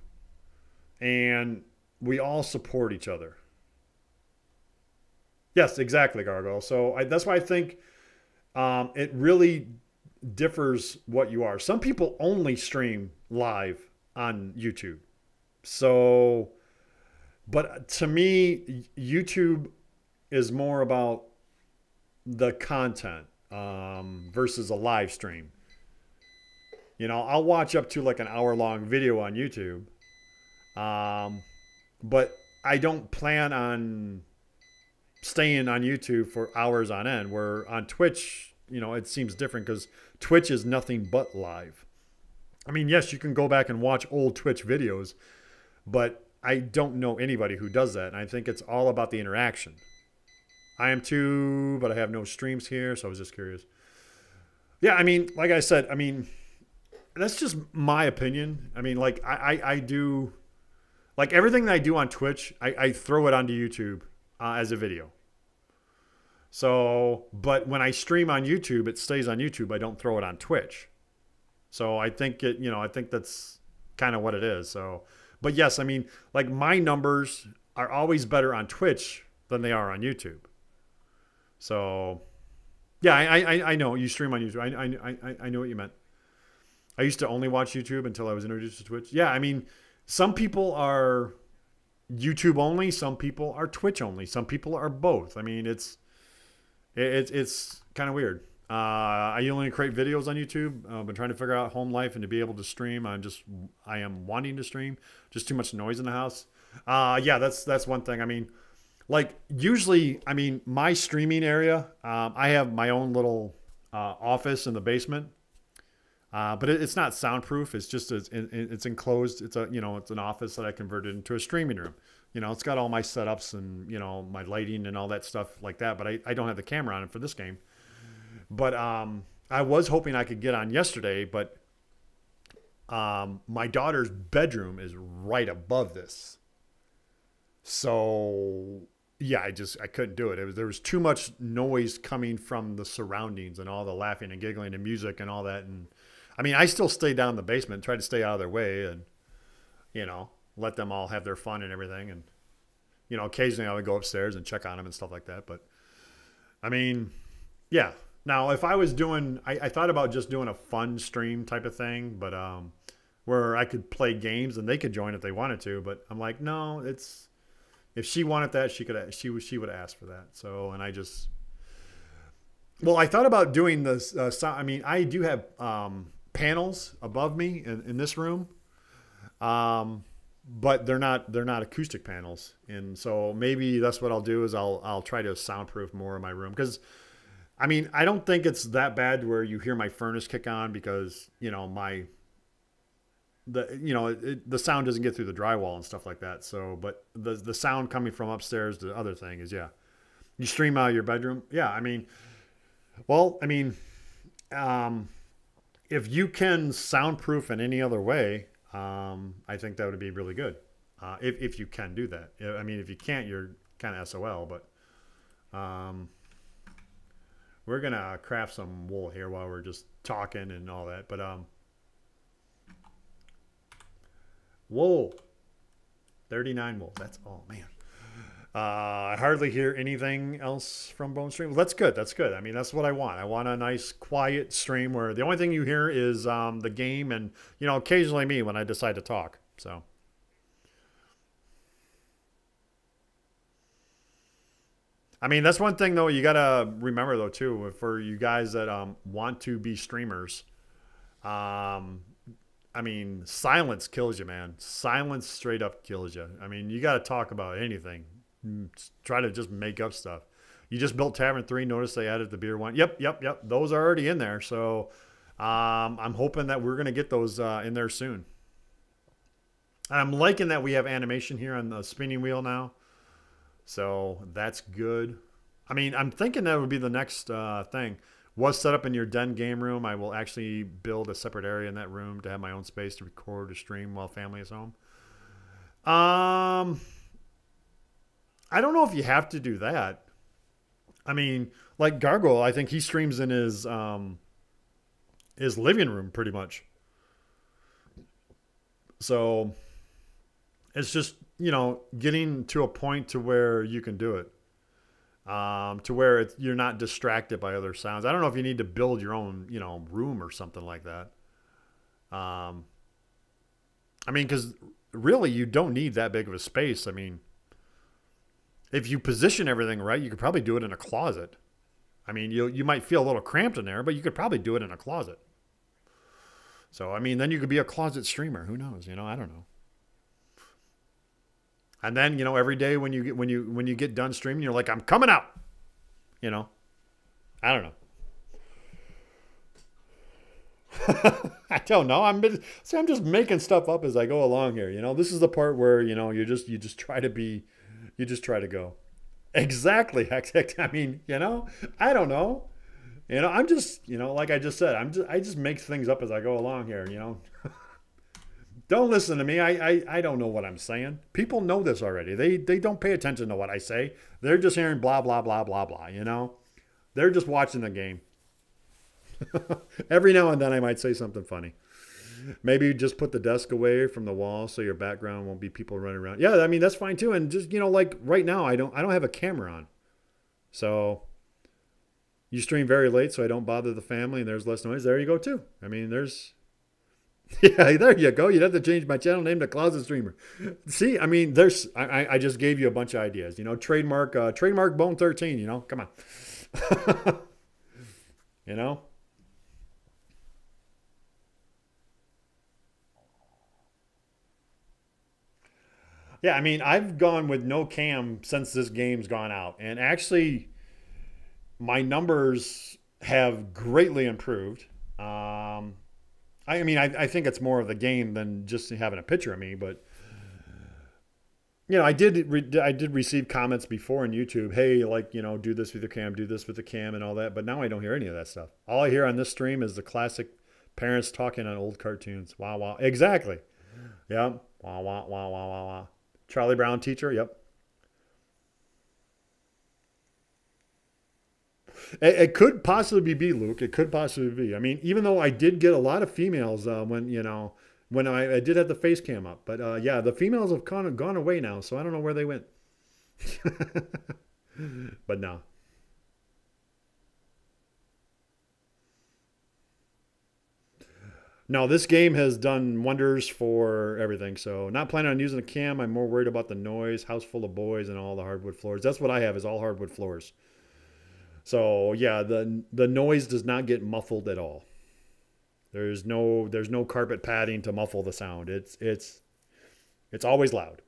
and we all support each other. Yes, exactly, Gargoyle. So I, that's why I think um, it really differs what you are. Some people only stream live on YouTube. So, but to me, YouTube is more about the content um, versus a live stream. You know, I'll watch up to like an hour long video on YouTube um, but I don't plan on staying on YouTube for hours on end. Where on Twitch, you know, it seems different because Twitch is nothing but live. I mean, yes, you can go back and watch old Twitch videos, but I don't know anybody who does that. And I think it's all about the interaction. I am too, but I have no streams here, so I was just curious. Yeah, I mean, like I said, I mean, that's just my opinion. I mean, like I, I, I do like everything that I do on Twitch, I, I throw it onto YouTube uh, as a video. So, but when I stream on YouTube, it stays on YouTube. I don't throw it on Twitch. So I think it, you know, I think that's kind of what it is. So, but yes, I mean, like my numbers are always better on Twitch than they are on YouTube. So, yeah, I, I, I know you stream on YouTube. I, I, I, I know what you meant. I used to only watch YouTube until I was introduced to Twitch. Yeah, I mean, some people are YouTube only, some people are Twitch only, some people are both. I mean, it's it's it's kind of weird. Uh, I only create videos on YouTube. I've been trying to figure out home life and to be able to stream. I'm just I am wanting to stream. Just too much noise in the house. Uh, yeah, that's that's one thing. I mean, like usually, I mean, my streaming area. Um, I have my own little uh, office in the basement uh, but it, it's not soundproof. It's just a, it, it's enclosed. It's a you know it's an office that I converted into a streaming room. You know, it's got all my setups and you know my lighting and all that stuff like that. But I, I don't have the camera on it for this game. But um, I was hoping I could get on yesterday, but um, my daughter's bedroom is right above this. So yeah, I just I couldn't do it. It was there was too much noise coming from the surroundings and all the laughing and giggling and music and all that. And I mean, I still stayed down in the basement, tried to stay out of their way, and you know, let them all have their fun and everything. And you know, occasionally I would go upstairs and check on them and stuff like that. But I mean, yeah. Now, if I was doing, I, I thought about just doing a fun stream type of thing, but um, where I could play games and they could join if they wanted to. But I'm like, no, it's if she wanted that, she could she she would ask for that. So, and I just well, I thought about doing this. Uh, so, I mean, I do have um, panels above me in, in this room, um, but they're not they're not acoustic panels, and so maybe that's what I'll do is I'll I'll try to soundproof more of my room because. I mean, I don't think it's that bad where you hear my furnace kick on because you know my the you know it, the sound doesn't get through the drywall and stuff like that. So, but the the sound coming from upstairs, the other thing is yeah, you stream out of your bedroom. Yeah, I mean, well, I mean, um, if you can soundproof in any other way, um, I think that would be really good. Uh, if if you can do that, I mean, if you can't, you're kind of SOL. But um, we're gonna craft some wool here while we're just talking and all that. But um Whoa. 39 wool. That's, oh, man. Uh, I hardly hear anything else from Bone Stream. Well, that's good. That's good. I mean, that's what I want. I want a nice, quiet stream where the only thing you hear is um, the game and, you know, occasionally me when I decide to talk. So. I mean, that's one thing, though, you got to remember, though, too, for you guys that um, want to be streamers. Um, I mean, silence kills you, man. Silence straight up kills you. I mean, you got to talk about anything. Try to just make up stuff. You just built Tavern 3. Notice they added the beer one. Yep, yep, yep. Those are already in there. So um, I'm hoping that we're going to get those uh, in there soon. And I'm liking that we have animation here on the spinning wheel now. So that's good. I mean, I'm thinking that would be the next uh, thing was set up in your den game room. I will actually build a separate area in that room to have my own space to record or stream while family is home. Um, I don't know if you have to do that. I mean, like Gargoyle, I think he streams in his um his living room pretty much. So it's just, you know, getting to a point to where you can do it um, to where you're not distracted by other sounds. I don't know if you need to build your own, you know, room or something like that. Um, I mean, because really, you don't need that big of a space. I mean, if you position everything right, you could probably do it in a closet. I mean, you you might feel a little cramped in there, but you could probably do it in a closet. So, I mean, then you could be a closet streamer. Who knows? You know, I don't know. And then, you know, every day when you get when you when you get done streaming, you're like, I'm coming out. You know? I don't know. I don't know. I'm see, I'm just making stuff up as I go along here. You know, this is the part where you know you just you just try to be, you just try to go. Exactly. I mean, you know, I don't know. You know, I'm just you know, like I just said, I'm just I just make things up as I go along here. You know. Don't listen to me. I, I, I don't know what I'm saying. People know this already. They, they don't pay attention to what I say. They're just hearing blah, blah, blah, blah, blah, you know? They're just watching the game. Every now and then I might say something funny. Maybe just put the desk away from the wall so your background won't be people running around. Yeah, I mean that's fine too. And just you know, like right now I don't I don't have a camera on. So you stream very late so I don't bother the family and there's less noise. There you go too. I mean there's Yeah, there you go. You'd have to change my channel name to Closet Streamer. See, I mean, there's I, I just gave you a bunch of ideas. You know, trademark uh, trademark Bone Thirteen. You know, come on. you know. Yeah, I mean, I've gone with no cam since this game's gone out, and actually, my numbers have greatly improved. Um, I mean, I, I think it's more of the game than just having a picture of me, but you know, I did re- I did receive comments before on YouTube, hey, like you know, do this with your cam, do this with the cam, and all that. But now I don't hear any of that stuff. All I hear on this stream is the classic parents talking on old cartoons. Wow, wow, exactly. Yep. Wow, wow, wow, wow, wow, wow. Charlie Brown teacher, yep. It, it, could possibly be Luke. It could possibly be. I mean, even though I did get a lot of females uh, when, you know, when I, I, did have the face cam up. But uh, yeah, the females have kind of gone away now, so I don't know where they went. but no. No, this game has done wonders for everything. So, not planning on using a cam. I'm more worried about the noise, house full of boys, and all the hardwood floors. That's what I have is all hardwood floors. So, yeah, the the noise does not get muffled at all. There's no there's no carpet padding to muffle the sound. It's it's it's always loud.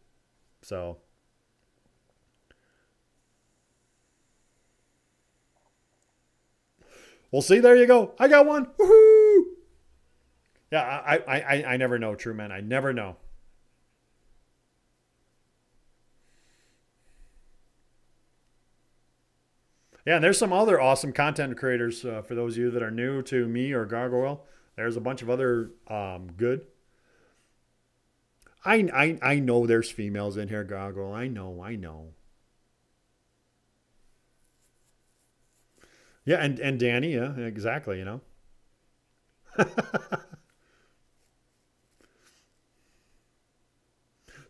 So, We'll see. There you go. I got one. Woohoo! Yeah, I, I, I, never know, true man. I never know. Yeah, and there's some other awesome content creators uh, for those of you that are new to me or Gargoyle. There's a bunch of other um, good. I, I I know there's females in here, Gargoyle. I know, I know. Yeah, and and Danny, yeah, exactly. You know.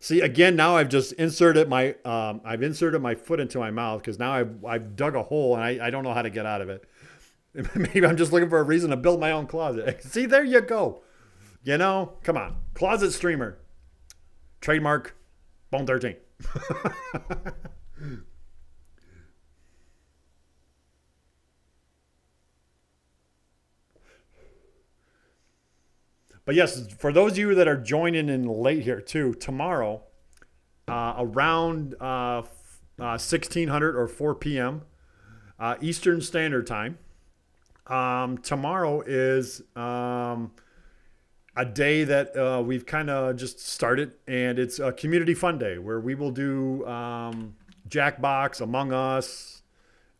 See again now I've just inserted my um, I've inserted my foot into my mouth because now I've I've dug a hole and I, I don't know how to get out of it. Maybe I'm just looking for a reason to build my own closet. See there you go. You know, come on, closet streamer, trademark, Bone Thirteen. But yes, for those of you that are joining in late here too, tomorrow uh, around uh, uh, 1600 or 4 p.m. Uh, Eastern Standard Time. Um, tomorrow is um, a day that uh, we've kind of just started, and it's a community fun day where we will do um, Jackbox, Among Us,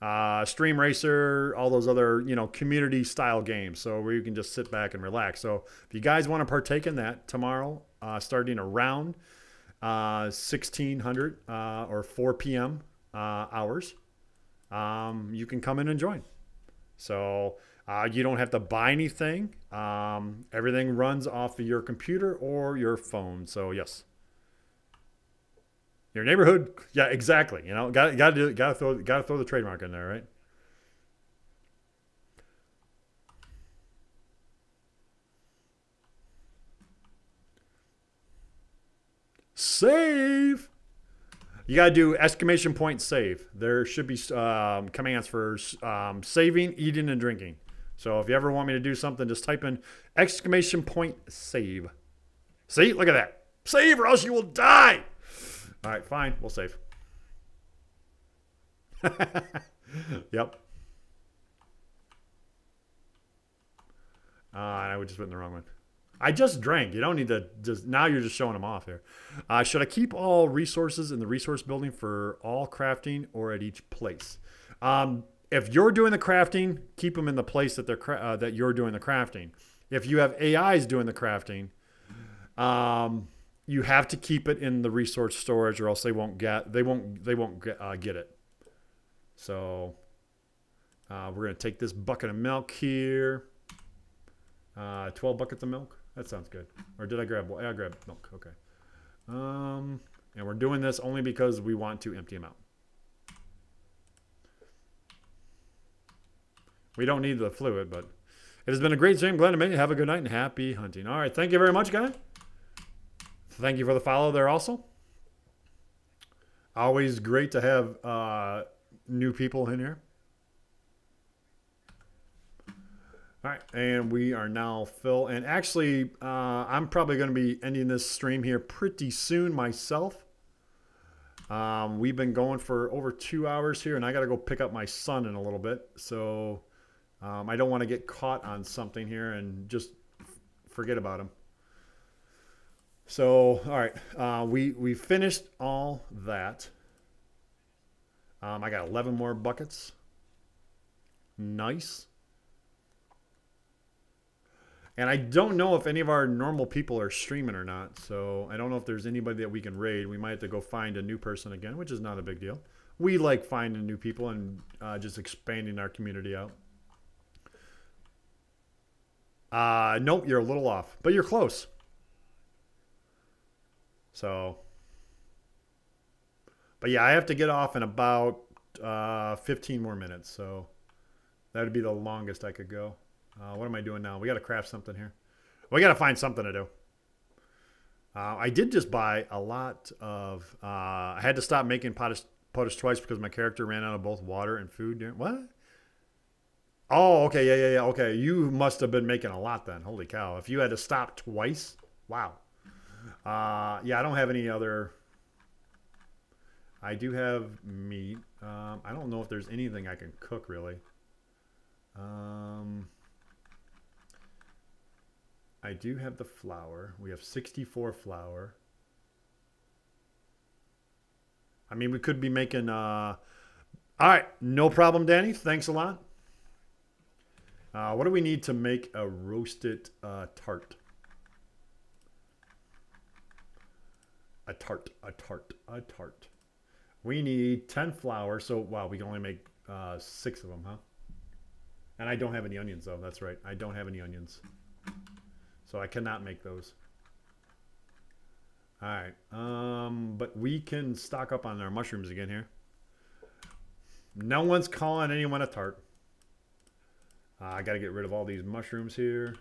uh, Stream Racer, all those other you know community style games. So where you can just sit back and relax. So if you guys want to partake in that tomorrow, uh, starting around uh, 1600 uh, or 4 p.m. Uh, hours, um, you can come in and join. So uh, you don't have to buy anything. Um, everything runs off of your computer or your phone. So yes. Your neighborhood, yeah, exactly. You know, got got to do, got to throw, got to throw the trademark in there, right? Save. You got to do exclamation point save. There should be um, commands for um, saving, eating, and drinking. So if you ever want me to do something, just type in exclamation point save. See, look at that. Save or else you will die. All right, fine. We'll save. yep. Uh, I would just put in the wrong one. I just drank. You don't need to just now. You're just showing them off here. Uh, should I keep all resources in the resource building for all crafting or at each place? Um, if you're doing the crafting, keep them in the place that they're uh, that you're doing the crafting. If you have AIs doing the crafting, um, you have to keep it in the resource storage or else they won't get they won't they won't get, uh, get it. So uh, we're going to take this bucket of milk here. Uh, 12 buckets of milk? That sounds good. Or did i grab i grabbed milk okay. Um, and we're doing this only because we want to empty them out. We don't need the fluid but it has been a great stream. Meet you. Have a good night and happy hunting. All right thank you very much guys Thank you for the follow there also. Always great to have uh, new people in here. All right, and we are now Phil. And actually, uh, I'm probably going to be ending this stream here pretty soon myself. Um, we've been going for over two hours here, and I got to go pick up my son in a little bit. So um, I don't want to get caught on something here and just forget about him. So, all right, uh, we we finished all that. Um, I got 11 more buckets. Nice. And I don't know if any of our normal people are streaming or not. So I don't know if there's anybody that we can raid. We might have to go find a new person again, which is not a big deal. we like finding new people and uh, just expanding our community out. Uh, nope, you're a little off, but you're close. So, but yeah, I have to get off in about uh, 15 more minutes. So that would be the longest I could go. Uh, what am I doing now? We got to craft something here. We got to find something to do. Uh, I did just buy a lot of. Uh, I had to stop making potash, potash twice because my character ran out of both water and food. During, what? Oh, okay, yeah, yeah, yeah. Okay, you must have been making a lot then. Holy cow! If you had to stop twice, wow. Uh, yeah, I don't have any other. I do have meat. Um, I don't know if there's anything I can cook really. Um, I do have the flour. We have 64 flour. I mean, we could be making. Uh... All right, no problem, Danny. Thanks a lot. Uh, what do we need to make a roasted uh, tart? A tart, a tart, a tart. We need 10 flour. So, wow, we can only make uh, six of them, huh? And I don't have any onions, though. That's right. I don't have any onions. So I cannot make those. All right. Um, but we can stock up on our mushrooms again here. No one's calling anyone a tart. Uh, I got to get rid of all these mushrooms here.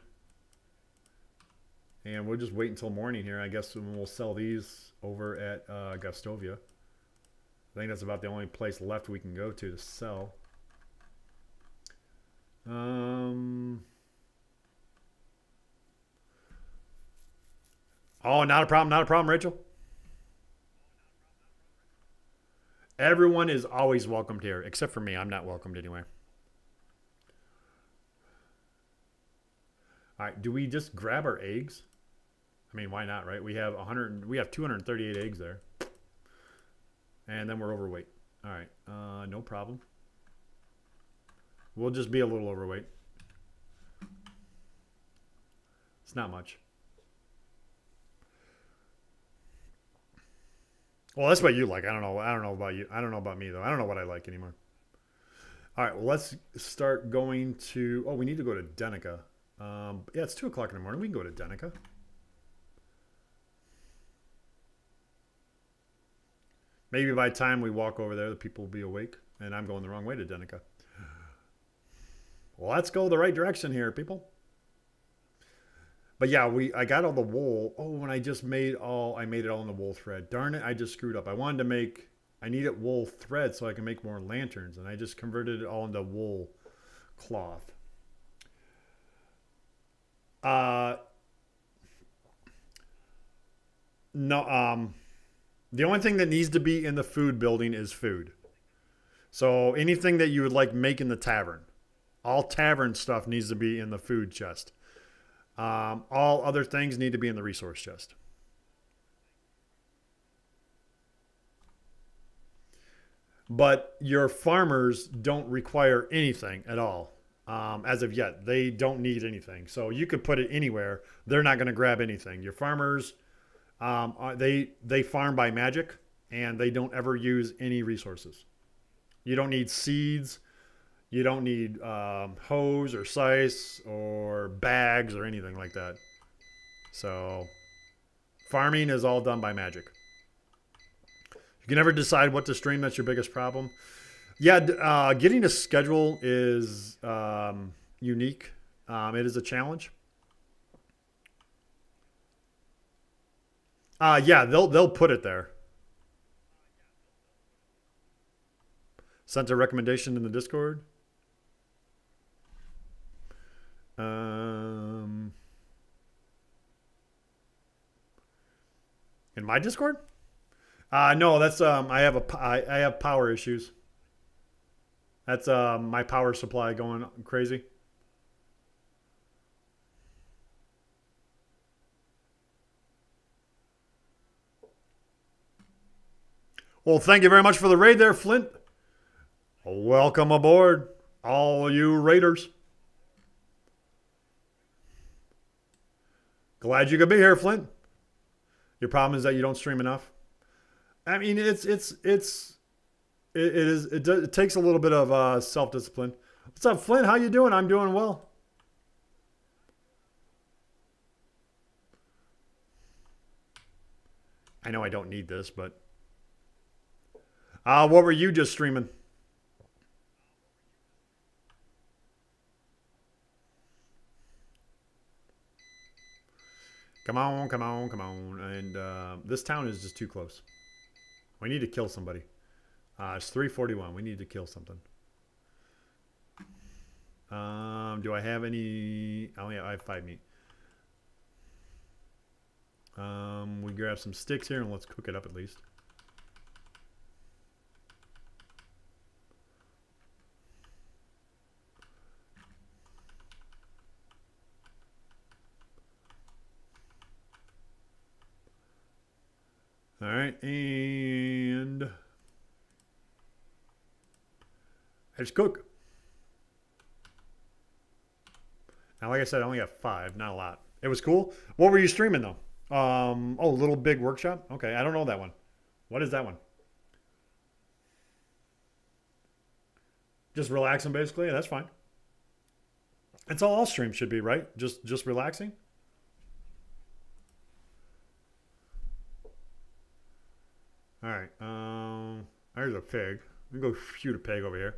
And we'll just wait until morning here. I guess we'll sell these over at uh, Gostovia. I think that's about the only place left we can go to to sell. Um... Oh, not a problem, not a problem, Rachel. Everyone is always welcomed here, except for me. I'm not welcomed anyway. All right, do we just grab our eggs? I mean, why not, right? We have 100, we have 238 eggs there. And then we're overweight. All right, uh, no problem. We'll just be a little overweight. It's not much. Well, that's what you like. I don't know. I don't know about you. I don't know about me though. I don't know what I like anymore. All right. Well, let's start going to. Oh, we need to go to Denica. Um, yeah, it's two o'clock in the morning. We can go to Denica. Maybe by the time we walk over there, the people will be awake, and I'm going the wrong way to Denica. Well, let's go the right direction here, people. But yeah, we I got all the wool. Oh, and I just made all I made it all in the wool thread. Darn it, I just screwed up. I wanted to make I needed wool thread so I can make more lanterns, and I just converted it all into wool cloth. Uh no um the only thing that needs to be in the food building is food. So anything that you would like make in the tavern. All tavern stuff needs to be in the food chest. Um, all other things need to be in the resource chest. But your farmers don't require anything at all um, as of yet. They don't need anything. So you could put it anywhere. They're not going to grab anything. Your farmers, um, they, they farm by magic and they don't ever use any resources. You don't need seeds. You don't need um, hose or scythe or bags or anything like that. So farming is all done by magic. You can never decide what to stream. That's your biggest problem. Yeah, uh, getting a schedule is um, unique. Um, it is a challenge. Uh, yeah, they'll they'll put it there. Sent a recommendation in the Discord. Um, in my Discord? Uh, no, that's um, I have a I, I have power issues. That's um, my power supply going crazy. Well, thank you very much for the raid there, Flint. Welcome aboard, all you raiders. Glad you could be here, Flint. Your problem is that you don't stream enough. I mean, it's it's it's it, it is. It, it takes a little bit of uh, self discipline. What's up, Flint? How you doing? I'm doing well. I know I don't need this, but uh, what were you just streaming? Come on, come on, come on. And uh, this town is just too close. We need to kill somebody. Uh, it's 341. We need to kill something. Um, do I have any? Only have, I have five meat. Um, we grab some sticks here and let's cook it up at least. All and let's cook. Now, like I said, I only got five, not a lot. It was cool. What were you streaming though? Um, oh, Little Big Workshop. Okay, I don't know that one. What is that one? Just relaxing, basically. That's fine. That's all all streams should be, right? Just just relaxing. All right. Um, there's a pig. We go shoot a pig over here.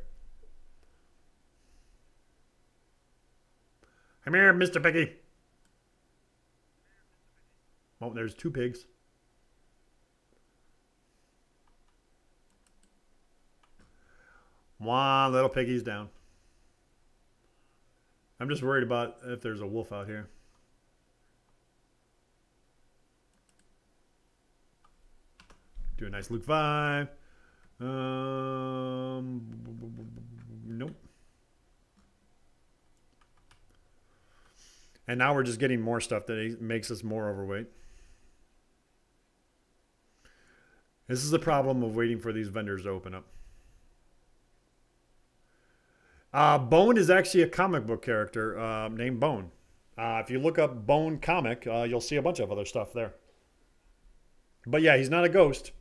Come here, Mr. Piggy. Oh, there's two pigs. One little piggy's down. I'm just worried about if there's a wolf out here. Do a nice Luke 5. Um, nope. And now we're just getting more stuff that makes us more overweight. This is the problem of waiting for these vendors to open up. Uh, Bone is actually a comic book character uh, named Bone. Uh, if you look up Bone comic, uh, you'll see a bunch of other stuff there. But yeah, he's not a ghost.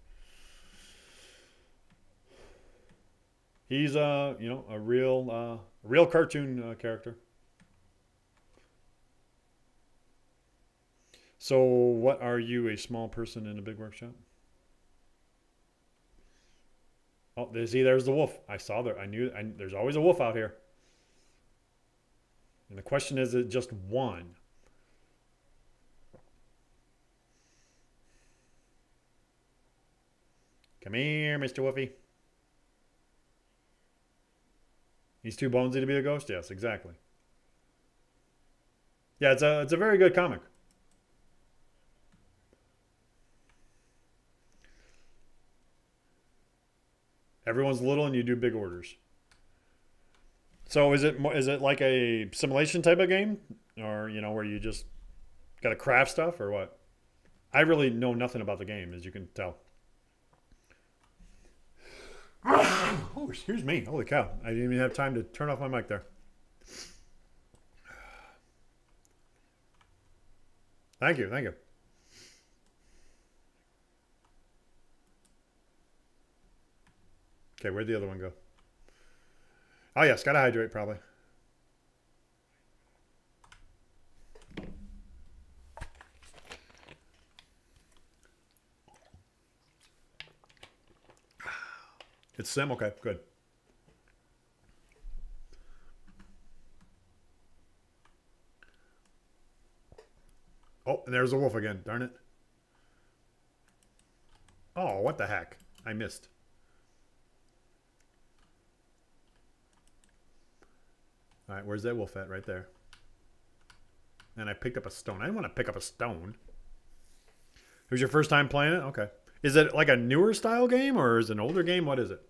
He's a uh, you know a real uh, real cartoon uh, character. So, what are you, a small person in a big workshop? Oh, see, there's the wolf. I saw there. I knew. I, there's always a wolf out here. And the question is, is it just one? Come here, Mr. Woofy. He's too bonesy to be a ghost? Yes, exactly. Yeah, it's a, it's a very good comic. Everyone's little and you do big orders. So is it is it like a simulation type of game, or you know where you just got to craft stuff, or what? I really know nothing about the game, as you can tell. Oh, excuse me. Holy cow. I didn't even have time to turn off my mic there. Thank you. Thank you. Okay, where'd the other one go? Oh, yes. Got to hydrate, probably. It's Sim? Okay, good. Oh, and there's a wolf again. Darn it. Oh, what the heck? I missed. All right, where's that wolf at? Right there. And I picked up a stone. I didn't want to pick up a stone. It was your first time playing it? Okay. Is it like a newer style game or is it an older game? What is it?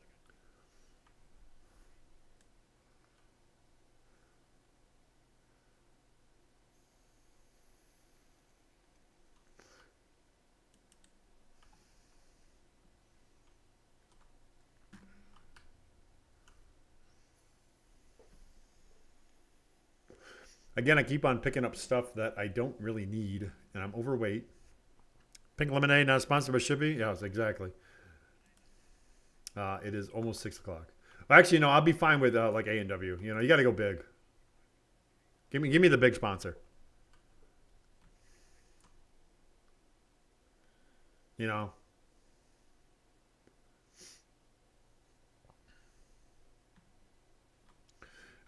Again, I keep on picking up stuff that I don't really need, and I'm overweight. Pink Lemonade, not sponsored by Shippy? Yes, exactly. Uh, it is almost six o'clock. Actually, no, I'll be fine with uh, like A and W. You know, you got to go big. Give me, give me the big sponsor. You know.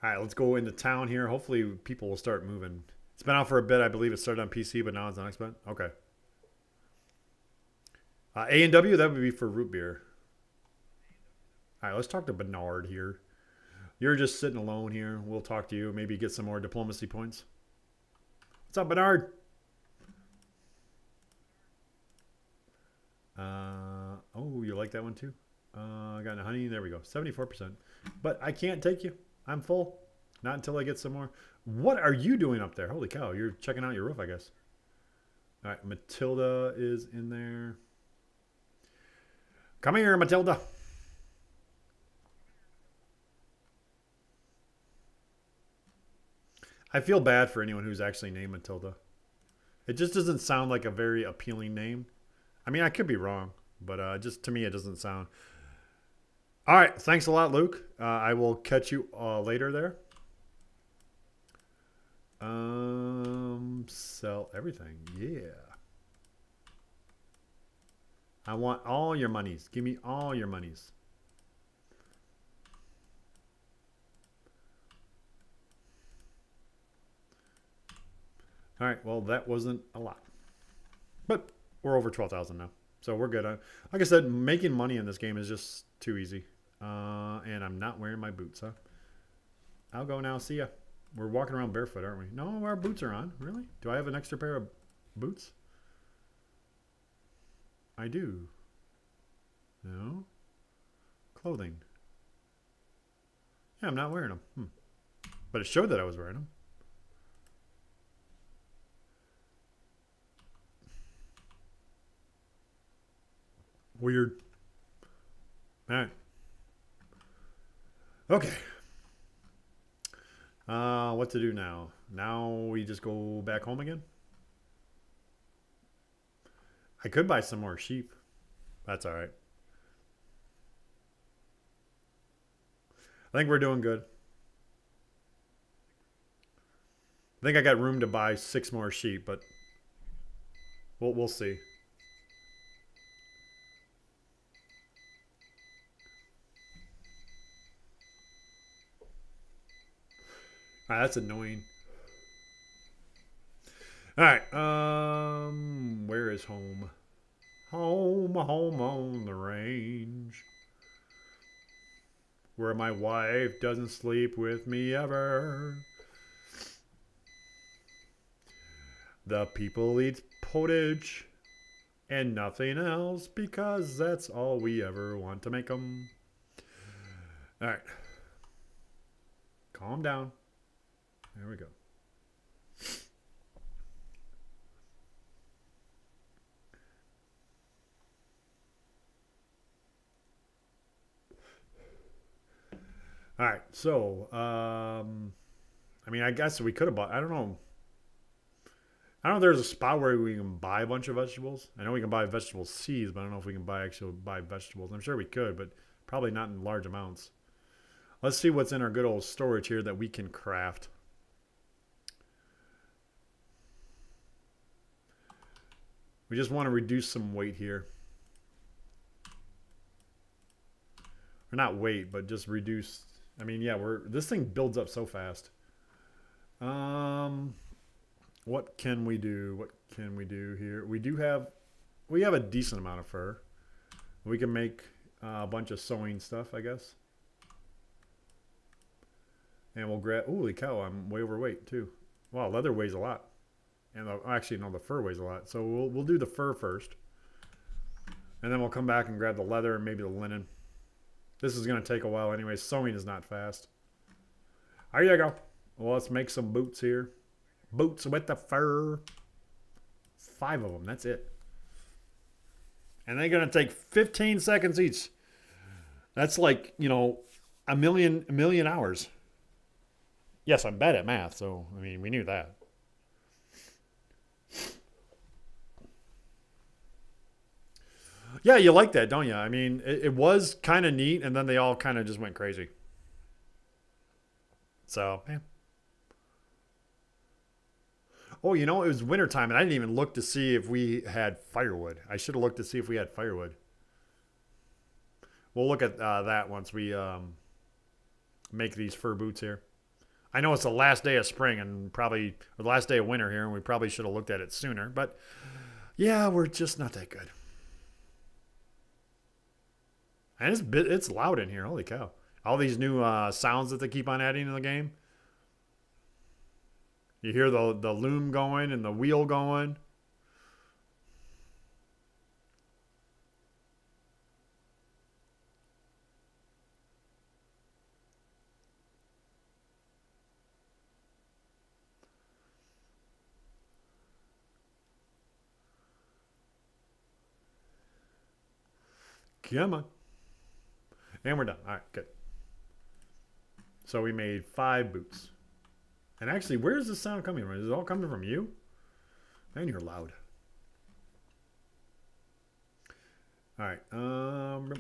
All right, let's go into town here. Hopefully, people will start moving. It's been out for a bit. I believe it started on PC, but now it's on Xbox. Okay. Uh, A and W, that would be for root beer. All right, let's talk to Bernard here. You're just sitting alone here. We'll talk to you. Maybe get some more diplomacy points. What's up, Bernard? Uh, oh, you like that one too? Uh, I got honey. There we go. 74%. But I can't take you. I'm full. Not until I get some more. What are you doing up there? Holy cow. You're checking out your roof, I guess. All right. Matilda is in there. Come here, Matilda. I feel bad for anyone who's actually named Matilda. It just doesn't sound like a very appealing name. I mean, I could be wrong, but uh, just to me, it doesn't sound. All right. Thanks a lot, Luke. Uh, I will catch you uh, later there. Um, sell everything. Yeah. I want all your monies. Give me all your monies. All right. Well, that wasn't a lot, but we're over twelve thousand now, so we're good. Like I said, making money in this game is just too easy, uh, and I'm not wearing my boots. Huh? I'll go now. See ya. We're walking around barefoot, aren't we? No, our boots are on. Really? Do I have an extra pair of boots? I do. No. Clothing. Yeah, I'm not wearing them. Hmm. But it showed that I was wearing them. Weird. All right. Okay. Uh, what to do now? Now we just go back home again? I could buy some more sheep. That's all right. I think we're doing good. I think I got room to buy six more sheep, but we'll, we'll see. Ah, that's annoying. All right. Um, where is home? Home, home on the range. Where my wife doesn't sleep with me ever. The people eat pottage and nothing else because that's all we ever want to make them. All right. Calm down. There we go. All right, so um, I mean, I guess we could have bought. I don't know. I don't know if there's a spot where we can buy a bunch of vegetables. I know we can buy vegetable seeds, but I don't know if we can buy actual buy vegetables. I'm sure we could, but probably not in large amounts. Let's see what's in our good old storage here that we can craft. We just want to reduce some weight here. Or not weight, but just reduce. I mean, yeah, we're this thing builds up so fast. Um, what can we do? What can we do here? We do have, we have a decent amount of fur. We can make uh, a bunch of sewing stuff, I guess. And we'll grab, holy cow, I'm way overweight too. Wow, leather weighs a lot. And the, actually, no, the fur weighs a lot. So we'll, we'll do the fur first. And then we'll come back and grab the leather and maybe the linen. This is going to take a while anyway. Sewing is not fast. There you go. Well, let's make some boots here. Boots with the fur. Five of them. That's it. And they're going to take 15 seconds each. That's like, you know, a million, a million hours. Yes, I'm bad at math, so, I mean, we knew that. Yeah, you like that, don't you? I mean, it, it was kind of neat, and then they all kind of just went crazy. So, yeah. Oh, you know, it was wintertime, and I didn't even look to see if we had firewood. I should have looked to see if we had firewood. We'll look at uh, that once we um, make these fur boots here. I know it's the last day of spring and probably the last day of winter here, and we probably should have looked at it sooner. But yeah, we're just not that good. And it's it's loud in here. Holy cow! All these new uh, sounds that they keep on adding to the game. You hear the the loom going and the wheel going. Come on. And we're done. All right, good. So we made five boots. And actually, where's the sound coming from? Is it all coming from you? Man, you're loud. All right. Um,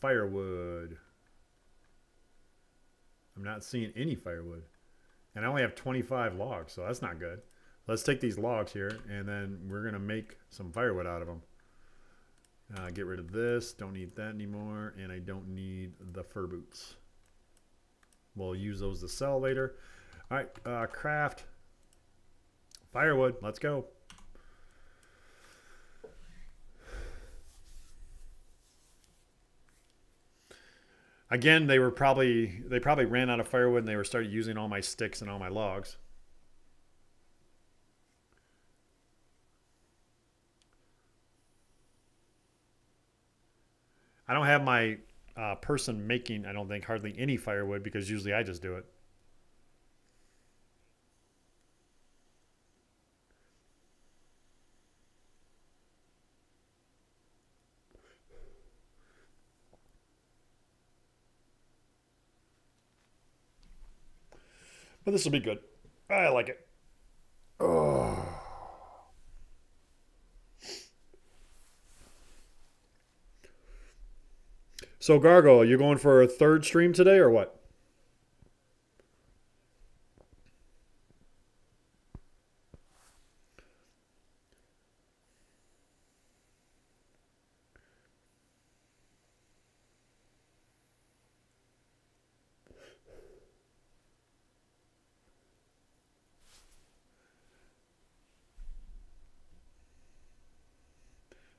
firewood. I'm not seeing any firewood. And I only have 25 logs, so that's not good. Let's take these logs here, and then we're going to make some firewood out of them. Uh, get rid of this. Don't need that anymore. And I don't need the fur boots. We'll use those to sell later. All right, uh, craft. Firewood. Let's go. Again, they were probably they probably ran out of firewood and they were started using all my sticks and all my logs. Don't have my uh, person making, I don't think, hardly any firewood because usually I just do it. But this will be good. I like it. Oh. So Gargo, are you going for a third stream today or what?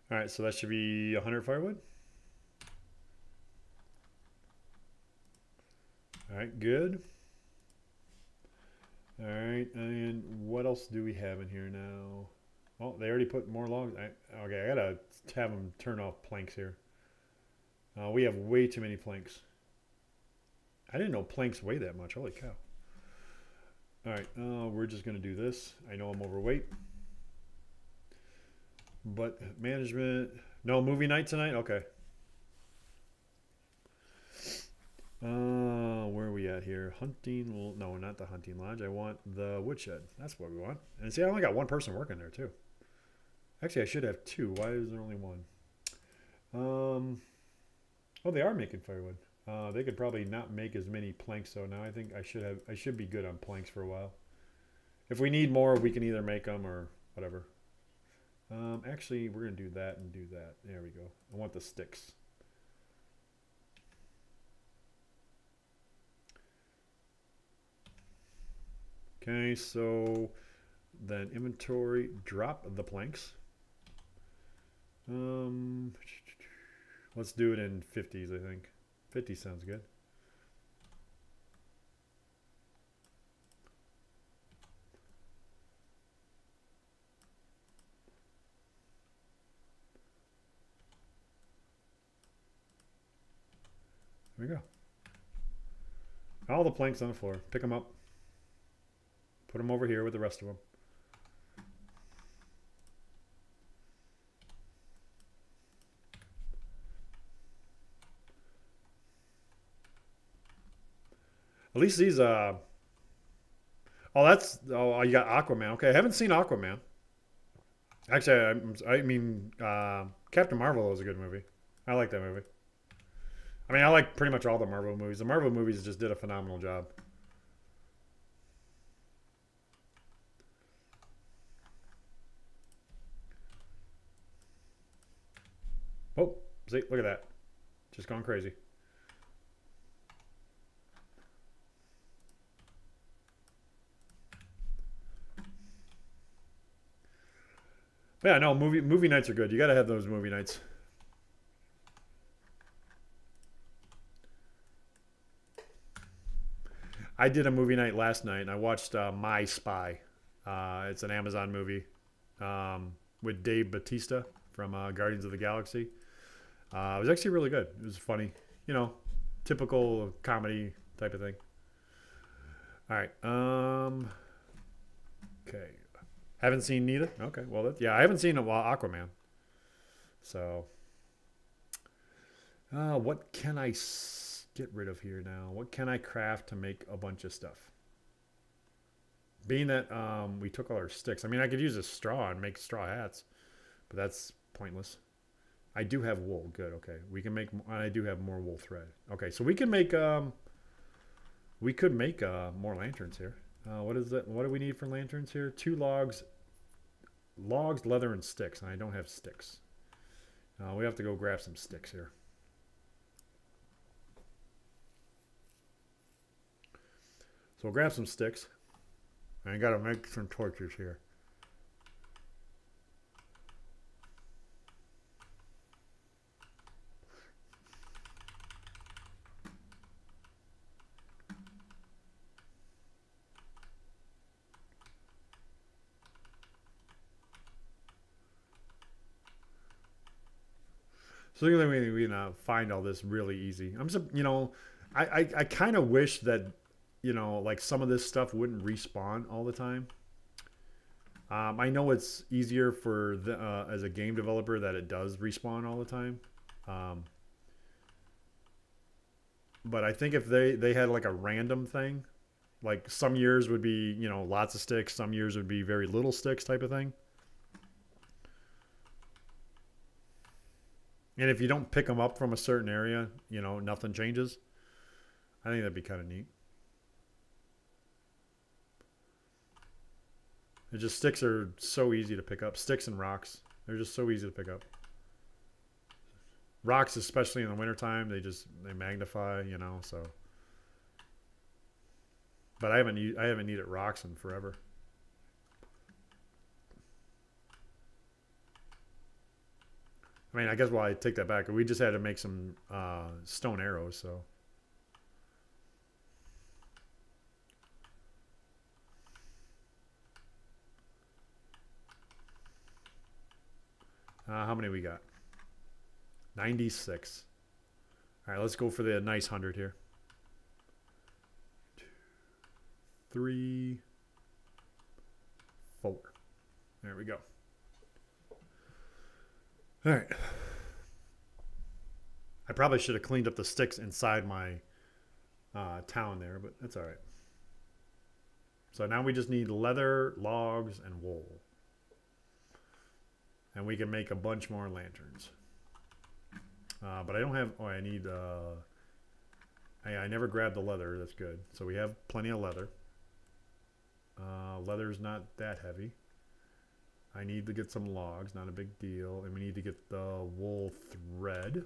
All right, so that should be 100 firewood. All right, good. All right, and what else do we have in here now? Oh, they already put more logs. I, okay, I gotta have them turn off planks here. Uh, we have way too many planks. I didn't know planks weigh that much. Holy cow. All right, uh, we're just gonna do this. I know I'm overweight. But management, no movie night tonight? Okay. Uh, where are we at here? Hunting, no, not the hunting lodge. I want the woodshed. That's what we want. And see, I only got one person working there too. Actually, I should have two. Why is there only one? Um, oh, they are making firewood. Uh, they could probably not make as many planks though. Now I think I should have. I should be good on planks for a while. If we need more, we can either make them or whatever. Um, actually, we're gonna do that and do that. There we go. I want the sticks. Okay, so then inventory, drop the planks. Um, let's do it in 50s, I think. 50 sounds good. There we go. All the planks on the floor. Pick them up. Put them over here with the rest of them. At least these, uh... Oh, that's... Oh, you got Aquaman. Okay, I haven't seen Aquaman. Actually, I, I mean, uh, Captain Marvel was a good movie. I like that movie. I mean, I like pretty much all the Marvel movies. The Marvel movies just did a phenomenal job. Oh, see, look at that. Just gone crazy. yeah, no, movie movie nights are good. You got to have those movie nights. I did a movie night last night, and I watched uh, My Spy. Uh, it's an Amazon movie um, with Dave Batista from uh, Guardians of the Galaxy. Uh, it was actually really good. It was funny, you know, typical comedy type of thing. All right. Um. Okay. Haven't seen neither. Okay. Well, that, yeah, I haven't seen Aquaman. So, uh, what can I get rid of here now? What can I craft to make a bunch of stuff? Being that um, we took all our sticks, I mean, I could use a straw and make straw hats, but that's pointless. I do have wool. Good. Okay. We can make. I do have more wool thread. Okay. So we can make. Um, we could make uh, more lanterns here. Uh, what is that? What do we need for lanterns here? Two logs, logs, leather, and sticks. And I don't have sticks. Uh, we have to go grab some sticks here. So we'll grab some sticks. I got to make some torches here. So the only way we can find all this really easy. I'm, you know, I I, I kind of wish that, you know, like some of this stuff wouldn't respawn all the time. Um, I know it's easier for the uh, as a game developer that it does respawn all the time. Um, but I think if they they had like a random thing, like some years would be you know lots of sticks, some years would be very little sticks type of thing. And if you don't pick them up from a certain area, you know, nothing changes. I think that'd be kind of neat. It just sticks are so easy to pick up. Sticks and rocks. They're just so easy to pick up. Rocks, especially in the wintertime, they just they magnify, you know, so but I haven't I haven't needed rocks in forever. I mean, I guess well, I take that back. We just had to make some uh, stone arrows, so. Uh, how many we got? 96. All right, let's go for the nice 100 here. Two, three, four. There we go. All right. I probably should have cleaned up the sticks inside my uh, town there, but that's all right. So now we just need leather, logs, and wool. And we can make a bunch more lanterns. Uh, but I don't have, oh, I need, uh, I, I never grabbed the leather. That's good. So we have plenty of leather. Uh, leather's not that heavy. I need to get some logs, not a big deal. And we need to get the wool thread.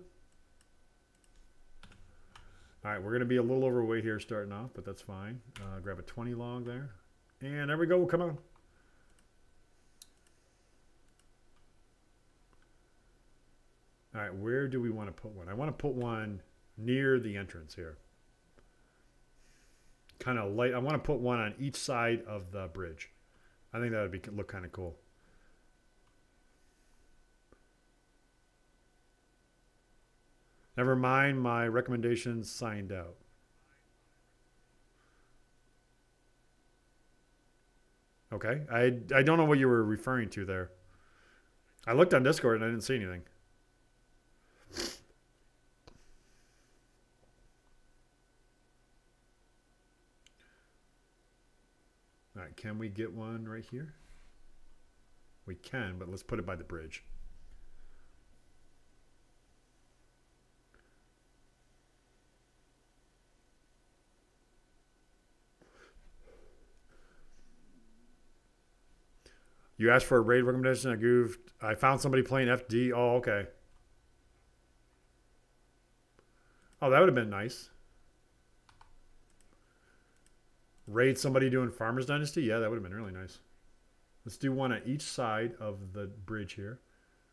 All right, we're going to be a little overweight here starting off, but that's fine. Uh, grab a 20 log there. And there we go. Come on. All right, where do we want to put one? I want to put one near the entrance here. Kind of light. I want to put one on each side of the bridge. I think that would be look kind of cool. Never mind my recommendations signed out. Okay. I, I don't know what you were referring to there. I looked on Discord and I didn't see anything. All right, can we get one right here? We can, but let's put it by the bridge. You asked for a raid recommendation. I goofed. I found somebody playing FD. Oh, okay. Oh, that would have been nice. Raid somebody doing Farmers Dynasty? Yeah, that would have been really nice. Let's do one on each side of the bridge here.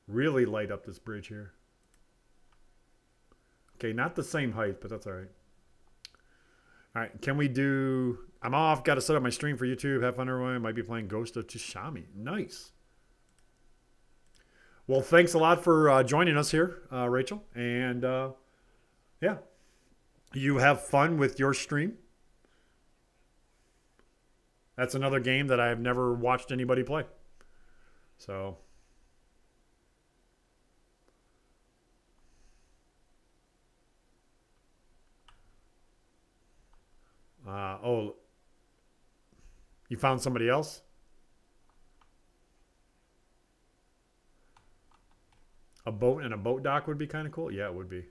Really light up this bridge here. Okay, not the same height, but that's all right. All right, can we do... I'm off. Got to set up my stream for YouTube. Have fun, everyone. Might be playing Ghost of Tsushima. Nice. Well, thanks a lot for uh, joining us here, uh, Rachel. And uh, yeah, you have fun with your stream. That's another game that I've never watched anybody play. So Uh, oh, you found somebody else? A boat and a boat dock would be kind of cool. Yeah, it would be.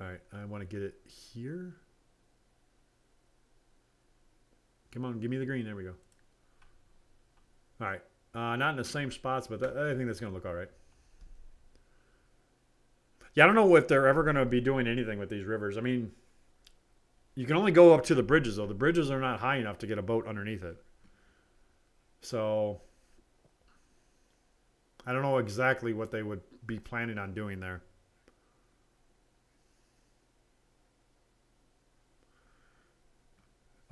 All right, I want to get it here. Come on, give me the green. There we go. All right, uh, not in the same spots, but I think that's going to look all right. Yeah, I don't know if they're ever going to be doing anything with these rivers. I mean, you can only go up to the bridges, though. The bridges are not high enough to get a boat underneath it. So, I don't know exactly what they would be planning on doing there.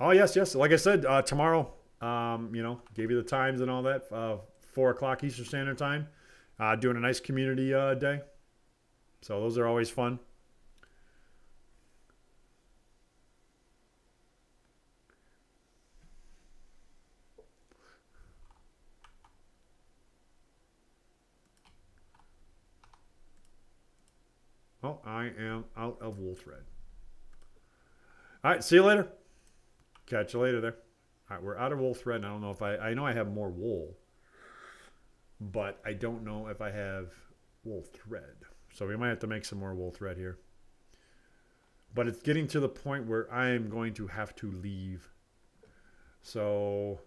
Oh, yes, yes. Like I said, uh, tomorrow, um, you know, gave you the times and all that. Uh, 4 o'clock Eastern Standard Time. Uh, doing a nice community uh, day. So those are always fun. Oh, I am out of wool thread. All right, see you later. Catch you later there. All right, we're out of wool thread. I don't know if I, I know I have more wool, but I don't know if I have wool thread. So we might have to make some more wool thread here. But it's getting to the point where I am going to have to leave. So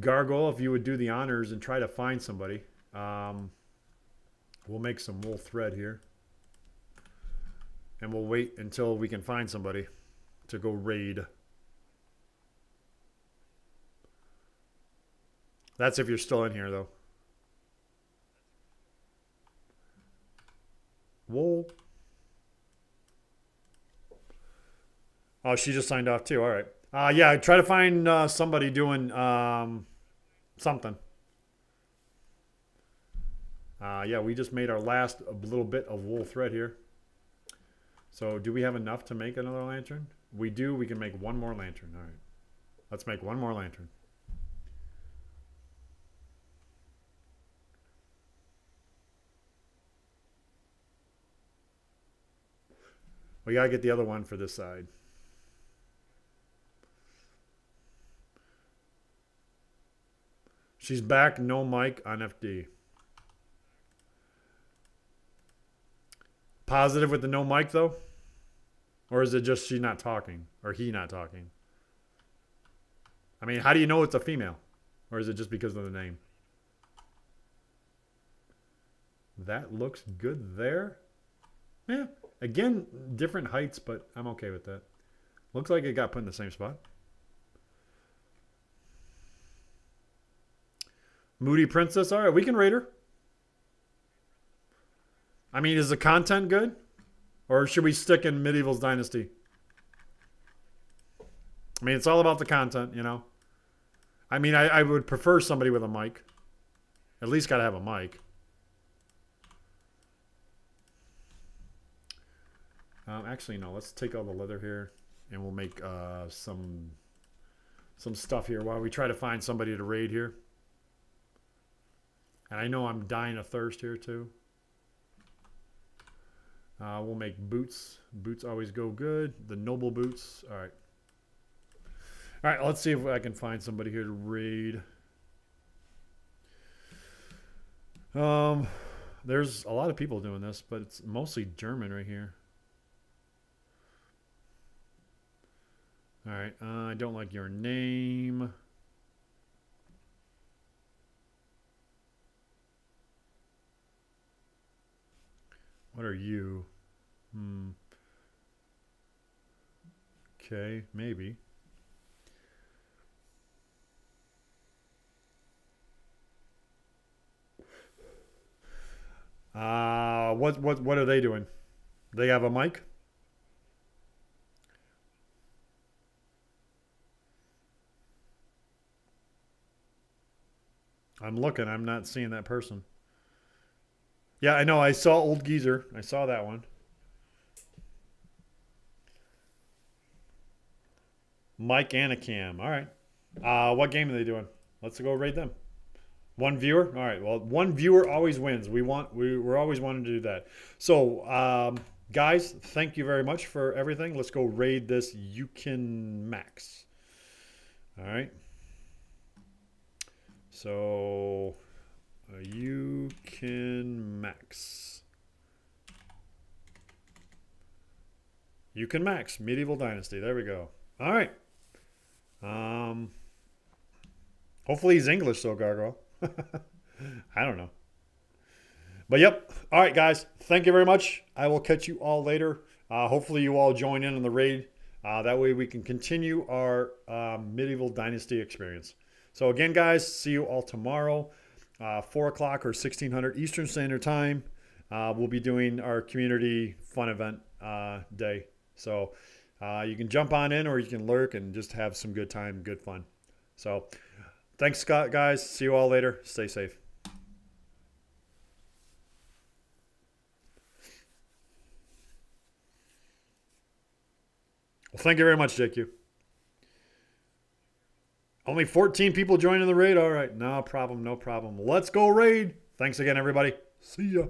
Gargoyle, if you would do the honors and try to find somebody. Um, we'll make some wool thread here. And we'll wait until we can find somebody to go raid. That's if you're still in here, though. Wool. Oh, she just signed off too. All right. Uh, yeah, try to find uh, somebody doing um, something. Uh, yeah, we just made our last little bit of wool thread here. So do we have enough to make another lantern? We do. We can make one more lantern. All right. Let's make one more lantern. We got to get the other one for this side. She's back, no mic on FD. Positive with the no mic, though? Or is it just she not talking? Or he not talking? I mean, how do you know it's a female? Or is it just because of the name? That looks good there. Yeah, Again, different heights, but I'm okay with that. Looks like it got put in the same spot. Moody Princess. All right, we can rate her. I mean, is the content good? Or should we stick in Medieval's Dynasty? I mean, it's all about the content, you know? I mean, I, I would prefer somebody with a mic. At least got to have a mic. Um, actually, no. Let's take all the leather here, and we'll make uh, some some stuff here while we try to find somebody to raid here. And I know I'm dying of thirst here too. Uh, we'll make boots. Boots always go good. The noble boots. All right. All right, let's see if I can find somebody here to raid. Um, there's a lot of people doing this, but it's mostly German right here. All right, uh, I don't like your name. What are you? Hmm. Okay, maybe. Uh, what what what are they doing? They have a mic? I'm looking. I'm not seeing that person. Yeah, I know. I saw Old Geezer. I saw that one. Mike Anacam. All right. Uh, what game are they doing? Let's go raid them. One viewer. All right. Well, one viewer always wins. We want. We, we're always wanting to do that. So, um, guys, thank you very much for everything. Let's go raid this Yukon Max. All right. So, uh, can Max. You can Max, Medieval Dynasty. There we go. All right. Um, hopefully he's English, so Gargoyle. I don't know. But yep. All right, guys. Thank you very much. I will catch you all later. Uh, hopefully, you all join in on the raid. Uh, that way, we can continue our uh, medieval dynasty experience. So, again, guys, see you all tomorrow, uh, 4 o'clock or 1600 Eastern Standard Time. Uh, we'll be doing our community fun event uh, day. So, you can jump on in or you can lurk and just have some good time, good fun. So, Thanks, Scott, guys. See you all later. Stay safe. Well, thank you very much, JQ. Only 14 people joining the raid. All right. No problem. No problem. Let's go raid. Thanks again, everybody. See ya.